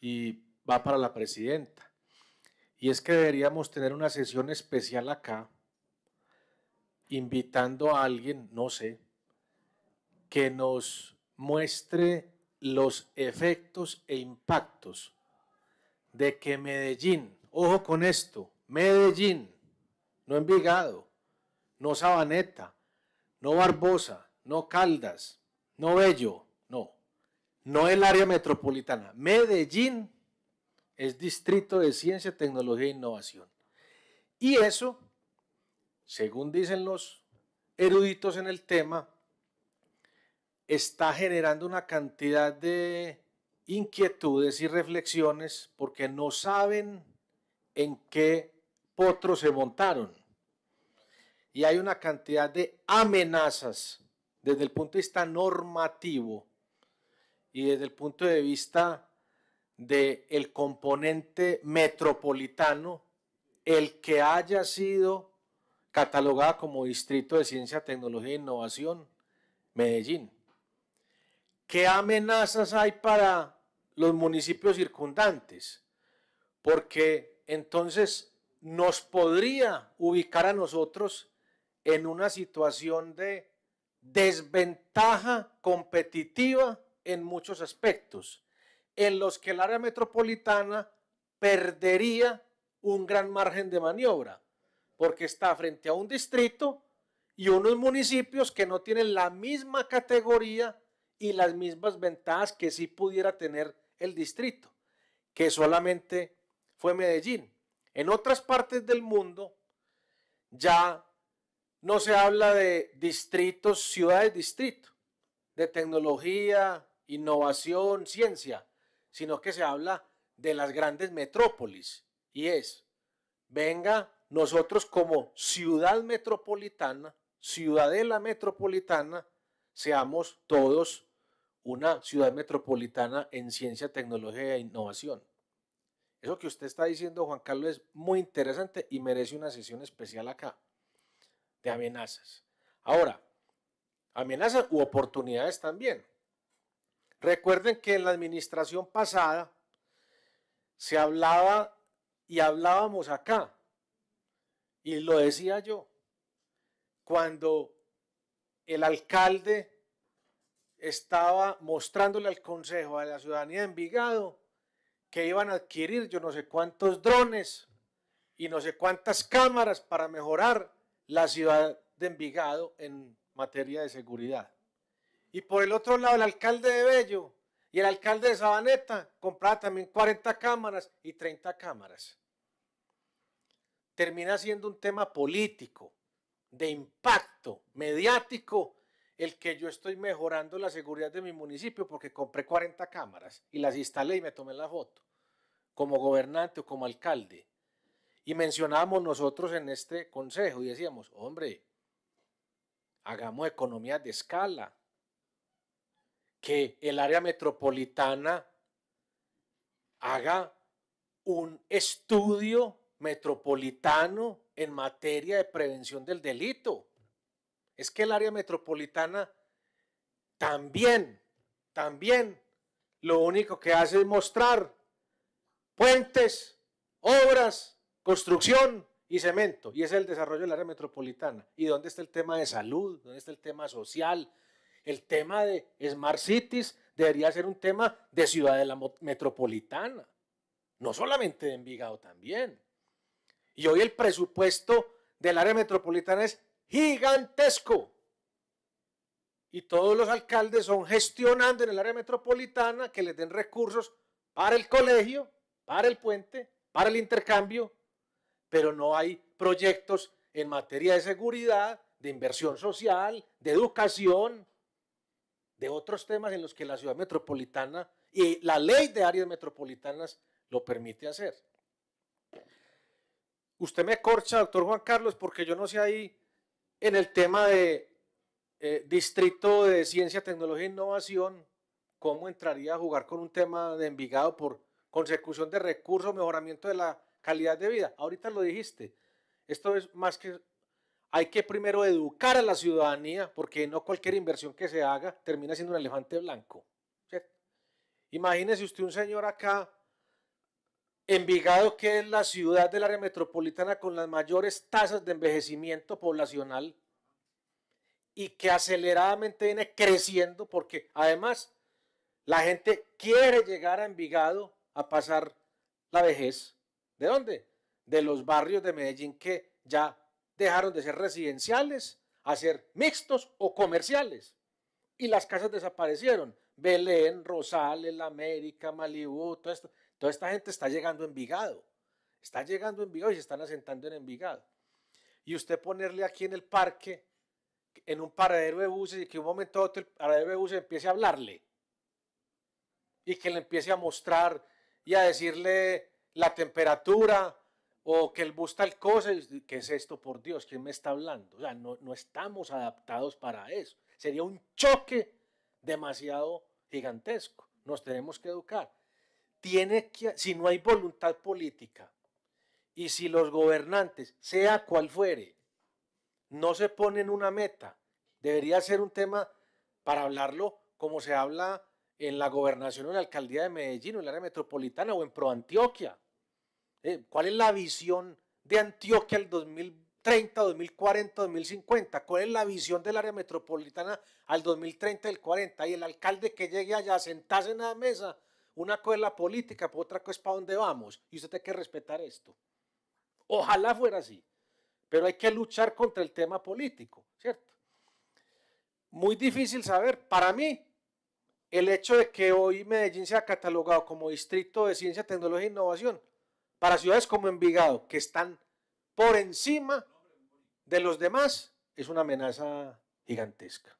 y va para la presidenta. Y es que deberíamos tener una sesión especial acá, invitando a alguien, no sé, que nos muestre los efectos e impactos de que Medellín, ojo con esto, Medellín, no Envigado, no Sabaneta, no Barbosa, no Caldas, no Bello, no, no el área metropolitana. Medellín es distrito de ciencia, tecnología e innovación. Y eso, según dicen los eruditos en el tema, está generando una cantidad de inquietudes y reflexiones porque no saben en qué potro se montaron. Y hay una cantidad de amenazas desde el punto de vista normativo y desde el punto de vista del el componente metropolitano, el que haya sido catalogada como Distrito de Ciencia, Tecnología e Innovación, Medellín. ¿Qué amenazas hay para los municipios circundantes? Porque entonces nos podría ubicar a nosotros en una situación de desventaja competitiva en muchos aspectos, en los que el área metropolitana perdería un gran margen de maniobra, porque está frente a un distrito y unos municipios que no tienen la misma categoría y las mismas ventajas que sí pudiera tener el distrito, que solamente fue Medellín. En otras partes del mundo ya no se habla de distritos, ciudades distrito, de tecnología, innovación, ciencia, sino que se habla de las grandes metrópolis. Y es, venga, nosotros como ciudad metropolitana, ciudadela metropolitana, seamos todos una ciudad metropolitana en ciencia, tecnología e innovación. Eso que usted está diciendo, Juan Carlos, es muy interesante y merece una sesión especial acá de amenazas. Ahora, amenazas u oportunidades también. Recuerden que en la administración pasada se hablaba y hablábamos acá, y lo decía yo, cuando el alcalde estaba mostrándole al Consejo a la ciudadanía de Envigado que iban a adquirir yo no sé cuántos drones y no sé cuántas cámaras para mejorar la ciudad de Envigado en materia de seguridad. Y por el otro lado, el alcalde de Bello y el alcalde de Sabaneta compraba también 40 cámaras y 30 cámaras. Termina siendo un tema político, de impacto mediático, el que yo estoy mejorando la seguridad de mi municipio porque compré 40 cámaras y las instalé y me tomé la foto, como gobernante o como alcalde. Y mencionábamos nosotros en este consejo y decíamos, hombre, hagamos economías de escala, que el área metropolitana haga un estudio metropolitano en materia de prevención del delito. Es que el área metropolitana también, también lo único que hace es mostrar puentes, obras, construcción y cemento. Y es el desarrollo del área metropolitana. ¿Y dónde está el tema de salud? ¿Dónde está el tema social? El tema de Smart Cities debería ser un tema de ciudad de la metropolitana, no solamente de Envigado también. Y hoy el presupuesto del área metropolitana es gigantesco. y todos los alcaldes son gestionando en el área metropolitana que les den recursos para el colegio, para el puente, para el intercambio, pero no hay proyectos en materia de seguridad, de inversión social, de educación, de otros temas en los que la ciudad metropolitana y la ley de áreas metropolitanas lo permite hacer. Usted me corcha, doctor Juan Carlos, porque yo no sé ahí en el tema de eh, Distrito de Ciencia, Tecnología e Innovación, cómo entraría a jugar con un tema de Envigado por consecución de recursos, mejoramiento de la calidad de vida. Ahorita lo dijiste. Esto es más que hay que primero educar a la ciudadanía, porque no cualquier inversión que se haga termina siendo un elefante blanco. Imagínese usted un señor acá, Envigado, que es la ciudad del área metropolitana con las mayores tasas de envejecimiento poblacional y que aceleradamente viene creciendo, porque además la gente quiere llegar a Envigado a pasar la vejez. ¿De dónde? De los barrios de Medellín que ya dejaron de ser residenciales a ser mixtos o comerciales. Y las casas desaparecieron. Belén, Rosales, América, Malibú, todo esto. Toda esta gente está llegando a Envigado. Está llegando a Envigado y se están asentando en Envigado. Y usted ponerle aquí en el parque, en un paradero de buses, y que un momento otro el paradero de buses empiece a hablarle. Y que le empiece a mostrar y a decirle la temperatura, o que el bus tal cosa, ¿qué es esto por Dios? ¿Quién me está hablando? O sea, no, no estamos adaptados para eso. Sería un choque demasiado gigantesco. Nos tenemos que educar. Tiene que, si no hay voluntad política y si los gobernantes, sea cual fuere, no se ponen una meta, debería ser un tema para hablarlo como se habla en la gobernación o en la alcaldía de Medellín o en la área metropolitana o en Pro Antioquia eh, ¿Cuál es la visión de Antioquia al 2030, 2040, 2050? ¿Cuál es la visión del área metropolitana al 2030 y el 40? Y el alcalde que llegue allá a sentarse en la mesa, una cosa es la política, pero otra cosa es para dónde vamos. Y usted tiene que respetar esto. Ojalá fuera así, pero hay que luchar contra el tema político, ¿cierto? Muy difícil saber. Para mí, el hecho de que hoy Medellín sea catalogado como distrito de ciencia, tecnología e innovación para ciudades como Envigado, que están por encima de los demás, es una amenaza gigantesca.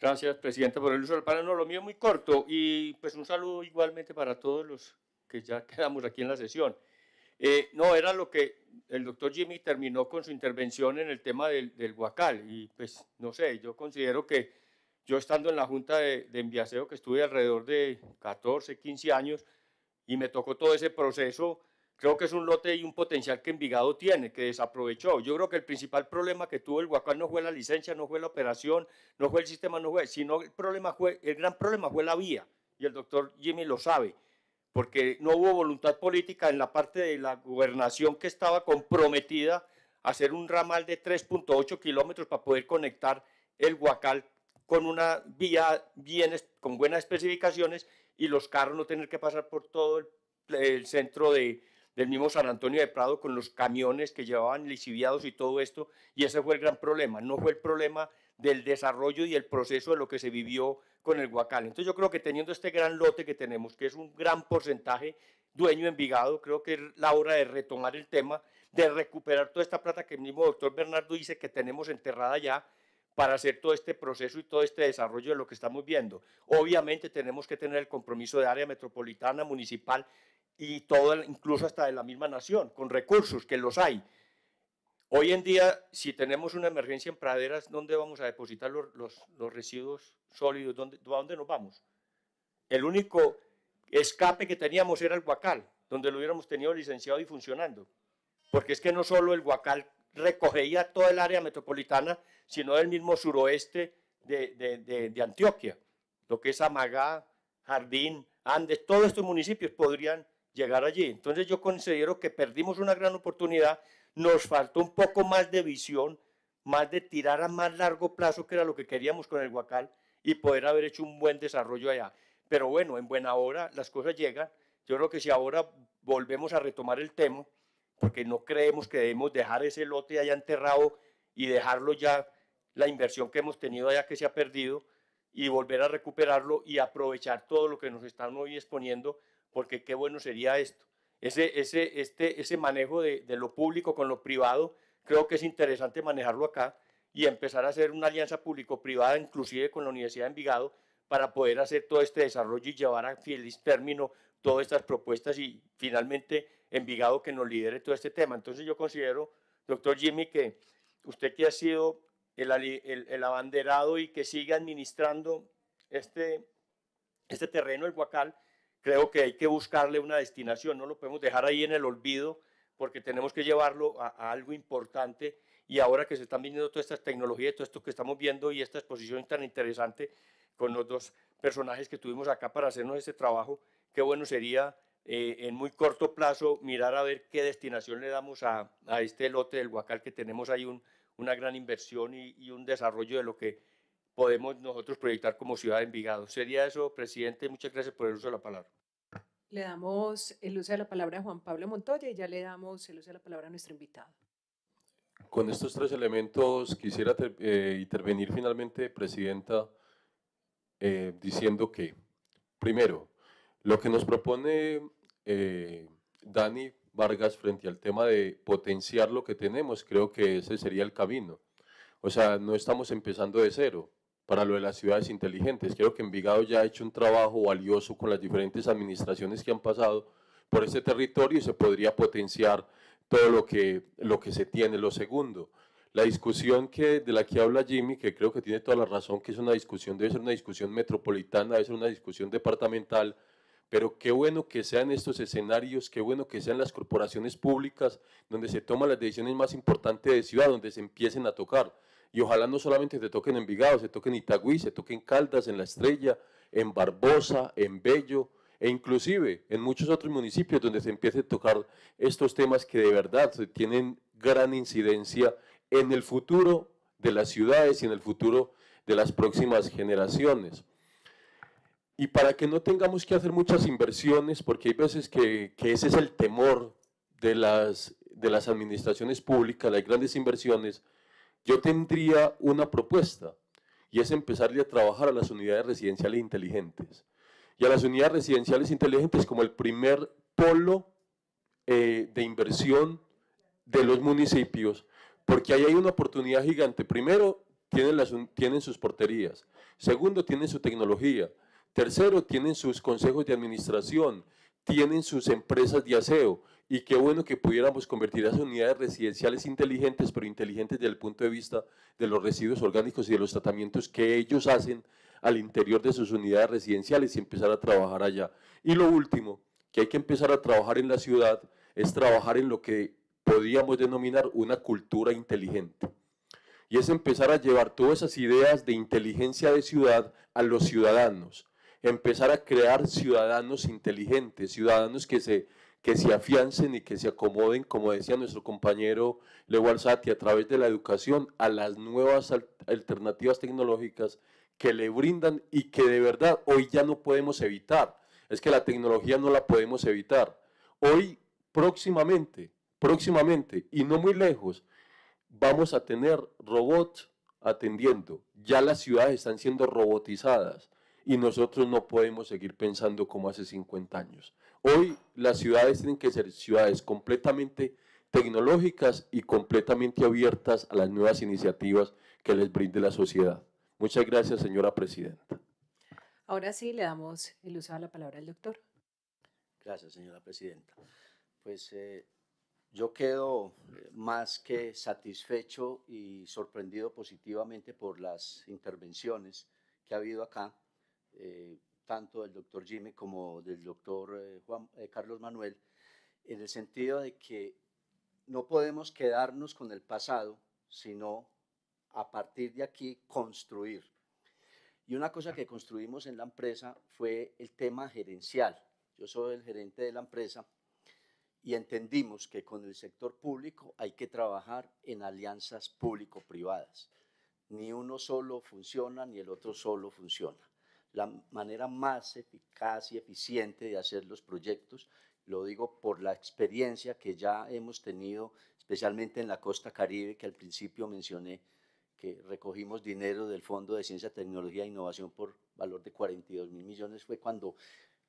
Gracias, presidente, por el uso del panel. No, lo mío muy corto y pues un saludo igualmente para todos los que ya quedamos aquí en la sesión. Eh, no, era lo que el doctor Jimmy terminó con su intervención en el tema del, del Huacal y pues no sé, yo considero que yo estando en la Junta de, de Enviaseo, que estuve alrededor de 14, 15 años, y me tocó todo ese proceso, creo que es un lote y un potencial que Envigado tiene, que desaprovechó. Yo creo que el principal problema que tuvo el Huacal no fue la licencia, no fue la operación, no fue el sistema, no fue, sino el, problema fue, el gran problema fue la vía, y el doctor Jimmy lo sabe, porque no hubo voluntad política en la parte de la gobernación que estaba comprometida a hacer un ramal de 3.8 kilómetros para poder conectar el Huacal con una vía bien, con buenas especificaciones y los carros no tener que pasar por todo el, centro de, del mismo San Antonio de Prado con los camiones que llevaban lisiviados y todo esto, y ese fue el gran problema, no fue el problema del desarrollo y el proceso de lo que se vivió con el Huacal. Entonces yo creo que teniendo este gran lote que tenemos, que es un gran porcentaje dueño Envigado, creo que es la hora de retomar el tema, de recuperar toda esta plata que el mismo doctor Bernardo dice que tenemos enterrada ya, para hacer todo este proceso y todo este desarrollo de lo que estamos viendo. Obviamente tenemos que tener el compromiso de área metropolitana, municipal y todo, incluso hasta de la misma nación, con recursos, que los hay. Hoy en día, si tenemos una emergencia en praderas, ¿dónde vamos a depositar los, residuos sólidos? ¿Dónde, ¿A dónde nos vamos? El único escape que teníamos era el Huacal, donde lo hubiéramos tenido licenciado y funcionando. Porque es que no solo el Huacal recogería toda el área metropolitana, sino del mismo suroeste de, de, Antioquia, lo que es Amagá, Jardín, Andes, todos estos municipios podrían llegar allí. Entonces yo considero que perdimos una gran oportunidad, nos faltó un poco más de visión, más de tirar a más largo plazo, que era lo que queríamos con el Huacal, y poder haber hecho un buen desarrollo allá. Pero bueno, en buena hora las cosas llegan. Yo creo que si ahora volvemos a retomar el tema, porque no creemos que debemos dejar ese lote allá enterrado y dejarlo ya, la inversión que hemos tenido allá que se ha perdido, y volver a recuperarlo y aprovechar todo lo que nos están hoy exponiendo, porque qué bueno sería esto. Ese, ese, este, ese manejo de, de lo público con lo privado, creo que es interesante manejarlo acá y empezar a hacer una alianza público-privada, inclusive con la Universidad de Envigado, para poder hacer todo este desarrollo y llevar a feliz término todas estas propuestas y finalmente Envigado que nos lidere todo este tema. Entonces yo considero, doctor Jimmy, que usted que ha sido el, el, el abanderado y que sigue administrando este, este terreno, el Huacal, creo que hay que buscarle una destinación, no lo podemos dejar ahí en el olvido porque tenemos que llevarlo a, a algo importante y ahora que se están viniendo todas estas tecnologías, todo esto que estamos viendo y esta exposición tan interesante con los dos personajes que tuvimos acá para hacernos este trabajo, qué bueno sería eh, en muy corto plazo mirar a ver qué destinación le damos a, a este lote del Huacal, que tenemos ahí un, una gran inversión y, y, un desarrollo de lo que podemos nosotros proyectar como ciudad de Envigado. Sería eso, presidente. Muchas gracias por el uso de la palabra. Le damos el uso de la palabra a Juan Pablo Montoya y ya le damos el uso de la palabra a nuestro invitado. Con estos tres elementos quisiera eh, intervenir finalmente, Presidenta, eh, diciendo que, primero, lo que nos propone eh, Dani Vargas frente al tema de potenciar lo que tenemos, creo que ese sería el camino. O sea, no estamos empezando de cero para lo de las ciudades inteligentes. Creo que Envigado ya ha hecho un trabajo valioso con las diferentes administraciones que han pasado por este territorio y se podría potenciar todo lo que, lo que se tiene. Lo segundo, la discusión que, de la que habla Jimmy, que creo que tiene toda la razón, que es una discusión, debe ser una discusión metropolitana, debe ser una discusión departamental, pero qué bueno que sean estos escenarios, qué bueno que sean las corporaciones públicas donde se toman las decisiones más importantes de ciudad, donde se empiecen a tocar. Y ojalá no solamente se toquen en Vigado, se toquen en Itagüí, se toquen en Caldas, en La Estrella, en Barbosa, en Bello, e inclusive en muchos otros municipios donde se empiece a tocar estos temas que de verdad tienen gran incidencia en el futuro de las ciudades y en el futuro de las próximas generaciones. Y para que no tengamos que hacer muchas inversiones, porque hay veces que, que ese es el temor de las, de las administraciones públicas, las grandes inversiones, yo tendría una propuesta y es empezarle a trabajar a las unidades residenciales inteligentes y a las unidades residenciales inteligentes como el primer polo eh, de inversión de los municipios, porque ahí hay una oportunidad gigante. Primero, tienen, las, tienen sus porterías. Segundo, tienen su tecnología. Tercero, tienen sus consejos de administración, tienen sus empresas de aseo. Y qué bueno que pudiéramos convertir esas unidades residenciales inteligentes, pero inteligentes desde el punto de vista de los residuos orgánicos y de los tratamientos que ellos hacen al interior de sus unidades residenciales y empezar a trabajar allá. Y lo último, que hay que empezar a trabajar en la ciudad, es trabajar en lo que podríamos denominar una cultura inteligente. Y es empezar a llevar todas esas ideas de inteligencia de ciudad a los ciudadanos. Empezar a crear ciudadanos inteligentes, ciudadanos que se, que se afiancen y que se acomoden, como decía nuestro compañero Leo Alzati, a través de la educación a las nuevas alternativas tecnológicas que le brindan y que de verdad hoy ya no podemos evitar. Es que la tecnología no la podemos evitar. Hoy, próximamente, próximamente y no muy lejos, vamos a tener robots atendiendo. Ya las ciudades están siendo robotizadas y nosotros no podemos seguir pensando como hace 50 años. Hoy las ciudades tienen que ser ciudades completamente tecnológicas y completamente abiertas a las nuevas iniciativas que les brinde la sociedad. Muchas gracias, señora presidenta. Ahora sí le damos el uso de la palabra al doctor. Gracias, señora presidenta. Pues eh, yo quedo eh, más que satisfecho y sorprendido positivamente por las intervenciones que ha habido acá, eh, tanto del doctor Jimmy como del doctor eh, eh, Carlos Manuel, en el sentido de que no podemos quedarnos con el pasado, sino a partir de aquí construir. Y una cosa que construimos en la empresa fue el tema gerencial. Yo soy el gerente de la empresa y entendimos que con el sector público hay que trabajar en alianzas público-privadas. Ni uno solo funciona, ni el otro solo funciona. La manera más eficaz y eficiente de hacer los proyectos, lo digo por la experiencia que ya hemos tenido especialmente en la costa caribe, que al principio mencioné que recogimos dinero del Fondo de Ciencia, Tecnología e Innovación por valor de 42 mil millones, fue cuando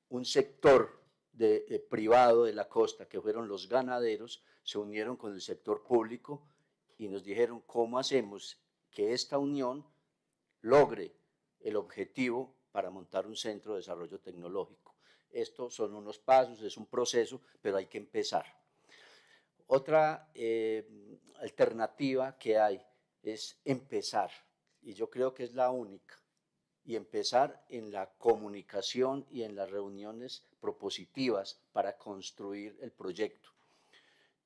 un sector de, eh, privado de la costa, que fueron los ganaderos, se unieron con el sector público y nos dijeron cómo hacemos que esta unión logre el objetivo para montar un centro de desarrollo tecnológico. Estos son unos pasos, es un proceso, pero hay que empezar. Otra eh, alternativa que hay es empezar, y yo creo que es la única, y empezar en la comunicación y en las reuniones propositivas para construir el proyecto.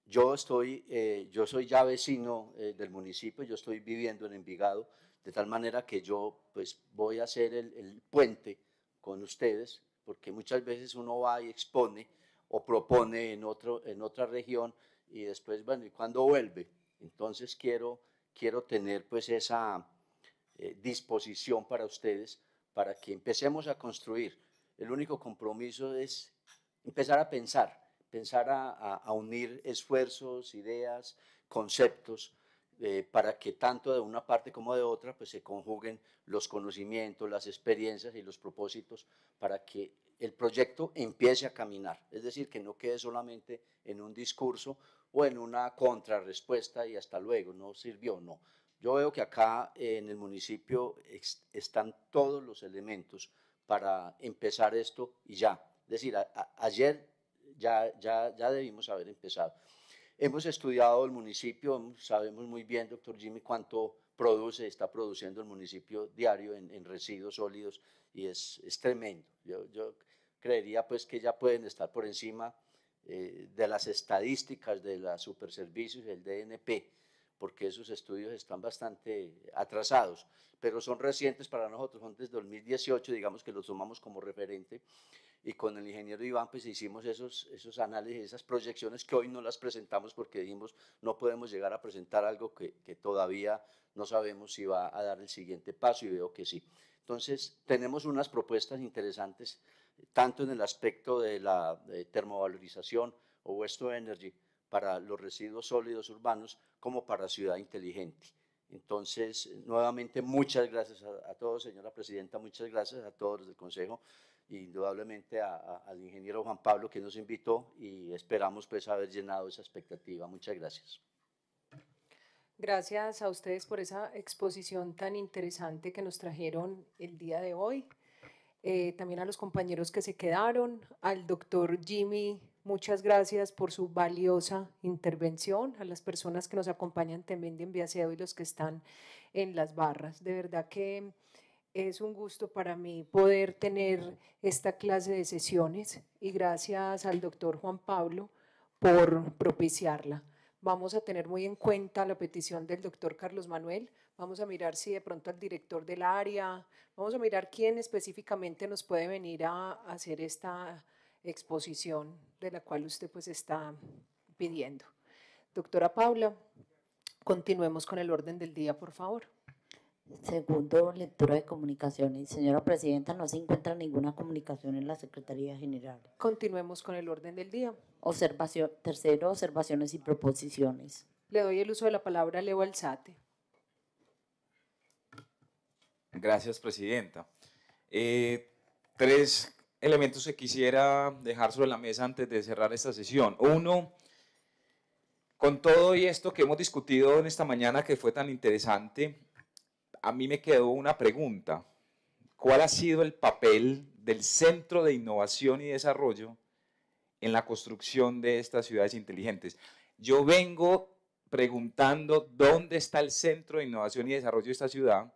Yo, estoy, eh, yo soy ya vecino eh, del municipio, yo estoy viviendo en Envigado, de tal manera que yo pues voy a ser el, el puente con ustedes, porque muchas veces uno va y expone o propone en, otro, en otra región y después, bueno, ¿y cuándo vuelve? Entonces quiero, quiero tener pues esa eh, disposición para ustedes, para que empecemos a construir. El único compromiso es empezar a pensar, pensar a, unir esfuerzos, ideas, conceptos, eh, para que tanto de una parte como de otra pues se conjuguen los conocimientos, las experiencias y los propósitos para que el proyecto empiece a caminar, es decir, que no quede solamente en un discurso o en una contrarrespuesta y hasta luego, no sirvió, no. Yo veo que acá en el municipio están todos los elementos para empezar esto y ya. Es decir, ayer ya, ya, ya debimos haber empezado. Hemos estudiado el municipio, sabemos muy bien, doctor Jimmy, cuánto produce, está produciendo el municipio diario en, residuos sólidos y es, es tremendo. Yo, creería pues que ya pueden estar por encima eh, de las estadísticas de la Superservicios el DNP, porque esos estudios están bastante atrasados, pero son recientes para nosotros, son desde 2018, digamos que los tomamos como referente, y con el ingeniero Iván pues hicimos esos, esos análisis, esas proyecciones que hoy no las presentamos porque dijimos no podemos llegar a presentar algo que, que todavía no sabemos si va a dar el siguiente paso y veo que sí. Entonces tenemos unas propuestas interesantes tanto en el aspecto de la termovalorización o to energy para los residuos sólidos urbanos como para ciudad inteligente. Entonces, nuevamente, muchas gracias a, todos, señora presidenta, muchas gracias a todos del Consejo, indudablemente al ingeniero Juan Pablo que nos invitó y esperamos pues haber llenado esa expectativa. Muchas gracias. Gracias a ustedes por esa exposición tan interesante que nos trajeron el día de hoy. Eh, también a los compañeros que se quedaron, al doctor Jimmy, muchas gracias por su valiosa intervención, a las personas que nos acompañan también de Enviacedo y los que están en las barras. De verdad que es un gusto para mí poder tener esta clase de sesiones y gracias al doctor Juan Pablo por propiciarla. Vamos a tener muy en cuenta la petición del doctor Carlos Manuel Vamos a mirar si de pronto al director del área, vamos a mirar quién específicamente nos puede venir a, hacer esta exposición de la cual usted pues está pidiendo. Doctora Paula, continuemos con el orden del día, por favor. Segundo, lectura de comunicaciones. Señora Presidenta, no se encuentra ninguna comunicación en la Secretaría General. Continuemos con el orden del día. Observación, tercero, observaciones y proposiciones. Le doy el uso de la palabra a Leo Alzate. Gracias, Presidenta. Eh, tres elementos que quisiera dejar sobre la mesa antes de cerrar esta sesión. Uno, con todo y esto que hemos discutido en esta mañana que fue tan interesante, a mí me quedó una pregunta. ¿Cuál ha sido el papel del Centro de Innovación y Desarrollo en la construcción de estas ciudades inteligentes? Yo vengo preguntando dónde está el Centro de Innovación y Desarrollo de esta ciudad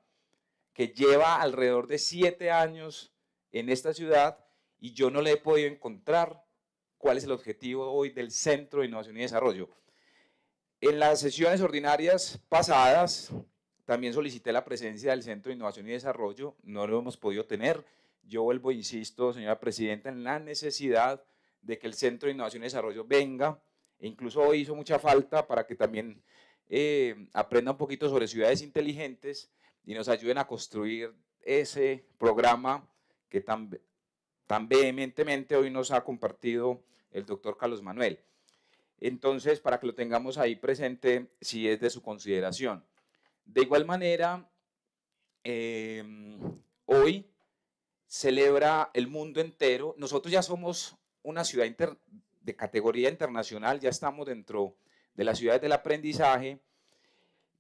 que lleva alrededor de siete años en esta ciudad y yo no le he podido encontrar cuál es el objetivo hoy del Centro de Innovación y Desarrollo. En las sesiones ordinarias pasadas también solicité la presencia del Centro de Innovación y Desarrollo, no lo hemos podido tener. Yo vuelvo, insisto, señora Presidenta, en la necesidad de que el Centro de Innovación y Desarrollo venga, e incluso hoy hizo mucha falta para que también eh, aprenda un poquito sobre ciudades inteligentes y nos ayuden a construir ese programa que tan, tan vehementemente hoy nos ha compartido el doctor Carlos Manuel. Entonces, para que lo tengamos ahí presente, si es de su consideración. De igual manera, em, hoy celebra el mundo entero. Nosotros ya somos una ciudad de categoría internacional, ya estamos dentro de las ciudades del aprendizaje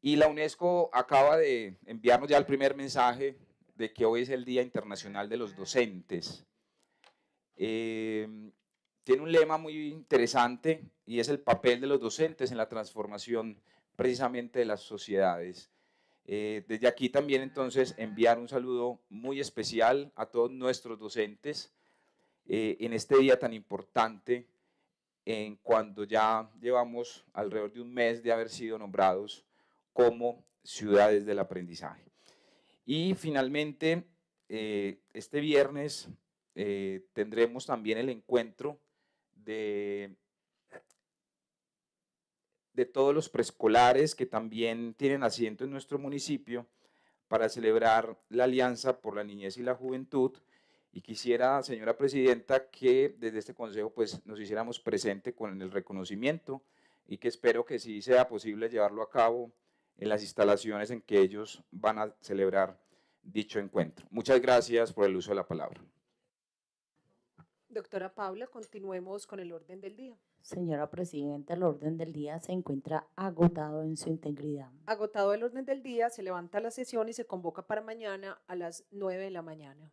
y la UNESCO acaba de enviarnos ya el primer mensaje de que hoy es el Día Internacional de los Docentes. Em, tiene un lema muy interesante y es el papel de los docentes en la transformación precisamente de las sociedades. Eh, desde aquí también entonces enviar un saludo muy especial a todos nuestros docentes eh, en este día tan importante, en cuando ya llevamos alrededor de un mes de haber sido nombrados como ciudades del aprendizaje. Y finalmente, eh, este viernes tendremos también el encuentro de de todos los preescolares que también tienen asiento en nuestro municipio para celebrar la Alianza por la Niñez y la Juventud. Y quisiera, señora presidenta, que desde este consejo pues, nos hiciéramos presente con el reconocimiento y que espero que sí sea posible llevarlo a cabo en las instalaciones en que ellos van a celebrar dicho encuentro. Muchas gracias por el uso de la palabra. Doctora Paula, continuemos con el orden del día. Señora Presidenta, el orden del día se encuentra agotado en su integridad. Agotado el orden del día, se levanta la sesión y se convoca para mañana a las 9 de la mañana.